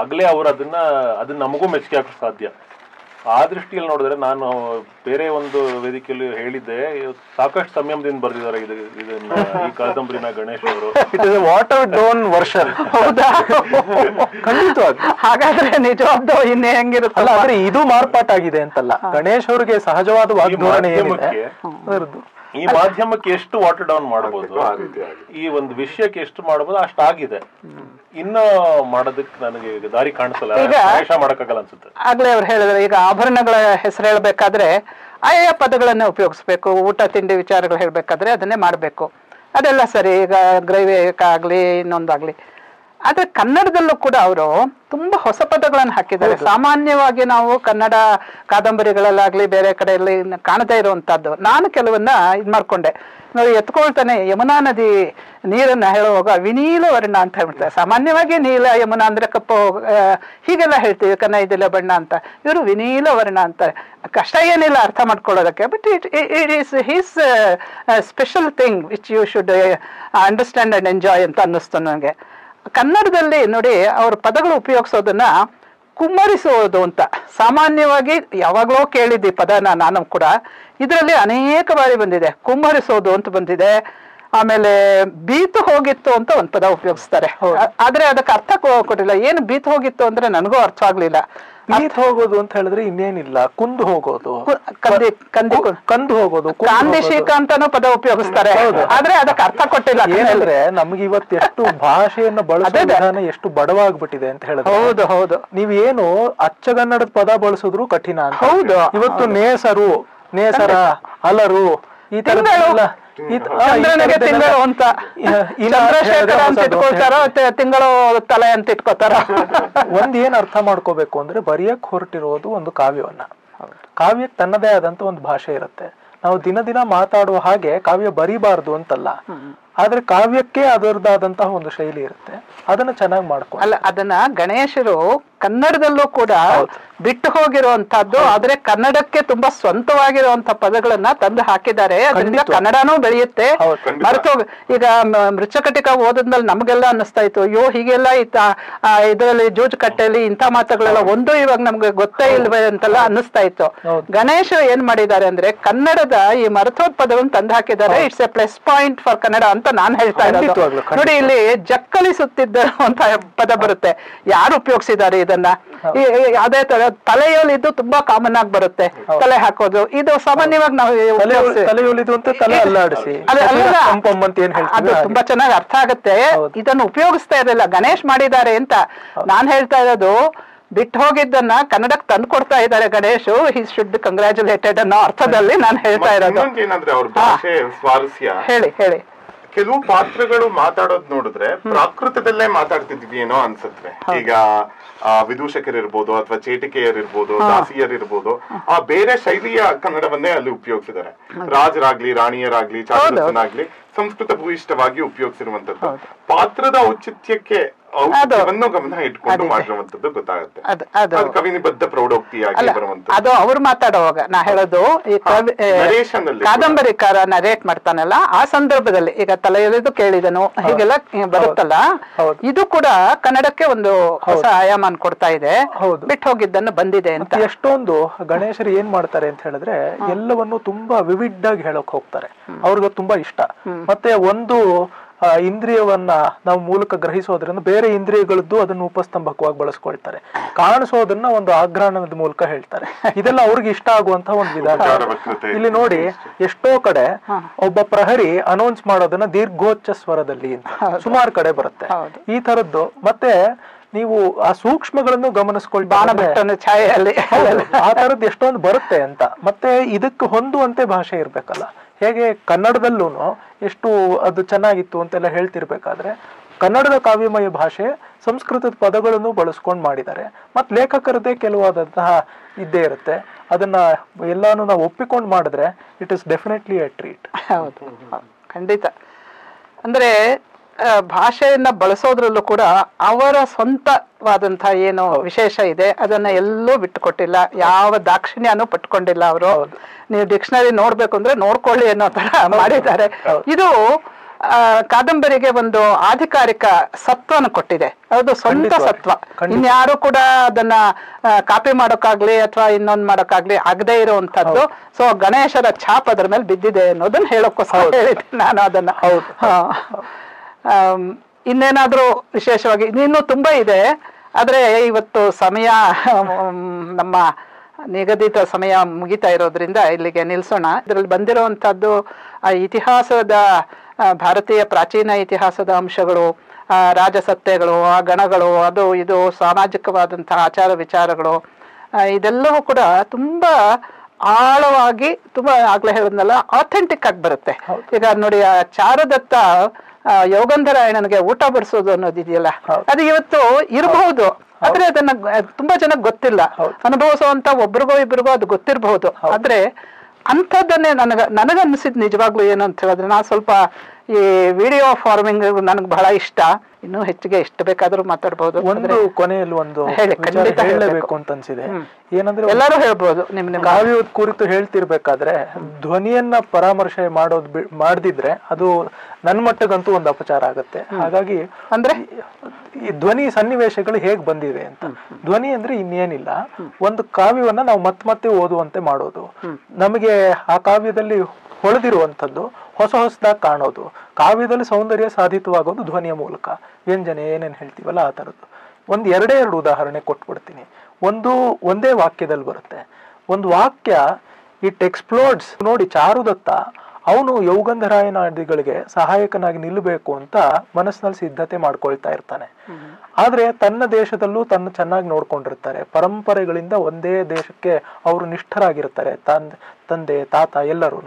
ಆಗ್ಲೇ ಅವ್ರು ಅದನ್ನ ಅದನ್ನ ನಮಗೂ ಮೆಚ್ಚುಗೆ ಆಗಕ್ಕೆ ಸಾಧ್ಯ. ಆ ದೃಷ್ಟಿಯಲ್ಲಿ ನೋಡಿದ್ರೆ ನಾನು ಬೇರೆ ಒಂದು ವೇದಿಕೆಯಲ್ಲಿ ಹೇಳಿದ್ದೆ ಸಾಕಷ್ಟು ಸಂಯಮದಿಂದ ಬರ್ದಿದ್ದಾರೆ ಇದು ಇದನ್ನ ಈ ಕಾದಂಬರಿನ ಗಣೇಶ್ ಅವರು. It is water down version ಹೌದಾ? ಖಂಡಿತವಾಗಿ. ಹಾಗಾದ್ರೆ ನಿಜವಾದ ಇನ್ನೇ ಹೆಂಗಿರುತ್ತಲ್ಲ? ಆದ್ರೆ ಇದು ಮಾರ್ಪಾಟಾಗಿದೆ ಅಂತಲ್ಲ. ಗಣೇಶ್ ಅವ್ರಿಗೆ ಸಹಜವಾದ ವಾಗ್ಧೋರಣೆ ಏನಿದೆ. ಈ ಮಾಧ್ಯಮಕ್ಕೆ ಎಷ್ಟು ವಾಟರ್ ಡೌನ್ ಮಾಡಬಹುದು ಈ ಒಂದು ವಿಷಯಕ್ಕೆ ಎಷ್ಟು ಮಾಡಬಹುದು ಅಷ್ಟಾಗಿದೆ. ಇನ್ನ ಮಾಡೋದಕ್ಕೆ ನನಗೆ ದಾರಿ ಕಾಣಿಸಲ್ಲ. ಮಾಡಕ್ಕಾಗಲ್ಲ ಅನ್ಸುತ್ತೆ. ಆಗ್ಲೇ ಅವ್ರು ಹೇಳಿದ್ರೆ ಈಗ ಆಭರಣಗಳ ಹೆಸರು ಹೇಳ್ಬೇಕಾದ್ರೆ ಆಯಾ ಪದಗಳನ್ನ ಉಪಯೋಗಿಸ್ಬೇಕು. ಊಟ ತಿಂಡಿ ವಿಚಾರಗಳು ಹೇಳ್ಬೇಕಾದ್ರೆ ಅದನ್ನೇ ಮಾಡಬೇಕು. ಅದೆಲ್ಲ ಸರಿ ಈಗ ಗ್ರೈವೇಕ ಆಗ್ಲಿ ಇನ್ನೊಂದಾಗ್ಲಿ. ಆದ್ರೆ ಕನ್ನಡದಲ್ಲೂ ಕೂಡ ಅವರು ತುಂಬಾ ಹೊಸ ಪದಗಳನ್ನು ಹಾಕಿದ್ದಾರೆ. ಸಾಮಾನ್ಯವಾಗಿ ನಾವು ಕನ್ನಡ ಕಾದಂಬರಿಗಳಲ್ಲಾಗ್ಲಿ ಬೇರೆ ಕಡೆಯಲ್ಲಿ ಕಾಣದೇ ಇರುವಂತದ್ದು ನಾನು ಕೆಲವನ್ನ ಇದ್ ಮಾಡ್ಕೊಂಡೆ. ನೋಡಿ ಎತ್ಕೊಳ್ತಾನೆ ಯಮುನಾ ನದಿ ನೀರನ್ನ ಹೇಳುವಾಗ ವಿನೀಲ ವರ್ಣ ಅಂತ ಹೇಳ್ತಾರೆ ಸಾಮಾನ್ಯವಾಗಿ ನೀಲ ಯಮುನಾ ಅಂದ್ರೆ ಕಪ್ಪು ಹೀಗೆಲ್ಲ ಹೇಳ್ತೀವಿ ಕನ್ನ ಇದೆಲ್ಲ ಬಣ್ಣ ಅಂತ. ಇವರು ವಿನೀಲ ವರ್ಣ ಅಂತಾರೆ ಕಷ್ಟ ಏನಿಲ್ಲ ಅರ್ಥ ಮಾಡ್ಕೊಳ್ಳೋದಕ್ಕೆ. But it it is his special thing which you should understand and enjoy ಅಂತ ಅನ್ನಿಸ್ತು ನನಗೆ. ಕನ್ನಡದಲ್ಲಿ ನೋಡಿ ಅವ್ರ ಪದಗಳು ಉಪಯೋಗಿಸೋದನ್ನ ಕುಮ್ಮರಿಸೋದು ಅಂತ. ಸಾಮಾನ್ಯವಾಗಿ ಯಾವಾಗಲೋ ಕೇಳಿದ್ದೆ ಪದನ ನಾನು ಕೂಡ. ಇದರಲ್ಲಿ ಅನೇಕ ಬಾರಿ ಬಂದಿದೆ. ಕುಮ್ಮರಿಸೋದು ಅಂತ ಬಂದಿದೆ. ಆಮೇಲೆ ಬೀತು ಹೋಗಿತ್ತು ಅಂತ ಒಂದು ಪದ ಉಪಯೋಗಿಸ್ತಾರೆ. ಆದ್ರೆ ಅದಕ್ಕೆ ಅರ್ಥ ಕೊಟ್ಟಿಲ್ಲ. ಏನು ಬೀತು ಹೋಗಿತ್ತು ಅಂದ್ರೆ ನನಗೂ ಅರ್ಥ ಆಗ್ಲಿಲ್ಲ. ನೀತ್ ಹೋಗೋದು ಅಂತ ಹೇಳಿದ್ರೆ ಇನ್ನೇನಿಲ್ಲ. ಕುಂದು ಹೋಗೋದು. ಕಂದಿ ಕಂದಿ ಕಂದು ಹೋಗೋದು ಕುಂದು ಕಾಂದಿ ಅಂತಾನು ಪದ ಉಪಯೋಗಿಸ್ತಾರೆ. ಆದ್ರೆ ಅದಕ್ಕೆ ಅರ್ಥ ಕೊಟ್ಟಿಲ್ಲ ಏನಂದ್ರೆ ನಮ್ಗೆ ಇವತ್ತು ಎಷ್ಟು ಭಾಷೆಯನ್ನು ಬಳಸೋ. ವಿಧಾನ ಎಷ್ಟು ಬಡವಾಗ್ಬಿಟ್ಟಿದೆ ಅಂತ ಹೇಳಿದ್ರೆ. ಹೌದು ಹೌದು. ನೀವೇನು ಅಚ್ಚಗನ್ನಡದ ಪದ ಬಳಸಿದ್ರು ಕಠಿಣ ಅಂತ. ಹೌದು. ಇವತ್ತು ನೇಸರು ನೇಸರ ಅಲರು ಈ ತಿಂಗಳು. ತರದ್ದೆಲ್ಲ ಈ ತ- ಆ, ಈ ಚಂದ್ರನಿಗೆ ತಿಂಗಳು ಅಂತ. ಚಂದ್ರಶೇಖರ ಅಂತ ಇಟ್ಕೊಳ್ತಾರೋ ತಿಂಗಳು ತಲೆ ಅಂತ ಇಟ್ಕೋತಾರ ಒಂದ್ ಏನ್ ಅರ್ಥ ಮಾಡ್ಕೋಬೇಕು ಅಂದ್ರೆ ಬರೆಯಕ್ ಹೊರಟಿರೋದು ಒಂದು ಕಾವ್ಯವನ್ನ. ಕಾವ್ಯ ತನ್ನದೇ ಆದಂತ ಒಂದು ಭಾಷೆ ಇರುತ್ತೆ. ನಾವು ದಿನ ದಿನ ಮಾತಾಡುವ ಹಾಗೆ ಕಾವ್ಯ ಬರಿಬಾರ್ದು ಅಂತಲ್ಲ. ಆದ್ರೆ ಕಾವ್ಯಕ್ಕೆ ಅದರದಾದಂತಹ ಒಂದು ಶೈಲಿ ಇರುತ್ತೆ. ಅದನ್ನ ಚೆನ್ನಾಗಿ ಮಾಡ್ಕೊಂಡು ಅಲ್ಲ ಅದನ್ನ ಗಣೇಶರು ಕನ್ನಡದಲ್ಲೂ ಕೂಡ ಬಿಟ್ಟು ಹೋಗಿರುವಂತಹದ್ದು ಆದ್ರೆ ಕನ್ನಡಕ್ಕೆ ತುಂಬಾ ಸ್ವಂತವಾಗಿರುವಂತ ಪದಗಳನ್ನ ತಂದು ಹಾಕಿದ್ದಾರೆ. ಅದರಿಂದ. ಕನ್ನಡನೂ ಬೆಳೆಯುತ್ತೆ. ಮರೆತು ಈಗ ಮೃಚಕಟಿಕ ಓದದ್ಮೇಲೆ ನಮಗೆಲ್ಲ ಅನ್ನಿಸ್ತಾ ಇತ್ತು ಅಯ್ಯೋ ಹೀಗೆಲ್ಲ ಇತ್ತ ಇದರಲ್ಲಿ ಜೂಜ್ ಕಟ್ಟೆಯಲ್ಲಿ ಇಂಥ ಮಾತುಗಳೆಲ್ಲ ಒಂದು ಇವಾಗ ನಮ್ಗೆ ಗೊತ್ತೇ ಇಲ್ವೇ ಅಂತೆಲ್ಲ ಅನ್ನಿಸ್ತಾ ಇತ್ತು. ಗಣೇಶ್ ಏನ್ ಮಾಡಿದ್ದಾರೆ ಅಂದ್ರೆ ಕನ್ನಡದ ಈ ಮರೆತೋದ್ ಪದವನ್ನು ತಂದು ಹಾಕಿದ್ದಾರೆ. It's a plus point for Kannada ಅಂತ ಅಂತ ನಾನ್ ಹೇಳ್ತಾ ಇದ್ದೀನಿ ನೋಡಿ ಇಲ್ಲಿ ಜಕ್ಕಲಿಸುತ್ತಿದ್ದ ಅಂತ ಪದ ಬರುತ್ತೆ. ಯಾರು ಉಪಯೋಗಿಸಿದ್ದಾರೆ ಇದನ್ನ? ಈ- ಅದೇ ತರ ತಲೆಯಲ್ಲಿದ್ದು ತುಂಬಾ ಕಾಮನ್ ಆಗಿ ಬರುತ್ತೆ. ತಲೆ ಹಾಕೋದು. ಇದು ಸಾಮಾನ್ಯವಾಗಿ ನಾವು ಅಂತ ತಲೆ ಅಲ್ಲಾಡಿಸಿ. ಅದು ತುಂಬಾ ಚೆನ್ನಾಗಿ ಅರ್ಥ ಆಗುತ್ತೆ. ಇದನ್ನು ಉಪಯೋಗಿಸ್ತಾ ಇರಲಿಲ್ಲ. ಗಣೇಶ್ ಮಾಡಿದ್ದಾರೆ ಅಂತ. ನಾನ್ ಹೇಳ್ತಾ ಇರೋದು ಬಿಟ್ಟು ಹೋಗಿದ್ದನ್ನ ಕನ್ನಡಕ್ಕೆ ತಂದು ಕೊಡ್ತಾ ಇದ್ದಾರೆ ಗಣೇಶ್. ಹಿ ಶುಡ್ ಕಂಗ್ರಾಚುಲೇಟೆಡ್ ಅನ್ನೋ ಅರ್ಥದಲ್ಲಿ ನಾನು ಹೇಳ್ತಾ ಇರೋದು. ಸ್ವಾರಸ್ಯ. ಹೇಳಿ ಹೇಳಿ. ಕೆಲವು ಪಾತ್ರಗಳು ಮಾತಾಡೋದ್ ನೋಡಿದ್ರೆ ಪ್ರಾಕೃತದಲ್ಲೇ ಮಾತಾಡ್ತಿದ್ವಿ ಏನೋ ಅನ್ಸುತ್ತೆ. ಈಗ ವಿದೂಷಕರಿರ್ಬೋದು ಅಥವಾ ಚೇಟಿಕೆಯರಿರ್ಬೋದು ದಾಸಿಯರಿರ್ಬೋದು ಆ ಬೇರೆ ಶೈಲಿಯ ಕನ್ನಡವನ್ನೇ ಅಲ್ಲಿ ಉಪಯೋಗಿಸಿದ್ದಾರೆ. ರಾಜರಾಗ್ಲಿ ರಾಣಿಯರಾಗ್ಲಿ ಚಾರುದತ್ತನಾಗ್ಲಿ ಸಂಸ್ಕೃತ ಭೂಯಿಷ್ಠವಾಗಿ ಉಪಯೋಗಿಸಿರುವಂತದ್ದು ಪಾತ್ರದ ಔಚಿತ್ಯಕ್ಕೆ ಗಮನ ಇಟ್ಕೊಂಡು ಅದೇ. ಮಾಡಿರುವಂತದ್ದು ಗೊತ್ತಾಗುತ್ತೆ. ಪ್ರೌಢೋಕ್ತಿಯಾಗಿ ಅವ್ರು ಮಾತಾಡುವಾಗ ನಾ ಹೇಳೋದು ಈ ಕಾದಂಬರಿಕಾರ ನರೇಟ್ ಮಾಡ್ತಾನಲ್ಲ ಆ ಸಂದರ್ಭದಲ್ಲಿ ಈಗ ತಲೆಯಲ್ಲಿದ್ದು ಕೇಳಿದನು ಹೀಗೆಲ್ಲ ಬರುತ್ತಲ್ಲ ಇದು ಕೂಡ ಕನ್ನಡಕ್ಕೆ ಒಂದು ಹೊಸ ಆಯಾಮನ್ ಕೊಡ್ತಾ ಇದೆ. ಹೌದು. ಬಿಟ್ಟು ಹೋಗಿದ್ದನ್ನು ಬಂದಿದೆ ಅಂತ. ಎಷ್ಟೊಂದು ಗಣೇಶರು ಏನ್ ಮಾಡ್ತಾರೆ ಅಂತ ಹೇಳಿದ್ರೆ ಎಲ್ಲವನ್ನು ತುಂಬಾ ವಿವಿಡ್ ಆಗಿ ಹೇಳಕ್ ಹೋಗ್ತಾರೆ. ಅವ್ರಿಗೆ ತುಂಬಾ ಇಷ್ಟ. ಮತ್ತೆ ಒಂದು ಇಂದ್ರಿಯವನ್ನ ನಾವು ಮೂಲಕ ಗ್ರಹಿಸೋದ್ರಿಂದ ಬೇರೆ ಇಂದ್ರಿಯಗಳದ್ದು ಅದನ್ನು ಉಪಸ್ತಂಭಕವಾಗಿ ಬಳಸ್ಕೊಳ್ತಾರೆ. ಕಾಣಿಸೋದನ್ನ ಒಂದು ಆಗ್ರಹಣದ ಮೂಲಕ ಹೇಳ್ತಾರೆ. ಇದೆಲ್ಲ ಅವ್ರಿಗೆ ಇಷ್ಟ ಆಗುವಂತ ಒಂದು ವಿಧಾನ. ಇಲ್ಲಿ ನೋಡಿ ಎಷ್ಟೋ ಕಡೆ ಒಬ್ಬ ಪ್ರಹರಿ ಅನೌನ್ಸ್ ಮಾಡೋದನ್ನ ದೀರ್ಘೋಚ್ಚ ಸ್ವರದಲ್ಲಿ ಅಂತ. ಸುಮಾರು ಕಡೆ ಬರುತ್ತೆ. ಈ ತರದ್ದು ಮತ್ತೆ ನೀವು ಆ ಸೂಕ್ಷ್ಮಗಳನ್ನು ಹೋದ್ರೆ- ಛಾಯೆಯಲ್ಲಿ. ಆ ತರದ್ದು ಎಷ್ಟೊಂದು ಬರುತ್ತೆ ಅಂತ. ಮತ್ತೆ ಇದಕ್ಕೆ ಹೊಂದುವಂತೆ ಭಾಷೆ ಇರ್ಬೇಕಲ್ಲ. ಹೇಗೆ ಕನ್ನಡದಲ್ಲೂ ಎಷ್ಟು ಅದು ಚೆನ್ನಾಗಿತ್ತು ಅಂತೆಲ್ಲ ಹೇಳ್ತಿರ್ಬೇಕಾದ್ರೆ ಕನ್ನಡದ ಕಾವ್ಯಮಯ ಭಾಷೆ ಸಂಸ್ಕೃತದ ಪದಗಳನ್ನು ಬಳಸ್ಕೊಂಡು ಮಾಡಿದ್ದಾರೆ. ಮತ್ತೆ ಲೇಖಕರದೇ ಕೆಲವಾದಂತಹ ಇದ್ದೇ ಇರುತ್ತೆ. ಅದನ್ನ ಎಲ್ಲಾನು ನಾವು ಒಪ್ಪಿಕೊಂಡು ಮಾಡಿದ್ರೆ it is definitely a treat ಹೌದು. ಖಂಡಿತ. ಅಂದ್ರೆ ಭಾಷೆಯನ್ನ ಬಳಸೋದ್ರಲ್ಲೂ ಕೂಡ ಅವರ ಸ್ವಂತವಾದಂಥ ಏನು ವಿಶೇಷ ಇದೆ ಅದನ್ನ ಎಲ್ಲೂ ಬಿಟ್ಟುಕೊಟ್ಟಿಲ್ಲ. ಯಾವ ದಾಕ್ಷಿಣ್ಯನೂ ಪಟ್ಕೊಂಡಿಲ್ಲ ಅವರು. ನೀವು ಡಿಕ್ಷನರಿ ನೋಡ್ಬೇಕು ಅಂದ್ರೆ ನೋಡ್ಕೊಳ್ಳಿ ಅನ್ನೋ ತರ ಮಾಡಿದ್ದಾರೆ. ಇದು ಕಾದಂಬರಿಗೆ ಒಂದು ಆಧಿಕಾರಿಕ ಸತ್ವನ ಕೊಟ್ಟಿದೆ. ಅದು ಸ್ವಂತ ಸತ್ವ. ಇನ್ಯಾರು ಕೂಡ ಅದನ್ನ ಕಾಪಿ ಮಾಡೋಕ್ಕಾಗ್ಲಿ ಅಥವಾ ಇನ್ನೊಂದ್ ಮಾಡೋಕ್ಕಾಗ್ಲಿ ಆಗದೆ ಇರುವಂತದ್ದು ಸೊ ಗಣೇಶರ ಛಾಪ್ ಅದ್ರ ಮೇಲೆ ಬಿದ್ದಿದೆ ಅನ್ನೋದನ್ನ ಹೇಳೋಕ್ಕೋಸ್ಕರ ಹೇಳಿದ್ದೆ ನಾನು ಅದನ್ನ. ಹೌದು. ಇನ್ನೇನಾದ್ರೂ ವಿಶೇಷವಾಗಿ ಇನ್ನೂ ತುಂಬಾ ಇದೆ. ಆದರೆ ಇವತ್ತು ಸಮಯ ನಮ್ಮ ನಿಗದಿತ ಸಮಯ ಮುಗಿತಾ ಇರೋದ್ರಿಂದ ಇಲ್ಲಿಗೆ ನಿಲ್ಸೋಣ. ಇದರಲ್ಲಿ ಬಂದಿರುವಂಥದ್ದು ಆ ಇತಿಹಾಸದ ಭಾರತೀಯ ಪ್ರಾಚೀನ ಇತಿಹಾಸದ ಅಂಶಗಳು ಆ, ರಾಜಸತ್ತೆಗಳು ಆ ಗಣಗಳು ಅದು ಇದು ಸಾಮಾಜಿಕವಾದಂತಹ ಆಚಾರ ವಿಚಾರಗಳು ಇದೆಲ್ಲವೂ ಕೂಡ ತುಂಬಾ ಆಳವಾಗಿ ತುಂಬಾ ಆಗಲೇ ಹೇಳಿದ್ನಲ್ಲ ಆಥೆಂಟಿಕ್ ಆಗಿ ಬರುತ್ತೆ. ಈಗ ನೋಡಿ ಆ ಚಾರುದತ್ತ ಯೋಗಂಧರಾಯಣನಿಗೆ ಊಟ ಬಡಿಸೋದು ಅನ್ನೋದಿದೆಯಲ್ಲ ಅದು ಇವತ್ತು ಇರಬಹುದು. ಆದ್ರೆ ಅದನ್ನ ತುಂಬಾ ಜನಕ್ಕೆ ಗೊತ್ತಿಲ್ಲ. ಅನುಭವಿಸುವಂತ ಒಬ್ರಿಗೋ ಇಬ್ರಿಗೋ ಅದು ಗೊತ್ತಿರಬಹುದು. ಆದ್ರೆ ಅಂಥದ್ದನ್ನೇ ನನಗ ನನಗನ್ನಿಸಿದ್ ನಿಜವಾಗ್ಲೂ ಏನು ಅಂತ ಹೇಳಿದ್ರೆ ನಾ ಸ್ವಲ್ಪ ಈ ವಿಡಿಯೋ ಫಾರ್ಮಿಂಗ್ ನನಗೆ ಬಹಳ ಇಷ್ಟ. ಇನ್ನು ಹೆಚ್ಚಿಗೆ ಎಷ್ಟು ಬೇಕಾದ್ರೂ ಮಾತಾಡಬಹುದು ಒಂದು ಕೊನೆಯಲ್ಲಿ ಒಂದು ಹೇಳಿ, ಖಂಡಿತ ಹೇಳಬೇಕು ಅಂತ ಅನ್ಸಿದೆ. ಏನಂದ್ರೆ ಎಲ್ಲರೂ ಹೇಳ್ಬೋದು ನಿಮ್ ನಿಮ್ ಕಾವ್ಯದ ಕುರಿತು ಹೇಳ್ತಿರ್ಬೇಕಾದ್ರೆ ಧ್ವನಿಯನ್ನ ಪರಾಮರ್ಶೆ ಮಾಡೋದ್ ಮಾಡದಿದ್ರೆ ಅದು ನನ್ ಮಟ್ಟಗಂತೂ ಒಂದು ಅಪಚಾರ ಆಗುತ್ತೆ. ಹಾಗಾಗಿ ಅಂದ್ರೆ? ಈ ಧ್ವನಿ ಸನ್ನಿವೇಶಗಳು ಹೇಗ್ ಬಂದಿದೆ ಅಂತ. ಧ್ವನಿ ಅಂದ್ರೆ ಇನ್ನೇನಿಲ್ಲ. ಒಂದು ಕಾವ್ಯವನ್ನ ನಾವು ಮತ್ತೆ ಮತ್ತೆ ಓದುವಂತೆ ಮಾಡೋದು. ನಮಗೆ ಆ ಕಾವ್ಯದಲ್ಲಿ ಹೊಳೆದಿರುವಂತದ್ದು ಹೊಸ ಹೊಸದಾಗಿ ಕಾಣೋದು. ಕಾವ್ಯದಲ್ಲಿ ಸೌಂದರ್ಯ ಸಾಧಿತವಾಗೋದು ಧ್ವನಿಯ ಮೂಲಕ. ವ್ಯಂಜನೆ ಏನೇನು ಹೇಳ್ತೀವಲ್ಲ ಆ ಥರದ್ದು. ಒಂದು ಎರಡೇ ಎರಡು ಉದಾಹರಣೆ ಕೊಟ್ಬಿಡ್ತೀನಿ. ಒಂದು ಒಂದೇ ವಾಕ್ಯದಲ್ಲಿ ಬರುತ್ತೆ. ಒಂದು ವಾಕ್ಯ ಇಟ್ ಎಕ್ಸ್ಪ್ಲೋರ್ಡ್ಸ್ ನೋಡಿ, ಚಾರುದತ್ತ ಅವನು ಯೌಗಂಧರಾಯನಾದಿಗಳಿಗೆ ಸಹಾಯಕನಾಗಿ ನಿಲ್ಲಬೇಕು ಅಂತ ಮನಸ್ಸಿನಲ್ಲಿ ಸಿದ್ಧತೆ ಮಾಡ್ಕೊಳ್ತಾ ಇರ್ತಾನೆ. ಆದ್ರೆ ತನ್ನ ದೇಶದಲ್ಲೂ ತನ್ನ ಚೆನ್ನಾಗಿ ನೋಡ್ಕೊಂಡಿರ್ತಾರೆ. ಪರಂಪರೆಗಳಿಂದ ಒಂದೇ ದೇಶಕ್ಕೆ ಅವರು ನಿಷ್ಠರಾಗಿರ್ತಾರೆ ತಂದೆ ತಂದೆ ತಾತ ಎಲ್ಲರೂ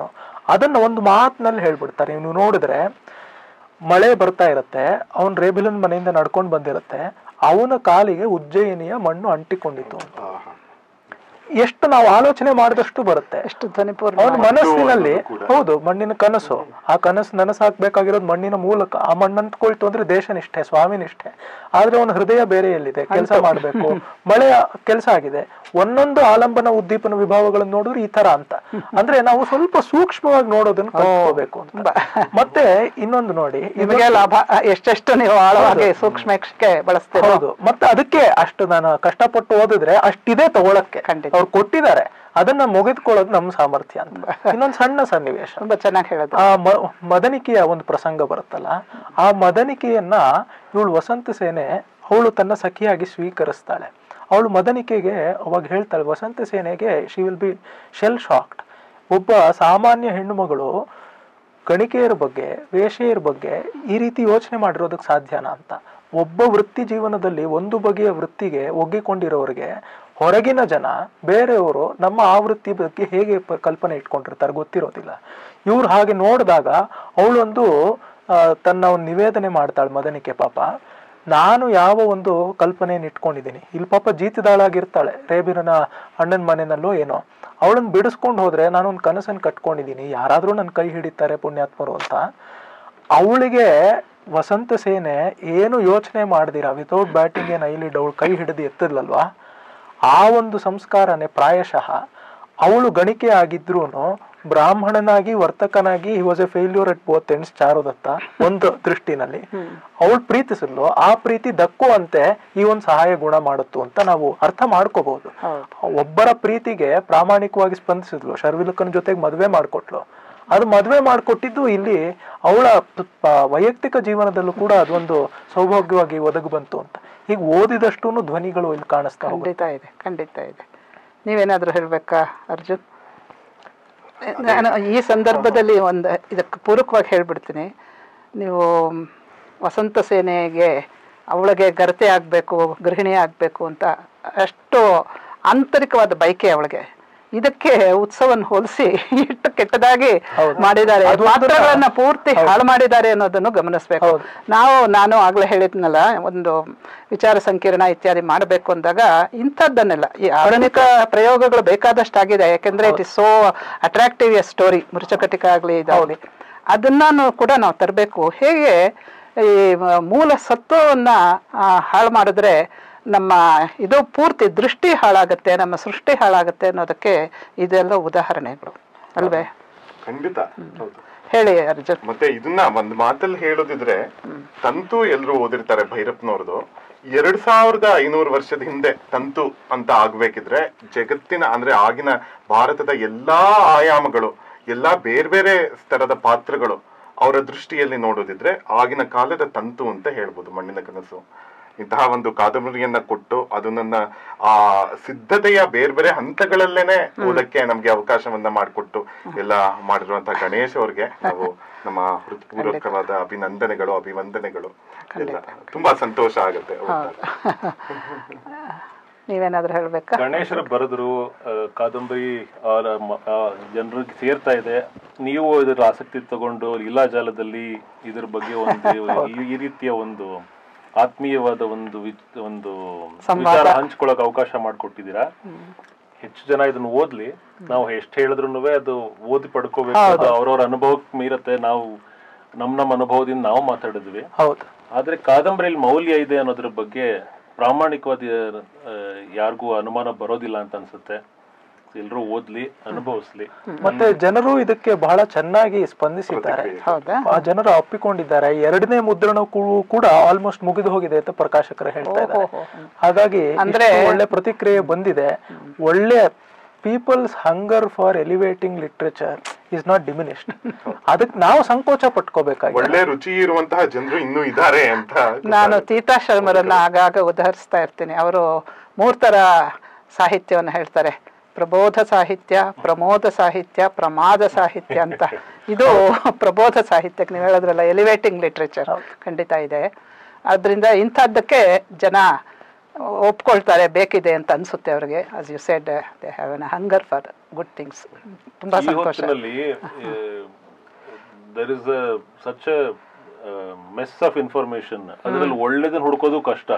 ಅದನ್ನ ಒಂದು ಮಾತಿನಲ್ಲಿ ಹೇಳ್ಬಿಡ್ತಾರೆ. ನೀವು ನೋಡಿದ್ರೆ ಮಳೆ ಬರ್ತಾ ಇರುತ್ತೆ ಅವನ್ ರೇಬಿಲನ್ ಮನೆಯಿಂದ ನಡ್ಕೊಂಡು ಬಂದಿರುತ್ತೆ ಅವನ ಕಾಲಿಗೆ ಉಜ್ಜಯಿನಿಯ ಮಣ್ಣು ಅಂಟಿಕೊಂಡಿತ್ತು ಅಂತ. ಎಷ್ಟು ನಾವು ಆಲೋಚನೆ ಮಾಡಿದಷ್ಟು ಬರುತ್ತೆ. ಎಷ್ಟು ಧ್ವನಿಪೂರ್ಣ ಅವನ ಮನಸ್ಸಿನಲ್ಲಿ ಹೌದು ಮಣ್ಣಿನ ಕನಸು. ಆ ಕನಸು ನನಸಾಕ್ಬೇಕಾಗಿರೋದು ಮಣ್ಣಿನ ಮೂಲಕ ಆ ಮಣ್ಣು ಅಂಟ್ಕೊಳ್ತು ಅಂದ್ರೆ ದೇಶನಿಷ್ಠೆ ಸ್ವಾಮಿನಿಷ್ಠೆ. ಆದ್ರೆ ಅವನ ಹೃದಯ ಬೇರೆ ಎಲ್ಲಿದೆ? ಕೆಲಸ ಮಾಡಬೇಕು. ಮಳೆಯ ಕೆಲಸ ಆಗಿದೆ. ಒಂದೊಂದು ಆಲಂಬನ ಉದ್ದೀಪನ ವಿಭಾವಗಳನ್ನು ನೋಡಿದ್ರೆ ಈ ತರ ಅಂತ. ಅಂದ್ರೆ ನಾವು ಸ್ವಲ್ಪ ಸೂಕ್ಷ್ಮವಾಗಿ ನೋಡೋದನ್ನ ಕಲ್ತ್ಕೋಬೇಕು ಅಂತ. ಮತ್ತೆ ಇನ್ನೊಂದು ನೋಡಿ ನಿಮಗೆ ಲಾಭ ಎಷ್ಟೆಷ್ಟು ನೀವು ಆಳವಾಗಿ ಸೂಕ್ಷ್ಮಕ್ಕೆ ಬಳಸ್ತೀರ. ಹೌದು. ಮತ್ತೆ ಅದಕ್ಕೆ ಅಷ್ಟು ನಾನು ಕಷ್ಟಪಟ್ಟು ಓದಿದ್ರೆ ಅಷ್ಟಿದೆ ತಗೊಳಕ್ಕೆ. ಖಂಡಿತ. ಅವ್ರು ಕೊಟ್ಟಿದ್ದಾರೆ ಅದನ್ನ ಮುಗಿದ್ಕೊಳ್ಳೋದು ನಮ್ಮ ಸಾಮರ್ಥ್ಯ ಅಂತ. ಇನ್ನೊಂದು ಸಣ್ಣ ಸನ್ನಿವೇಶ. ತುಂಬಾ ಚೆನ್ನಾಗಿ ಹೇಳೋದು. ಆ ಮದನಿಕೆಯ ಒಂದು ಪ್ರಸಂಗ ಬರುತ್ತಲ್ಲ ಆ ಮದನಿಕೆಯನ್ನ ಇವಳು ವಸಂತ ಸೇನೆ ಅವಳು ತನ್ನ ಸಖಿಯಾಗಿ ಸ್ವೀಕರಿಸ್ತಾಳೆ. ಅವಳು ಮದನಿಕೆಗೆ ಅವಾಗ ಹೇಳ್ತಾಳೆ ವಸಂತ ಸೇನೆಗೆ she will be shell shocked ಒಬ್ಬ ಸಾಮಾನ್ಯ ಹೆಣ್ಣು ಮಗಳು ಗಣಿಕೆಯರ ಬಗ್ಗೆ ವೇಷೆಯರ ಬಗ್ಗೆ ಈ ರೀತಿ ಯೋಚನೆ ಮಾಡಿರೋದಕ್ಕೆ ಸಾಧ್ಯನಾ ಅಂತ. ಒಬ್ಬ ವೃತ್ತಿ ಜೀವನದಲ್ಲಿ ಒಂದು ಬಗೆಯ ವೃತ್ತಿಗೆ ಒಗ್ಗಿಕೊಂಡಿರೋರಿಗೆ ಹೊರಗಿನ ಜನ, ಬೇರೆಯವರು ನಮ್ಮ ಆವೃತ್ತಿ ಬಗ್ಗೆ ಹೇಗೆ ಕಲ್ಪನೆ ಇಟ್ಕೊಂಡಿರ್ತಾರೆ ಗೊತ್ತಿರೋದಿಲ್ಲ. ಇವ್ರು ಹಾಗೆ ನೋಡಿದಾಗ ಅವಳೊಂದು ತನ್ನ ಒಂದು ನಿವೇದನೆ ಮಾಡ್ತಾಳೆ ಮದನಿಕೆ ಪಾಪ. ನಾನು ಯಾವ ಒಂದು ಕಲ್ಪನೆಯನ್ನು ಇಟ್ಕೊಂಡಿದ್ದೀನಿ. ಇಲ್ಲಿ ಪಾಪ ಜೀತದಾಳಾಗಿರ್ತಾಳೆ ರೇಬಿರನ ಅಣ್ಣನ ಮನೆಯಲ್ಲೋ ಏನೋ. ಅವಳನ್ನು ಬಿಡಿಸ್ಕೊಂಡು ಹೋದ್ರೆ ಒಂದು ಕನಸನ್ನು ಕಟ್ಕೊಂಡಿದ್ದೀನಿ. ಯಾರಾದರೂ ನನ್ನ ಕೈ ಹಿಡಿತಾರೆ ಪುಣ್ಯಾತ್ಮರು ಅಂತ. ಅವಳಿಗೆ ವಸಂತ ಸೇನೆ ಏನು ಯೋಚನೆ ಮಾಡ್ದಿರ? ವಿತೌಟ್ ಬ್ಯಾಟಿಂಗ್ ಏನ್? ಐಲಿಡ್ ಅವಳು ಕೈ ಹಿಡಿದು ಎತ್ತದ್ಲಲ್ವಾ? ಆ ಒಂದು ಸಂಸ್ಕಾರನೇ ಪ್ರಾಯಶಃ ಅವಳು ಗಣಿಕೆ ಆಗಿದ್ರು ಬ್ರಾಹ್ಮಣನಾಗಿ ವರ್ತಕನಾಗಿ he was a failure at both ends Charudatta ಒಂದು ದೃಷ್ಟಿನಲ್ಲಿ. ಅವಳು ಪ್ರೀತಿಸಿದ್ಲು ಆ ಪ್ರೀತಿ ದಕ್ಕುವಂತೆ ಈ ಒಂದು ಸಹಾಯ ಗುಣ ಮಾಡುತ್ತು ಅಂತ ನಾವು ಅರ್ಥ ಮಾಡ್ಕೋಬಹುದು ಒಬ್ಬರ ಪ್ರೀತಿಗೆ ಪ್ರಾಮಾಣಿಕವಾಗಿ ಸ್ಪಂದಿಸಿದ್ಲು ಶರ್ವಿಲಕ್ಕನ ಜೊತೆಗೆ ಮದುವೆ ಮಾಡ್ಕೊಟ್ಲು. ಅದು ಮದುವೆ ಮಾಡಿಕೊಟ್ಟಿದ್ದು ಇಲ್ಲಿ ಅವಳ ವೈಯಕ್ತಿಕ ಜೀವನದಲ್ಲೂ ಕೂಡ ಅದೊಂದು ಸೌಭಾಗ್ಯವಾಗಿ ಒದಗು ಬಂತು ಅಂತ. ಈಗ ಓದಿದಷ್ಟು ಧ್ವನಿಗಳು ಇಲ್ಲಿ ಕಾಣಿಸ್ತಾ ಖಂಡಿತ ಇದೆ ಖಂಡಿತ ಇದೆ. ನೀವೇನಾದರೂ ಹೇಳಬೇಕಾ, ಅರ್ಜುನ್? ನಾನು ಈ ಸಂದರ್ಭದಲ್ಲಿ ಒಂದು ಇದಕ್ಕೆ ಪೂರಕವಾಗಿ ಹೇಳ್ಬಿಡ್ತೀನಿ. ನೀವು ವಸಂತ ಸೇನೆಗೆ ಅವಳಿಗೆ ಗರ್ತೆ ಆಗಬೇಕು, ಗೃಹಿಣಿ ಆಗಬೇಕು ಅಂತ ಅಷ್ಟು ಆಂತರಿಕವಾದ ಬಯಕೆ ಅವಳಿಗೆ. ಇದಕ್ಕೆ ಉತ್ಸವವನ್ನು ಹೋಲಿಸಿ ಇಷ್ಟು ಕೆಟ್ಟದಾಗಿ ಮಾಡಿದ್ದಾರೆ. ಪಾತ್ರಗಳನ್ನ ಪೂರ್ತಿ ಹಾಳು ಮಾಡಿದ್ದಾರೆ ಅನ್ನೋದನ್ನು ಗಮನಿಸಬೇಕು. ನಾವು ನಾನು ಆಗ್ಲೇ ಹೇಳಿದ್ನಲ್ಲ ಒಂದು ವಿಚಾರ ಸಂಕಿರಣ ಇತ್ಯಾದಿ ಮಾಡಬೇಕು ಅಂದಾಗ ಇಂಥದ್ದನ್ನೆಲ್ಲ ಈ ಆಧುನಿಕ ಪ್ರಯೋಗಗಳು ಬೇಕಾದಷ್ಟು ಆಗಿದೆ ಯಾಕೆಂದ್ರೆ it is so attractive a story Mricchakatika ಆಗ್ಲಿ ಇದಾಗಲಿ. ಅದನ್ನ ಕೂಡ ನಾವು ತರಬೇಕು. ಹೇಗೆ ಈ ಮೂಲ ಸತ್ವವನ್ನ ಹಾಳು ಮಾಡಿದ್ರೆ ನಮ್ಮ ಇದು ಪೂರ್ತಿ ದೃಷ್ಟಿ ಹಾಳಾಗುತ್ತೆ ನಮ್ಮ ಸೃಷ್ಟಿ ಹಾಳಾಗುತ್ತೆ ಅನ್ನೋದಕ್ಕೆ ಇದೆಲ್ಲ ಉದಾಹರಣೆಗಳು. ಅಲ್ವೇ? ಖಂಡಿತ. ಹೇಳಿ ಅರ್ಜುನ್. ಮತ್ತೆ ಇದನ್ನ ಒಂದ್ ಮಾತಲ್ಲಿ ಹೇಳೋದಿದ್ರೆ ತಂತು ಎಲ್ರು ಓದಿರ್ತಾರೆ ಭೈರಪ್ಪನವ್ರದು. ಎರಡ್ ಸಾವಿರದ ಐನೂರು ವರ್ಷದ ಹಿಂದೆ ತಂತು ಅಂತ ಆಗ್ಬೇಕಿದ್ರೆ ಜಗತ್ತಿನ ಅಂದ್ರೆ ಆಗಿನ ಭಾರತದ ಎಲ್ಲಾ ಆಯಾಮಗಳು ಎಲ್ಲಾ ಬೇರೆ ಬೇರೆ ಸ್ತರದ ಪಾತ್ರಗಳು ಅವರ ದೃಷ್ಟಿಯಲ್ಲಿ ನೋಡೋದಿದ್ರೆ ಆಗಿನ ಕಾಲದ ತಂತು ಅಂತ ಹೇಳ್ಬೋದು ಮಣ್ಣಿನ ಕನಸು. ಇಂತಹ ಒಂದು ಕಾದಂಬರಿಯನ್ನ ಕೊಟ್ಟು ಅದು ನನ್ನ ಆ ಸಿದ್ಧತೆಯ ಬೇರೆ ಬೇರೆ ಹಂತಗಳಲ್ಲೇನೆ ಓದಕ್ಕೆ ನಮ್ಗೆ ಅವಕಾಶವನ್ನ ಮಾಡಿಕೊಟ್ಟು ಎಲ್ಲ ಮಾಡಿರುವಂತಹ ಗಣೇಶ್ ಅವ್ರಿಗೆ ನಾವು ನಮ್ಮ ಹೃತ್ಪೂರ್ವಕವಾದ ಅಭಿನಂದನೆಗಳು ಅಭಿವಂದನೆಗಳು. ಎಲ್ಲ ತುಂಬಾ ಸಂತೋಷ ಆಗುತ್ತೆ ನೀವೇನಾದ್ರೂ ಹೇಳ್ಬೇಕಾ? ಗಣೇಶರ ಬರೆದ್ರು ಆ, ಕಾದಂಬರಿ ಜನರಿಗೆ ಸೇರ್ತಾ ಇದೆ. ನೀವು ಇದರ ಆಸಕ್ತಿ ತಗೊಂಡು ಲೀಲಾಜಾಲದಲ್ಲಿ ಇದ್ರ ಬಗ್ಗೆ ಒಂದು ಈ ರೀತಿಯ ಒಂದು ಆತ್ಮೀಯವಾದ ಒಂದು ಒಂದು ವಿಚಾರ ಹಂಚ್ಕೊಳಕ್ ಅವಕಾಶ ಮಾಡಿಕೊಟ್ಟಿದ್ದೀರಾ? ಹೆಚ್ಚು ಜನ ಇದನ್ನ ಓದ್ಲಿ. ನಾವು ಎಷ್ಟು ಹೇಳಿದ್ರು ಅದು ಓದಿ ಪಡ್ಕೋಬೇಕು ಅದು ಅವ್ರವ್ರ ಅನುಭವಕ್ಕೆ ಮೀರತ್ತೆ. ನಾವು ನಮ್ ನಮ್ಮ ಅನುಭವದಿಂದ ನಾವು ಮಾತಾಡಿದ್ವಿ. ಆದ್ರೆ ಕಾದಂಬರಿಯಲ್ಲಿ ಮೌಲ್ಯ ಇದೆ ಅನ್ನೋದ್ರ ಬಗ್ಗೆ ಪ್ರಾಮಾಣಿಕವಾದ ಯಾರಿಗೂ ಅನುಮಾನ ಬರೋದಿಲ್ಲ ಅಂತ ಅನ್ಸುತ್ತೆ. ಎಲ್ರೂ ಓದ್ಲಿ ಅನುಭವಿಸ್ಲಿ. ಮತ್ತೆ ಜನರು ಇದಕ್ಕೆ ಬಹಳ ಚೆನ್ನಾಗಿ ಸ್ಪಂದಿಸಿದ್ದಾರೆ. ಹೌದಾ? ಆ ಜನರು ಅಪ್ಪಿಕೊಂಡಿದ್ದಾರೆ ಎರಡನೇ ಮುದ್ರಣ ಕೂಡ ಆಲ್ಮೋಸ್ಟ್ ಮುಗಿದು ಹೋಗಿದೆ ಅಂತ ಪ್ರಕಾಶಕರು ಹೇಳ್ತಾ ಇದ್ದಾರೆ. ಹಾಗಾಗಿ ಅಂದ್ರೆ- ಒಳ್ಳೆ ಪ್ರತಿಕ್ರಿಯೆ ಬಂದಿದೆ. ಒಳ್ಳೆ peoples hunger for elevating literature is not diminished ಅದಕ್ಕೆ ನಾವು ಸಂಕೋಚ ಪಟ್ಕೋಬೇಕಾಗಿ ಒಳ್ಳೆ ರುಚಿ ಇರುವಂತಹ ಜನರು ಇನ್ನೂ ಇದ್ದಾರೆ ಅಂತ ನಾನು ತೀತಾ ಶರ್ಮರನ್ನ ಆಗಾಗ ಉದಾಹರಿಸ್ತಾ ಇರ್ತೀನಿ. ಅವರು ಮೂರ್ತರ ಸಾಹಿತ್ಯವನ್ನು ಹೇಳ್ತಾರೆ. ಪ್ರಬೋಧ ಸಾಹಿತ್ಯ ಪ್ರಮೋದ ಸಾಹಿತ್ಯ ಪ್ರಮಾದ ಸಾಹಿತ್ಯ ಅಂತ. ಇದು ಪ್ರಬೋಧ ಸಾಹಿತ್ಯಕ್ಕೆ ನೀವು ಹೇಳಿದ್ರಲ್ಲ ಎಲಿವೇಟಿಂಗ್ ಲಿಟ್ರೇಚರ್ ಖಂಡಿತ ಇದೆ. ಅದರಿಂದ ಇಂಥದ್ದಕ್ಕೆ ಜನ ಒಪ್ಕೊಳ್ತಾರೆ ಬೇಕಿದೆ ಅಂತ ಅನ್ಸುತ್ತೆ ಅವ್ರಿಗೆ. As you said they have an hunger for good things ತುಂಬಾ ಸಂತೋಷ. ಮೆಸ್ ಆಫ್ ಇನ್ಫಾರ್ಮೇಶನ್ ಅದರಲ್ಲಿ ಒಳ್ಳೇದನ್ನ ಹುಡುಕೋದು ಕಷ್ಟ.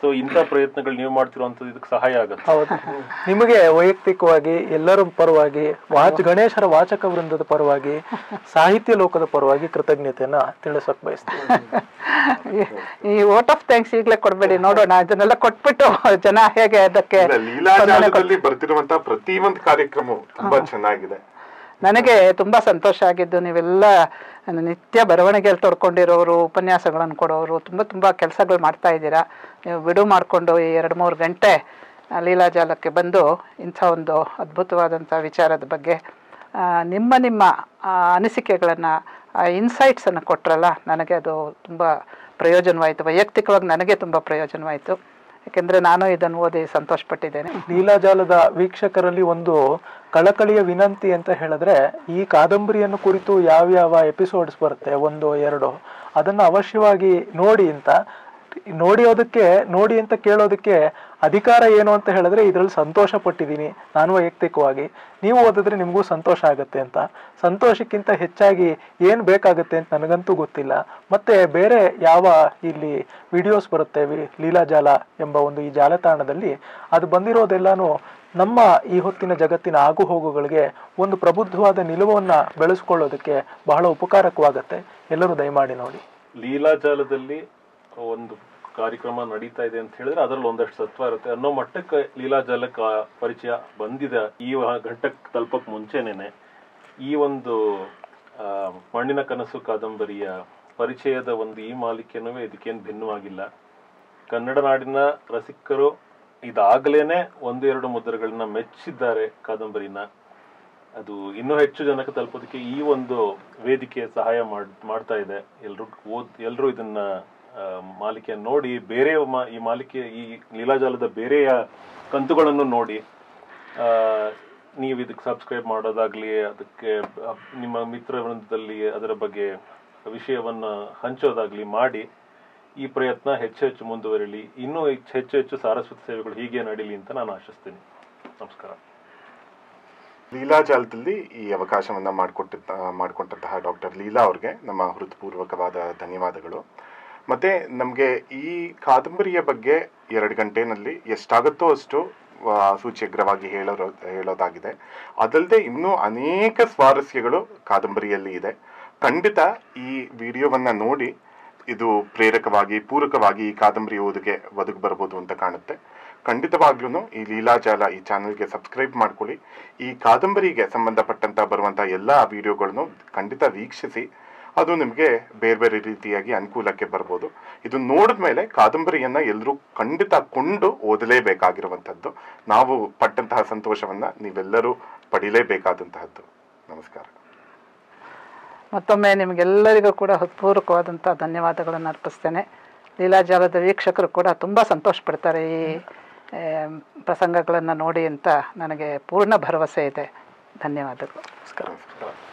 ಸೊ ಇಂಥ ಪ್ರಯತ್ನಗಳು ನೀವು ಮಾಡ್ತಿರುವಂತದ್ದು ಇದಕ್ಕೆ ಸಹಾಯ ಆಗುತ್ತೆ. ಹೌದು. ನಿಮಗೆ ವೈಯಕ್ತಿಕವಾಗಿ ಎಲ್ಲರ ಪರವಾಗಿ ವಾಚ ಗಣೇಶರ ವಾಚಕ ವೃಂದದ ಪರವಾಗಿ ಸಾಹಿತ್ಯ ಲೋಕದ ಪರವಾಗಿ ಕೃತಜ್ಞತೆಯನ್ನ ತಿಳಿಸಕ್ ಬಯಸ್ತೀನಿ. ಈ- ವಾಟ್ ಆಫ್ ಥ್ಯಾಂಕ್ಸ್ ಈಗಲೇ ಕೊಡ್ಬೇಡಿ. ನೋಡೋಣ. ಇದನ್ನೆಲ್ಲ ಕೊಟ್ಬಿಟ್ಟು ಜನ ಹೇಗೆ ಅದಕ್ಕೆ ಇಲ್ಲ, ಲೀಲಾಜಾಲದಲ್ಲಿ ಬರ್ತಿರುವಂತ ಪ್ರತಿ ಒಂದು ಕಾರ್ಯಕ್ರಮವು ತುಂಬಾ ಚೆನ್ನಾಗಿದೆ. ನನಗೆ ತುಂಬ ಸಂತೋಷ ಆಗಿದ್ದು ನೀವೆಲ್ಲ ನಿತ್ಯ ಬರವಣಿಗೆಯಲ್ಲಿ ತೊಡ್ಕೊಂಡಿರೋರು, ಉಪನ್ಯಾಸಗಳನ್ನು ಕೊಡೋರು, ತುಂಬ ತುಂಬ ಕೆಲಸಗಳು ಮಾಡ್ತಾ ಇದ್ದೀರಾ. ನೀವು ಬಿಡು ಮಾಡಿಕೊಂಡು ಈ ಎರಡು ಮೂರು ಗಂಟೆ ಲೀಲಾಜಾಲಕ್ಕೆ ಬಂದು ಇಂಥ ಒಂದು ಅದ್ಭುತವಾದಂಥ ವಿಚಾರದ ಬಗ್ಗೆ ನಿಮ್ಮ ನಿಮ್ಮ ಅನಿಸಿಕೆಗಳನ್ನು ಇನ್ಸೈಟ್ಸನ್ನು ಕೊಟ್ಟರಲ್ಲ ನನಗೆ ಅದು ತುಂಬ ಪ್ರಯೋಜನವಾಯಿತು. ವೈಯಕ್ತಿಕವಾಗಿ ನನಗೆ ತುಂಬ ಪ್ರಯೋಜನವಾಯಿತು. ಯಾಕೆಂದರೆ ನಾನು ಇದನ್ನು ಓದಿ ಸಂತೋಷಪಟ್ಟಿದ್ದೇನೆ. ನೀಲಾಜಾಲದ ವೀಕ್ಷಕರಲ್ಲಿ ಒಂದು ಕಳಕಳಿಯ ವಿನಂತಿ ಅಂತ ಹೇಳಿದ್ರೆ, ಈ ಕಾದಂಬರಿಯನ್ನು ಕುರಿತು ಯಾವ್ಯಾವ ಎಪಿಸೋಡ್ಸ್ ಬರುತ್ತೆ? ಒಂದು, ಎರಡು. ಅದನ್ನ ಅವಶ್ಯವಾಗಿ ನೋಡಿ ಅಂತ. ನೋಡಿಯೋದಕ್ಕೆ, ನೋಡಿ ಅಂತ ಕೇಳೋದಕ್ಕೆ ಅಧಿಕಾರ ಏನು ಅಂತ ಹೇಳಿದ್ರೆ ಇದರಲ್ಲಿ ಸಂತೋಷ ಪಟ್ಟಿದ್ದೀನಿ ನಾನು ವೈಯಕ್ತಿಕವಾಗಿ. ನೀವು ಓದಿದ್ರೆ ನಿಮಗೂ ಸಂತೋಷ ಆಗುತ್ತೆ ಅಂತ. ಸಂತೋಷಕ್ಕಿಂತ ಹೆಚ್ಚಾಗಿ ಏನು ಬೇಕಾಗುತ್ತೆ ಅಂತ ನನಗಂತೂ ಗೊತ್ತಿಲ್ಲ. ಮತ್ತೆ ಬೇರೆ ಯಾವ ಇಲ್ಲಿ ವಿಡಿಯೋಸ್ ಬರುತ್ತೆ ಲೀಲಾಜಾಲ ಎಂಬ ಒಂದು ಈ ಜಾಲತಾಣದಲ್ಲಿ, ಅದು ಬಂದಿರೋದೆಲ್ಲಾನು ನಮ್ಮ ಈ ಹೊತ್ತಿನ ಜಗತ್ತಿನ ಆಗು ಹೋಗುಗಳಿಗೆ ಒಂದು ಪ್ರಬುದ್ಧವಾದ ನಿಲುವನ್ನ ಬೆಳೆಸ್ಕೊಳ್ಳೋದಕ್ಕೆ ಬಹಳ ಉಪಕಾರಕವಾಗತ್ತೆ. ಎಲ್ಲರೂ ದಯಮಾಡಿ ನೋಡಿ. ಲೀಲಾಜಾಲದಲ್ಲಿ ಒಂದು ಕಾರ್ಯಕ್ರಮ ನಡೀತಾ ಇದೆ ಅಂತ ಹೇಳಿದ್ರೆ ಅದರಲ್ಲಿ ಒಂದಷ್ಟು ಸತ್ವ ಇರುತ್ತೆ ಅನ್ನೋ ಮಟ್ಟಕ್ಕೆ ಲೀಲಾ ಆ ಪರಿಚಯ ಬಂದಿದೆ. ಈ ಘಟ್ಟಕ್ಕೆ ತಲುಪಕ್ ಮುಂಚೆನೇನೆ ಈ ಒಂದು ಮಣ್ಣಿನ ಕನಸು ಕಾದಂಬರಿಯ ಪರಿಚಯದ ಒಂದು ಈ ಮಾಲಿಕೆನೂ ಇದಕ್ಕೇನು ಭಿನ್ನವಾಗಿಲ್ಲ. ಕನ್ನಡ ನಾಡಿನ ರಸಿಕರು ಇದಾಗಲೇನೆ ಒಂದು ಎರಡು ಮುದ್ರೆಗಳನ್ನ ಮೆಚ್ಚಿದ್ದಾರೆ ಕಾದಂಬರಿನ. ಅದು ಇನ್ನೂ ಹೆಚ್ಚು ಜನಕ್ಕೆ ತಲುಪೋದಕ್ಕೆ ಈ ಒಂದು ವೇದಿಕೆ ಸಹಾಯ ಮಾಡ್ ಮಾಡ್ತಾ ಇದೆ. ಎಲ್ಲರೂ ಓದ್ ಎಲ್ರು ಇದನ್ನ ಮಾಲಿಕೆಯನ್ನು ನೋಡಿ, ಬೇರೆ ಈ ಮಾಲಿಕೆ, ಈ ಲೀಲಾಜಾಲದ ಬೇರೆಯ ಕಂತುಗಳನ್ನು ನೋಡಿ ನೀವು ಇದಕ್ಕೆ ಸಬ್ಸ್ಕ್ರೈಬ್ ಮಾಡೋದಾಗ್ಲಿ, ಅದಕ್ಕೆ ನಿಮ್ಮ ಮಿತ್ರ ವೃಂದದಲ್ಲಿ ಅದರ ಬಗ್ಗೆ ವಿಷಯವನ್ನು ಹಂಚೋದಾಗ್ಲಿ ಮಾಡಿ, ಈ ಪ್ರಯತ್ನ ಹೆಚ್ಚು ಹೆಚ್ಚು ಮುಂದುವರಿಲಿ. ಇನ್ನೂ ಹೆಚ್ಚು ಹೆಚ್ಚು ಹೆಚ್ಚು ಸಾರಸ್ವತ ಸೇವೆಗಳು ಹೀಗೆ ನಡೀಲಿ ಅಂತ ನಾನು ಆಶಿಸ್ತೀನಿ. ನಮಸ್ಕಾರ. ಲೀಲಾಜಾಲದಲ್ಲಿ ಈ ಅವಕಾಶವನ್ನು ಮಾಡಿಕೊಟ್ಟ ಮಾಡಿಕೊಟ್ಟಂತಹ ಡಾಕ್ಟರ್ ಲೀಲಾ ಅವ್ರಿಗೆ ನಮ್ಮ ಹೃತ್ಪೂರ್ವಕವಾದ ಧನ್ಯವಾದಗಳು. ಮತ್ತೆ ನಮಗೆ ಈ ಕಾದಂಬರಿಯ ಬಗ್ಗೆ ಎರಡು ಗಂಟೆನಲ್ಲಿ ಎಷ್ಟಾಗುತ್ತೋ ಅಷ್ಟು ಸೂಚ್ಯಗ್ರವಾಗಿ ಹೇಳೋ ಹೇಳೋದಾಗಿದೆ. ಅದಲ್ಲದೆ ಇನ್ನೂ ಅನೇಕ ಸ್ವಾರಸ್ಯಗಳು ಕಾದಂಬರಿಯಲ್ಲಿ ಇದೆ. ಖಂಡಿತ ಈ ವಿಡಿಯೋವನ್ನು ನೋಡಿ ಇದು ಪ್ರೇರಕವಾಗಿ, ಪೂರಕವಾಗಿ ಈ ಕಾದಂಬರಿ ಓದಿಗೆ ಬದುಕು ಬರ್ಬೋದು ಅಂತ ಕಾಣುತ್ತೆ. ಖಂಡಿತವಾಗ್ಲೂ ಈ ಲೀಲಾಜಾಲ ಈ ಚಾನಲ್ಗೆ ಸಬ್ಸ್ಕ್ರೈಬ್ ಮಾಡ್ಕೊಳ್ಳಿ. ಈ ಕಾದಂಬರಿಗೆ ಸಂಬಂಧಪಟ್ಟಂತ ಬರುವಂತಹ ಎಲ್ಲ ವಿಡಿಯೋಗಳನ್ನು ಖಂಡಿತ ವೀಕ್ಷಿಸಿ. ಅದು ನಿಮಗೆ ಬೇರೆ ಬೇರೆ ರೀತಿಯಾಗಿ ಅನುಕೂಲಕ್ಕೆ ಬರ್ಬೋದು. ಇದು ನೋಡಿದ್ಮೇಲೆ ಕಾದಂಬರಿಯನ್ನು ಎಲ್ಲರೂ ಖಂಡಿತ ಕೊಂಡು ಓದಲೇಬೇಕಾಗಿರುವಂಥದ್ದು. ನಾವು ಪಟ್ಟಂತಹ ಸಂತೋಷವನ್ನ ನೀವೆಲ್ಲರೂ ಪಡೀಲೇಬೇಕಾದಂತಹದ್ದು. ನಮಸ್ಕಾರ. ಮತ್ತೊಮ್ಮೆ ನಿಮಗೆಲ್ಲರಿಗೂ ಕೂಡ ಹೃತ್ಪೂರ್ವಕವಾದಂಥ ಧನ್ಯವಾದಗಳನ್ನು ಅರ್ಪಿಸ್ತೇನೆ. ಲೀಲಾಜಾಲದ ವೀಕ್ಷಕರು ಕೂಡ ತುಂಬ ಸಂತೋಷ ಪಡ್ತಾರೆ ಈ ಪ್ರಸಂಗಗಳನ್ನು ನೋಡಿ ಅಂತ ನನಗೆ ಪೂರ್ಣ ಭರವಸೆ ಇದೆ. ಧನ್ಯವಾದಗಳು. ನಮಸ್ಕಾರ.